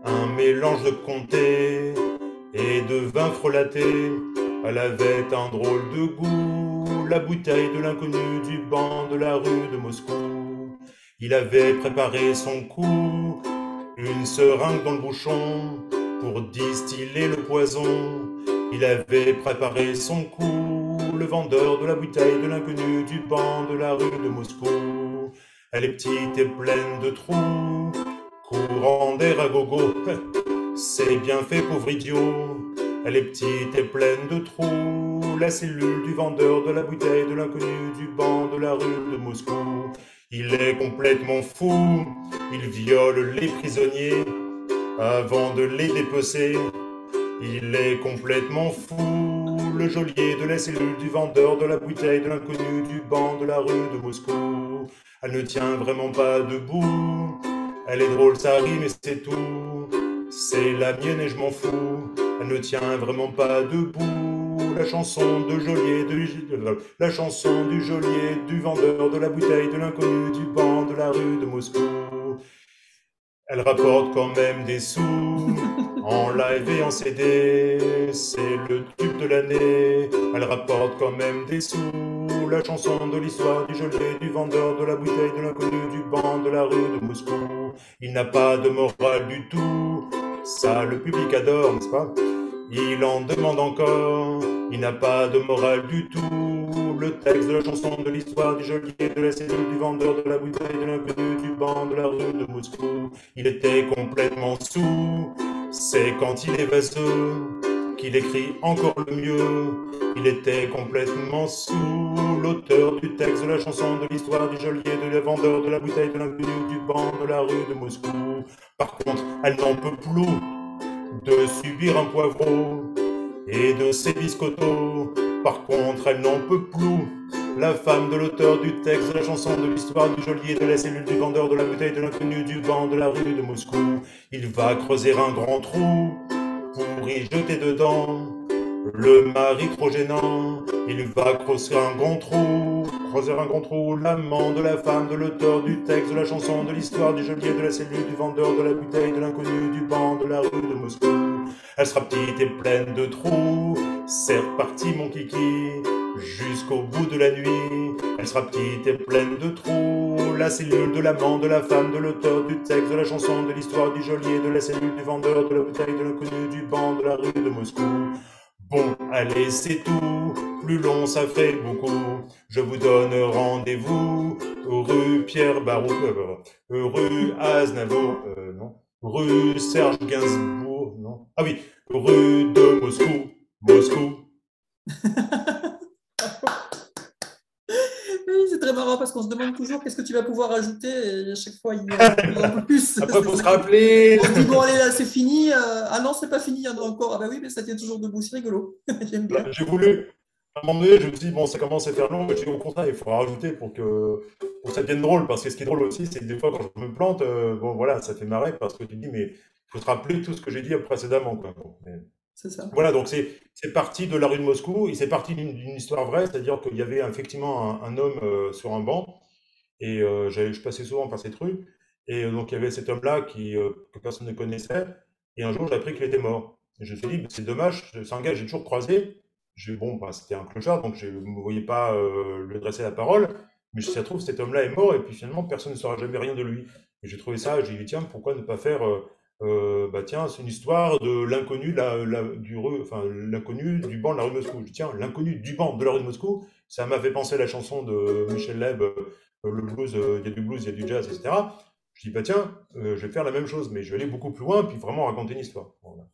un mélange de comté et de vin frelaté. Elle avait un drôle de goût, la bouteille de l'inconnu du banc de la rue de Moscou. Il avait préparé son coup, une seringue dans le bouchon pour distiller le poison. Il avait préparé son coup, le vendeur de la bouteille de l'inconnu du banc de la rue de Moscou. Elle est petite et pleine de trous, courant d'air à gogo. C'est bien fait, pauvre idiot. Elle est petite et pleine de trous, la cellule du vendeur de la bouteille de l'inconnu du banc de la rue de Moscou. Il est complètement fou, il viole les prisonniers avant de les dépecer. Il est complètement fou, le geôlier de la cellule du vendeur de la bouteille de l'inconnu du banc de la rue de Moscou. Elle ne tient vraiment pas debout. Elle est drôle, ça rime et c'est tout. C'est la mienne et je m'en fous. Elle ne tient vraiment pas debout. la chanson de geôlier, de, la chanson du geôlier, du vendeur de la bouteille, de l'inconnu, du banc de la rue de Moscou. Elle rapporte quand même des sous en live et en CD, c'est le tube de l'année. Elle rapporte quand même des sous, la chanson de l'histoire du geôlier, du vendeur de la bouteille, de l'inconnu, du banc de la rue de Moscou. Il n'a pas de morale du tout, ça le public adore, n'est-ce pas? Il en demande encore, il n'a pas de morale du tout. Le texte de la chanson de l'histoire du geôlier, de la cellule, du vendeur de la bouteille, de l'inconnu, du banc de la rue de Moscou. Il était complètement sous, c'est quand il est vaseux qu'il écrit encore le mieux. Il était complètement sous l'auteur du texte de la chanson de l'histoire du geôlier, de la vendeur de la bouteille, de l'inconnu, du banc de la rue de Moscou. Par contre, elle n'en peut plus de subir un poivreau et de ses biscottos. Par contre, elle n'en peut plus. La femme de l'auteur du texte de la chanson de l'histoire du geôlier, de la cellule du vendeur de la bouteille, de l'inconnu, du vent de la rue de Moscou. Il va creuser un grand trou pour y jeter dedans le mari trop gênant. Il va creuser un grand trou, creuser un grand trou, l'amant de la femme de l'auteur du texte de la chanson de l'histoire du geôlier, de la cellule, du vendeur de la bouteille, de l'inconnu, du banc de la rue de Moscou. Elle sera petite et pleine de trous. C'est reparti mon kiki, jusqu'au bout de la nuit. Elle sera petite et pleine de trous. La cellule de l'amant, de la femme, de l'auteur du texte, de la chanson, de l'histoire du geôlier, de la cellule du vendeur, de la bouteille, de l'inconnu, du banc de la rue de Moscou. Bon, allez, c'est tout. Plus long, ça fait beaucoup. Je vous donne rendez-vous rue Pierre Barou, euh, rue Aznavour, euh, non, rue Serge Gainsbourg, non. Ah oui, rue de Moscou, Moscou. Oui, c'est très marrant parce qu'on se demande toujours qu'est-ce que tu vas pouvoir ajouter et à chaque fois il y a un plus. Après, faut se rappeler. On dit bon, allez, là, c'est fini. Euh, ah non, c'est pas fini, il y en a encore. Ah bah oui, mais ça tient toujours debout, c'est rigolo. J'aime bien. J'ai voulu. À un moment donné, je me suis dit, bon, ça commence à faire long, je dis au contraire, il faut rajouter pour que, pour que ça devienne drôle. Parce que ce qui est drôle aussi, c'est que des fois, quand je me plante, euh, bon, voilà, ça fait marrer parce que tu dis, mais il faut se rappeler tout ce que j'ai dit précédemment. Quoi. Bon, mais- Voilà, donc c'est parti de la rue de Moscou, et c'est parti d'une histoire vraie, c'est-à-dire qu'il y avait effectivement un, homme euh, sur un banc, et euh, je passais souvent par cette rue, et euh, donc il y avait cet homme-là qui, euh, que personne ne connaissait, et un jour j'ai appris qu'il était mort. Je me suis dit, c'est dommage, c'est un gars que j'ai toujours croisé, bon, bah, c'était un clochard, donc je ne me voyais pas lui adresser la parole, mais si ça trouve, cet homme-là est mort, et puis finalement, personne ne saura jamais rien de lui. Et j'ai trouvé ça, j'ai dit, tiens, pourquoi ne pas faire... euh, bah tiens, c'est une histoire de l'inconnu la, la- du re- enfin l'inconnu du banc de la rue de Moscou. Je dis tiens, l'inconnu du banc de la rue de Moscou, ça m'a fait penser à la chanson de Michel Leb, euh, le blues, euh, il y a du blues, il y a du jazz, etc. Je dis bah tiens, euh, je vais faire la même chose, mais je vais aller beaucoup plus loin, puis vraiment raconter une histoire. Voilà.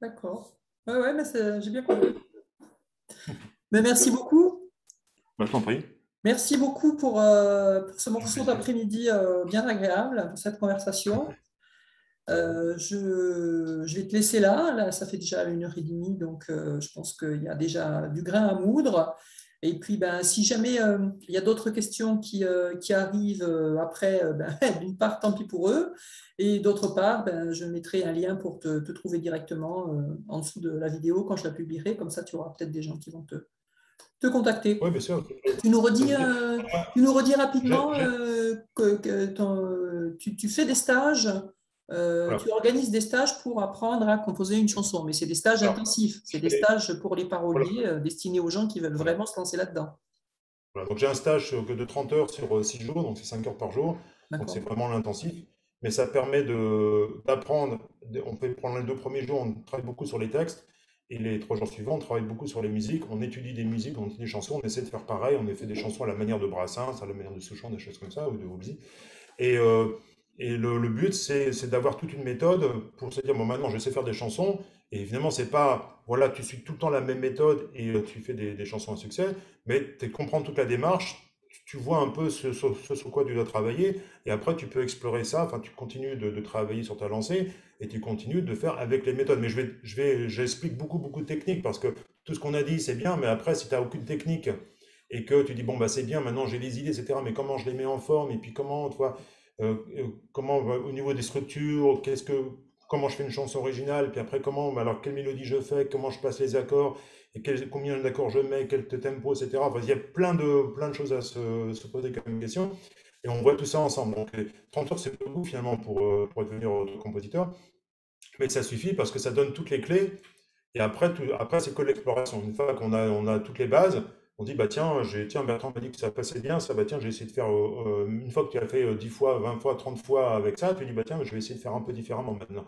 D'accord. Ouais, ouais, j'ai bien compris. Mais merci beaucoup. Bah, je t'en prie. Merci beaucoup pour, euh, pour ce morceau d'après-midi euh, bien agréable, pour cette conversation. Euh, je, je vais te laisser là. Là, ça fait déjà une heure et demie, donc euh, je pense qu'il y a déjà du grain à moudre. Et puis, ben, si jamais euh, il y a d'autres questions qui, qui arrivent après, ben, d'une part, tant pis pour eux. Et d'autre part, ben, je mettrai un lien pour te, te trouver directement en dessous de la vidéo quand je la publierai. Comme ça, tu auras peut-être des gens qui vont te, te contacter. Oui, bien sûr. Tu nous redis, tu nous redis rapidement que, que ton- tu, tu fais des stages, euh, Voilà. tu organises des stages pour apprendre à composer une chanson, mais c'est des stages Alors, intensifs, c'est des stages pour les paroliers euh, destinés aux gens qui veulent vraiment se lancer là-dedans. Voilà. Donc j'ai un stage euh, de 30 heures sur 6 jours, donc c'est 5 heures par jour. Donc c'est vraiment l'intensif. Mais ça permet d'apprendre. On peut prendre les deux premiers jours, on travaille beaucoup sur les textes. Et les trois jours suivants, on travaille beaucoup sur les musiques. On étudie des musiques, on étudie des chansons. On essaie de faire pareil. On a fait des chansons à la manière de Brassens, à la manière de Souchon, des choses comme ça, ou de Woolsey. Et, euh, et le, but, c'est d'avoir toute une méthode pour se dire, bon, maintenant, je sais faire des chansons. Et évidemment, c'est pas, voilà, tu suis tout le temps la même méthode et euh, tu fais des, chansons à succès, mais tu comprends toute la démarche, tu vois un peu ce, sur quoi tu dois travailler, et après, tu peux explorer ça, enfin, tu continues de, travailler sur ta lancée, et tu continues de faire avec les méthodes. Mais je vais, je vais, j'explique beaucoup, beaucoup de techniques, parce que tout ce qu'on a dit, c'est bien, mais après, si tu n'as aucune technique, et que tu dis, bon, bah, c'est bien, maintenant j'ai les idées, etc., mais comment je les mets en forme, et puis comment, tu vois, comment, bah, au niveau des structures, qu'est-ce que, comment je fais une chanson originale, puis après, comment, bah, alors, quelle mélodie je fais, comment je passe les accords, et combien d'accords je mets, quel tempo, etc. il y a plein de, plein de choses à se, poser comme question. Et on voit tout ça ensemble. Donc 30 heures, c'est beaucoup finalement pour, euh, pour devenir compositeur. Mais ça suffit parce que ça donne toutes les clés. Et après, après c'est que l'exploration. Une fois qu'on a, on a toutes les bases, on dit, bah tiens, tiens Bertrand m'a dit que ça passait bien, ça, bah tiens, j'ai essayé de faire, euh, euh, une fois que tu as fait 10 fois, 20 fois, 30 fois avec ça, tu dis, bah tiens, je vais essayer de faire un peu différemment maintenant.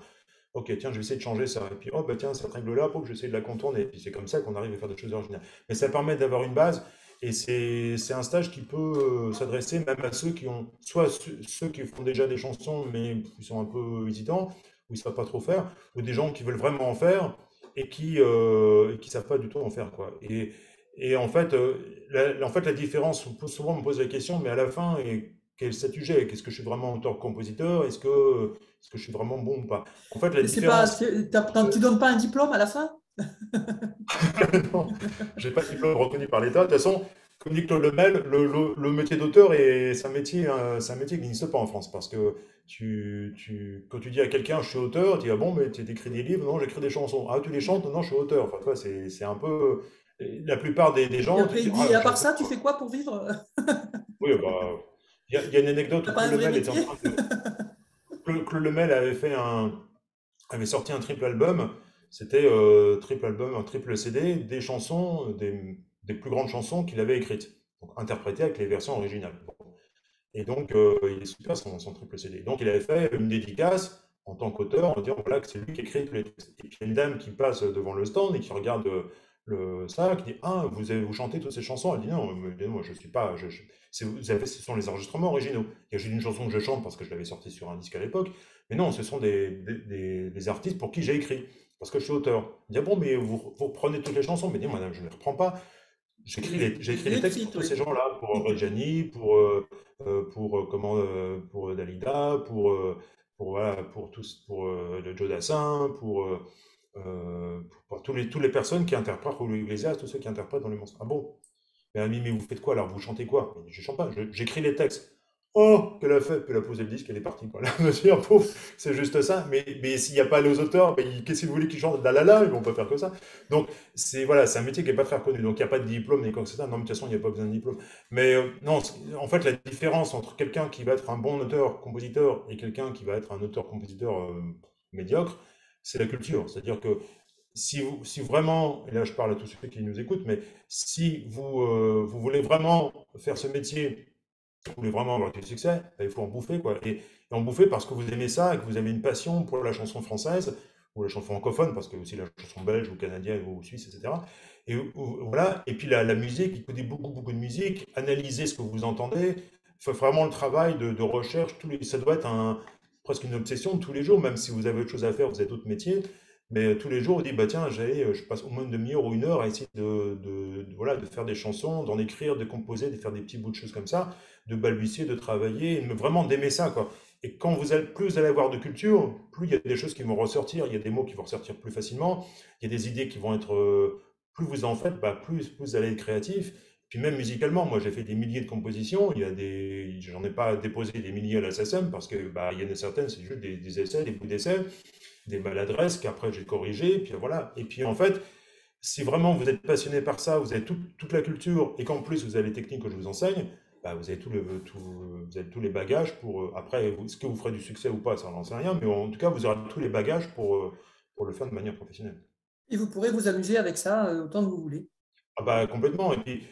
Ok, tiens, je vais essayer de changer ça. Et puis, oh, bah tiens, cette règle-là, pour que j'essaie de la contourner. Et puis, c'est comme ça qu'on arrive à faire des choses originales. Mais ça permet d'avoir une base. Et c'est un stage qui peut euh, s'adresser même à ceux qui ont, soit ceux qui font déjà des chansons, mais qui sont un peu hésitants, ou ils ne savent pas trop faire, ou des gens qui veulent vraiment en faire et qui ne euh, savent pas du tout en faire. Quoi. Et, et en, fait, euh, la, en fait, la différence, souvent on me pose la question, mais à la fin, quel statut j'ai? Qu'est-ce que je suis vraiment auteur-compositeur Est-ce que, est que je suis vraiment bon ou pas? En fait, la différence... tu ne donnes pas un diplôme à la fin? Non, je n'ai pas de diplôme reconnu par l'État. De toute façon, comme dit Claude Lemel, le, le, métier d'auteur, c'est un, métier, hein, un métier qui n'existe pas en France. Parce que tu, tu, quand tu dis à quelqu'un je suis auteur, tu dis ah bon, mais tu écris des livres? Non, j'écris des chansons. Ah, tu les chantes? Non, je suis auteur. Enfin, c'est un peu. La plupart des, des gens. Et, après, à part ça, tu fais quoi pour vivre? Oui, bah. Il y, a une anecdote où Claude Lemel était en train de... Claude Lemel avait fait un, avait sorti un triple album. C'était euh, triple album, un triple CD, des chansons, des, des plus grandes chansons qu'il avait écrites, donc interprétées avec les versions originales. Et donc, euh, il est super son, son, triple CD. Donc, il avait fait une dédicace en tant qu'auteur en disant voilà, que c'est lui qui écrit tous les textes. Et puis, il y a une dame qui passe devant le stand et qui regarde le, ça, qui dit Ah, vous, avez, vous chantez toutes ces chansons Elle dit Non, moi, je ne suis pas. Je, vous avez, ce sont les enregistrements originaux. Il y a juste une chanson que je chante parce que je l'avais sortie sur un disque à l'époque. Mais non, ce sont des, des, des, artistes pour qui j'ai écrit, parce que je suis auteur. Il dit ah bon, mais vous, vous reprenez toutes les chansons Mais dit Madame, je ne les reprends pas. J'écris les, j'ai écrit les textes pour tous ces gens-là, pour Reggiani, pour, euh, euh, pour, euh, comment, pour Dalida, pour, pour, voilà, pour, tous, pour le Joe Dassin, pour, pour, tous les, toutes les personnes qui interprètent, ou les tous ceux qui interprètent dans les monstres. Ah bon? Mais, mais vous faites quoi alors? Vous chantez quoi? Je chante pas, j'écris les textes. Oh, qu'elle a fait Puis elle a posé le disque, elle est partie. Quoi. c'est juste ça. Mais, mais s'il n'y a pas les auteurs, qu'est-ce que vous voulez qu'ils chantent? La la la, ils vont pas faire que ça. Donc, c'est voilà, c'est un métier qui n'est pas très reconnu. Donc, il n'y a pas de diplôme ni quoi que ce soit. Non, de toute façon, il n'y a pas besoin de diplôme. Mais euh, non, en fait, la différence entre quelqu'un qui va être un bon auteur-compositeur et quelqu'un qui va être un auteur-compositeur euh, médiocre, c'est la culture. C'est-à-dire que si, vous, si vraiment, et là je parle à tous ceux qui nous écoutent, mais si vous, euh, vous voulez vraiment faire ce métier vous voulez vraiment avoir du succès, bah, il faut en bouffer. Quoi. Et, en bouffer parce que vous aimez ça et que vous avez une passion pour la chanson française ou la chanson francophone, parce que aussi la chanson belge ou canadienne ou suisse, etc. Et voilà. Et puis la, musique, écouter beaucoup, beaucoup de musique, analyser ce que vous entendez, fait vraiment le travail de, recherche. Les, ça doit être un, presque une obsession tous les jours, même si vous avez autre chose à faire, vous avez d'autres métiers. Mais tous les jours, on dit, bah tiens, je passe au moins une demi-heure ou une heure à essayer de, de, voilà, de faire des chansons, d'en écrire, de composer, de faire des petits bouts de choses comme ça, de balbutier, de travailler, vraiment d'aimer ça, quoi. Et quand vous allez, plus vous allez avoir de culture, plus il y a des choses qui vont ressortir, il y a des mots qui vont ressortir plus facilement, il y a des idées qui vont être, euh, plus vous en faites, bah, plus, vous allez être créatif. Même musicalement, moi j'ai fait des milliers de compositions, il y a des, j'en ai pas déposé des milliers à l'assassin parce que bah, y en a certaines, c'est juste des, des essais, des bouts d'essais des maladresses qu'après j'ai corrigées, puis voilà. Et puis en fait, si vraiment vous êtes passionné par ça, vous avez toute la culture, et qu'en plus vous avez les techniques que je vous enseigne, bah, vous, avez tout le, vous avez tous les bagages pour... Euh, après, est-ce que vous ferez du succès ou pas, ça n'en sait rien, mais en tout cas, vous aurez tous les bagages pour, euh, pour le faire de manière professionnelle. Et vous pourrez vous amuser avec ça euh, autant que vous voulez. Ah bah complètement. Et puis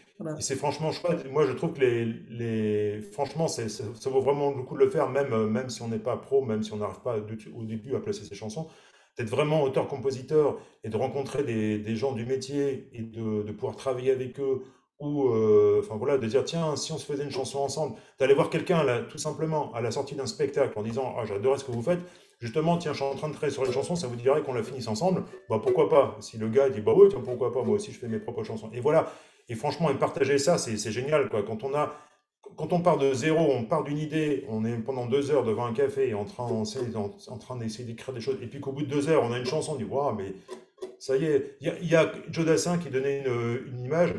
c'est franchement chouette. Moi je trouve que les, les... franchement ça, vaut vraiment le coup de le faire, même, euh, même si on n'est pas pro, même si on n'arrive pas au début à placer ses chansons. D'être vraiment auteur-compositeur et de rencontrer des, des, gens du métier et de, de pouvoir travailler avec eux ou euh, enfin voilà, de dire tiens, si on se faisait une chanson ensemble, d'aller voir quelqu'un là, tout simplement à la sortie d'un spectacle en disant ah j'adorais ce que vous faites, justement, tiens, je suis en train de travailler sur les chansons, ça vous dirait qu'on la finisse ensemble Bah pourquoi pas? Si le gars dit bah oui, tiens, pourquoi pas, moi aussi je fais mes propres chansons. Et voilà, et franchement, partager ça, c'est génial, quoi. Quand on a, quand on part de zéro, on part d'une idée, on est pendant deux heures devant un café en train, en, train d'essayer d'écrire des choses, et puis qu'au bout de deux heures, on a une chanson, on dit waouh, mais ça y est. Il y a, Joe Dassin qui donnait une, une, image,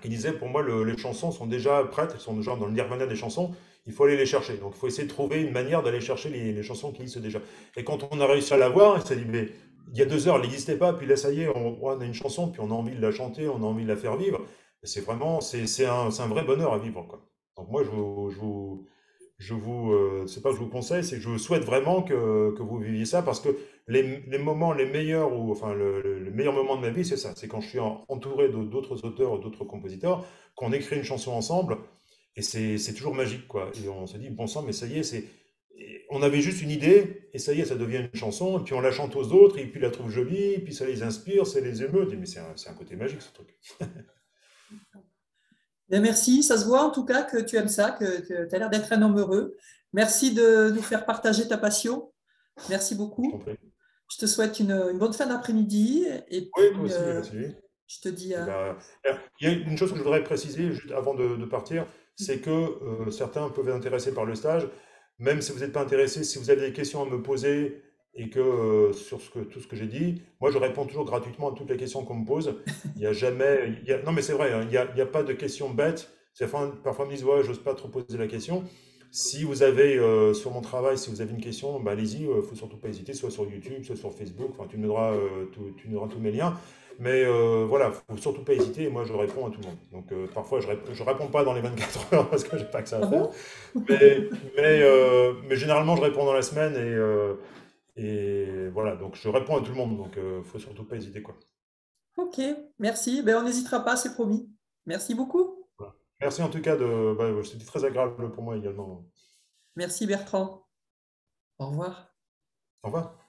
qui disait pour moi, les chansons sont déjà prêtes, elles sont déjà dans le nirvana des chansons il faut aller les chercher. Donc il faut essayer de trouver une manière d'aller chercher les, chansons qui existent déjà. Et quand on a réussi à l'avoir, il s'est dit, mais il y a deux heures, elle n'existait pas, puis là, ça y est, on, a une chanson, puis on a envie de la chanter, on a envie de la faire vivre. C'est vraiment, c'est un, vrai bonheur à vivre. Donc moi, je vous, je vous, je vous euh, c'est pas que je vous conseille, c'est que je vous souhaite vraiment que, vous viviez ça, parce que les, les, moments les meilleurs, ou enfin le, le, meilleur moment de ma vie, c'est ça, c'est quand je suis entouré d'autres auteurs, d'autres compositeurs, qu'on écrit une chanson ensemble, et c'est toujours magique, quoi. Et on se dit, bon sang, mais ça y est, c'est on avait juste une idée, et ça y est, ça devient une chanson, et puis on la chante aux autres, et puis ils la trouvent jolie, et puis ça les inspire, ça les émeut. Mais c'est un, côté magique, ce truc. merci, ça se voit en tout cas que tu aimes ça, que, tu as l'air d'être un homme heureux. Merci de nous faire partager ta passion. Merci beaucoup. Je te souhaite une, bonne fin d'après-midi. Et oui, toi aussi, euh, Je te dis. Eh ben, il y a une chose que je voudrais préciser juste avant de, partir, c'est que euh, certains peuvent être intéressés par le stage. Même si vous n'êtes pas intéressé, si vous avez des questions à me poser et que euh, sur ce que, tout ce que j'ai dit, moi je réponds toujours gratuitement à toutes les questions qu'on me pose. Il n'y a jamais. Il y a, non, mais c'est vrai, hein, il n'y a, a, pas de questions bêtes. Parfois, parfois, ils me disent Ouais, j'ose pas trop poser la question. Si vous avez euh, sur mon travail, si vous avez une question, bah, allez-y, il ne faut surtout pas hésiter, soit sur YouTube, soit sur Facebook. Enfin, tu me donneras, tu me donneras tous mes liens. Mais euh, voilà, il ne faut surtout pas hésiter. moi, je réponds à tout le monde. Donc, euh, parfois, je ne réponds, pas dans les 24 heures parce que je n'ai pas que ça à faire. mais, euh, mais, généralement, je réponds dans la semaine. Et, et voilà, donc je réponds à tout le monde. Donc, il ne faut surtout pas hésiter. Quoi. Ok, merci. Ben, on n'hésitera pas, c'est promis. Merci beaucoup. Merci en tout cas. De, bah, C'était très agréable pour moi également. Merci Bertrand. Au revoir. Au revoir.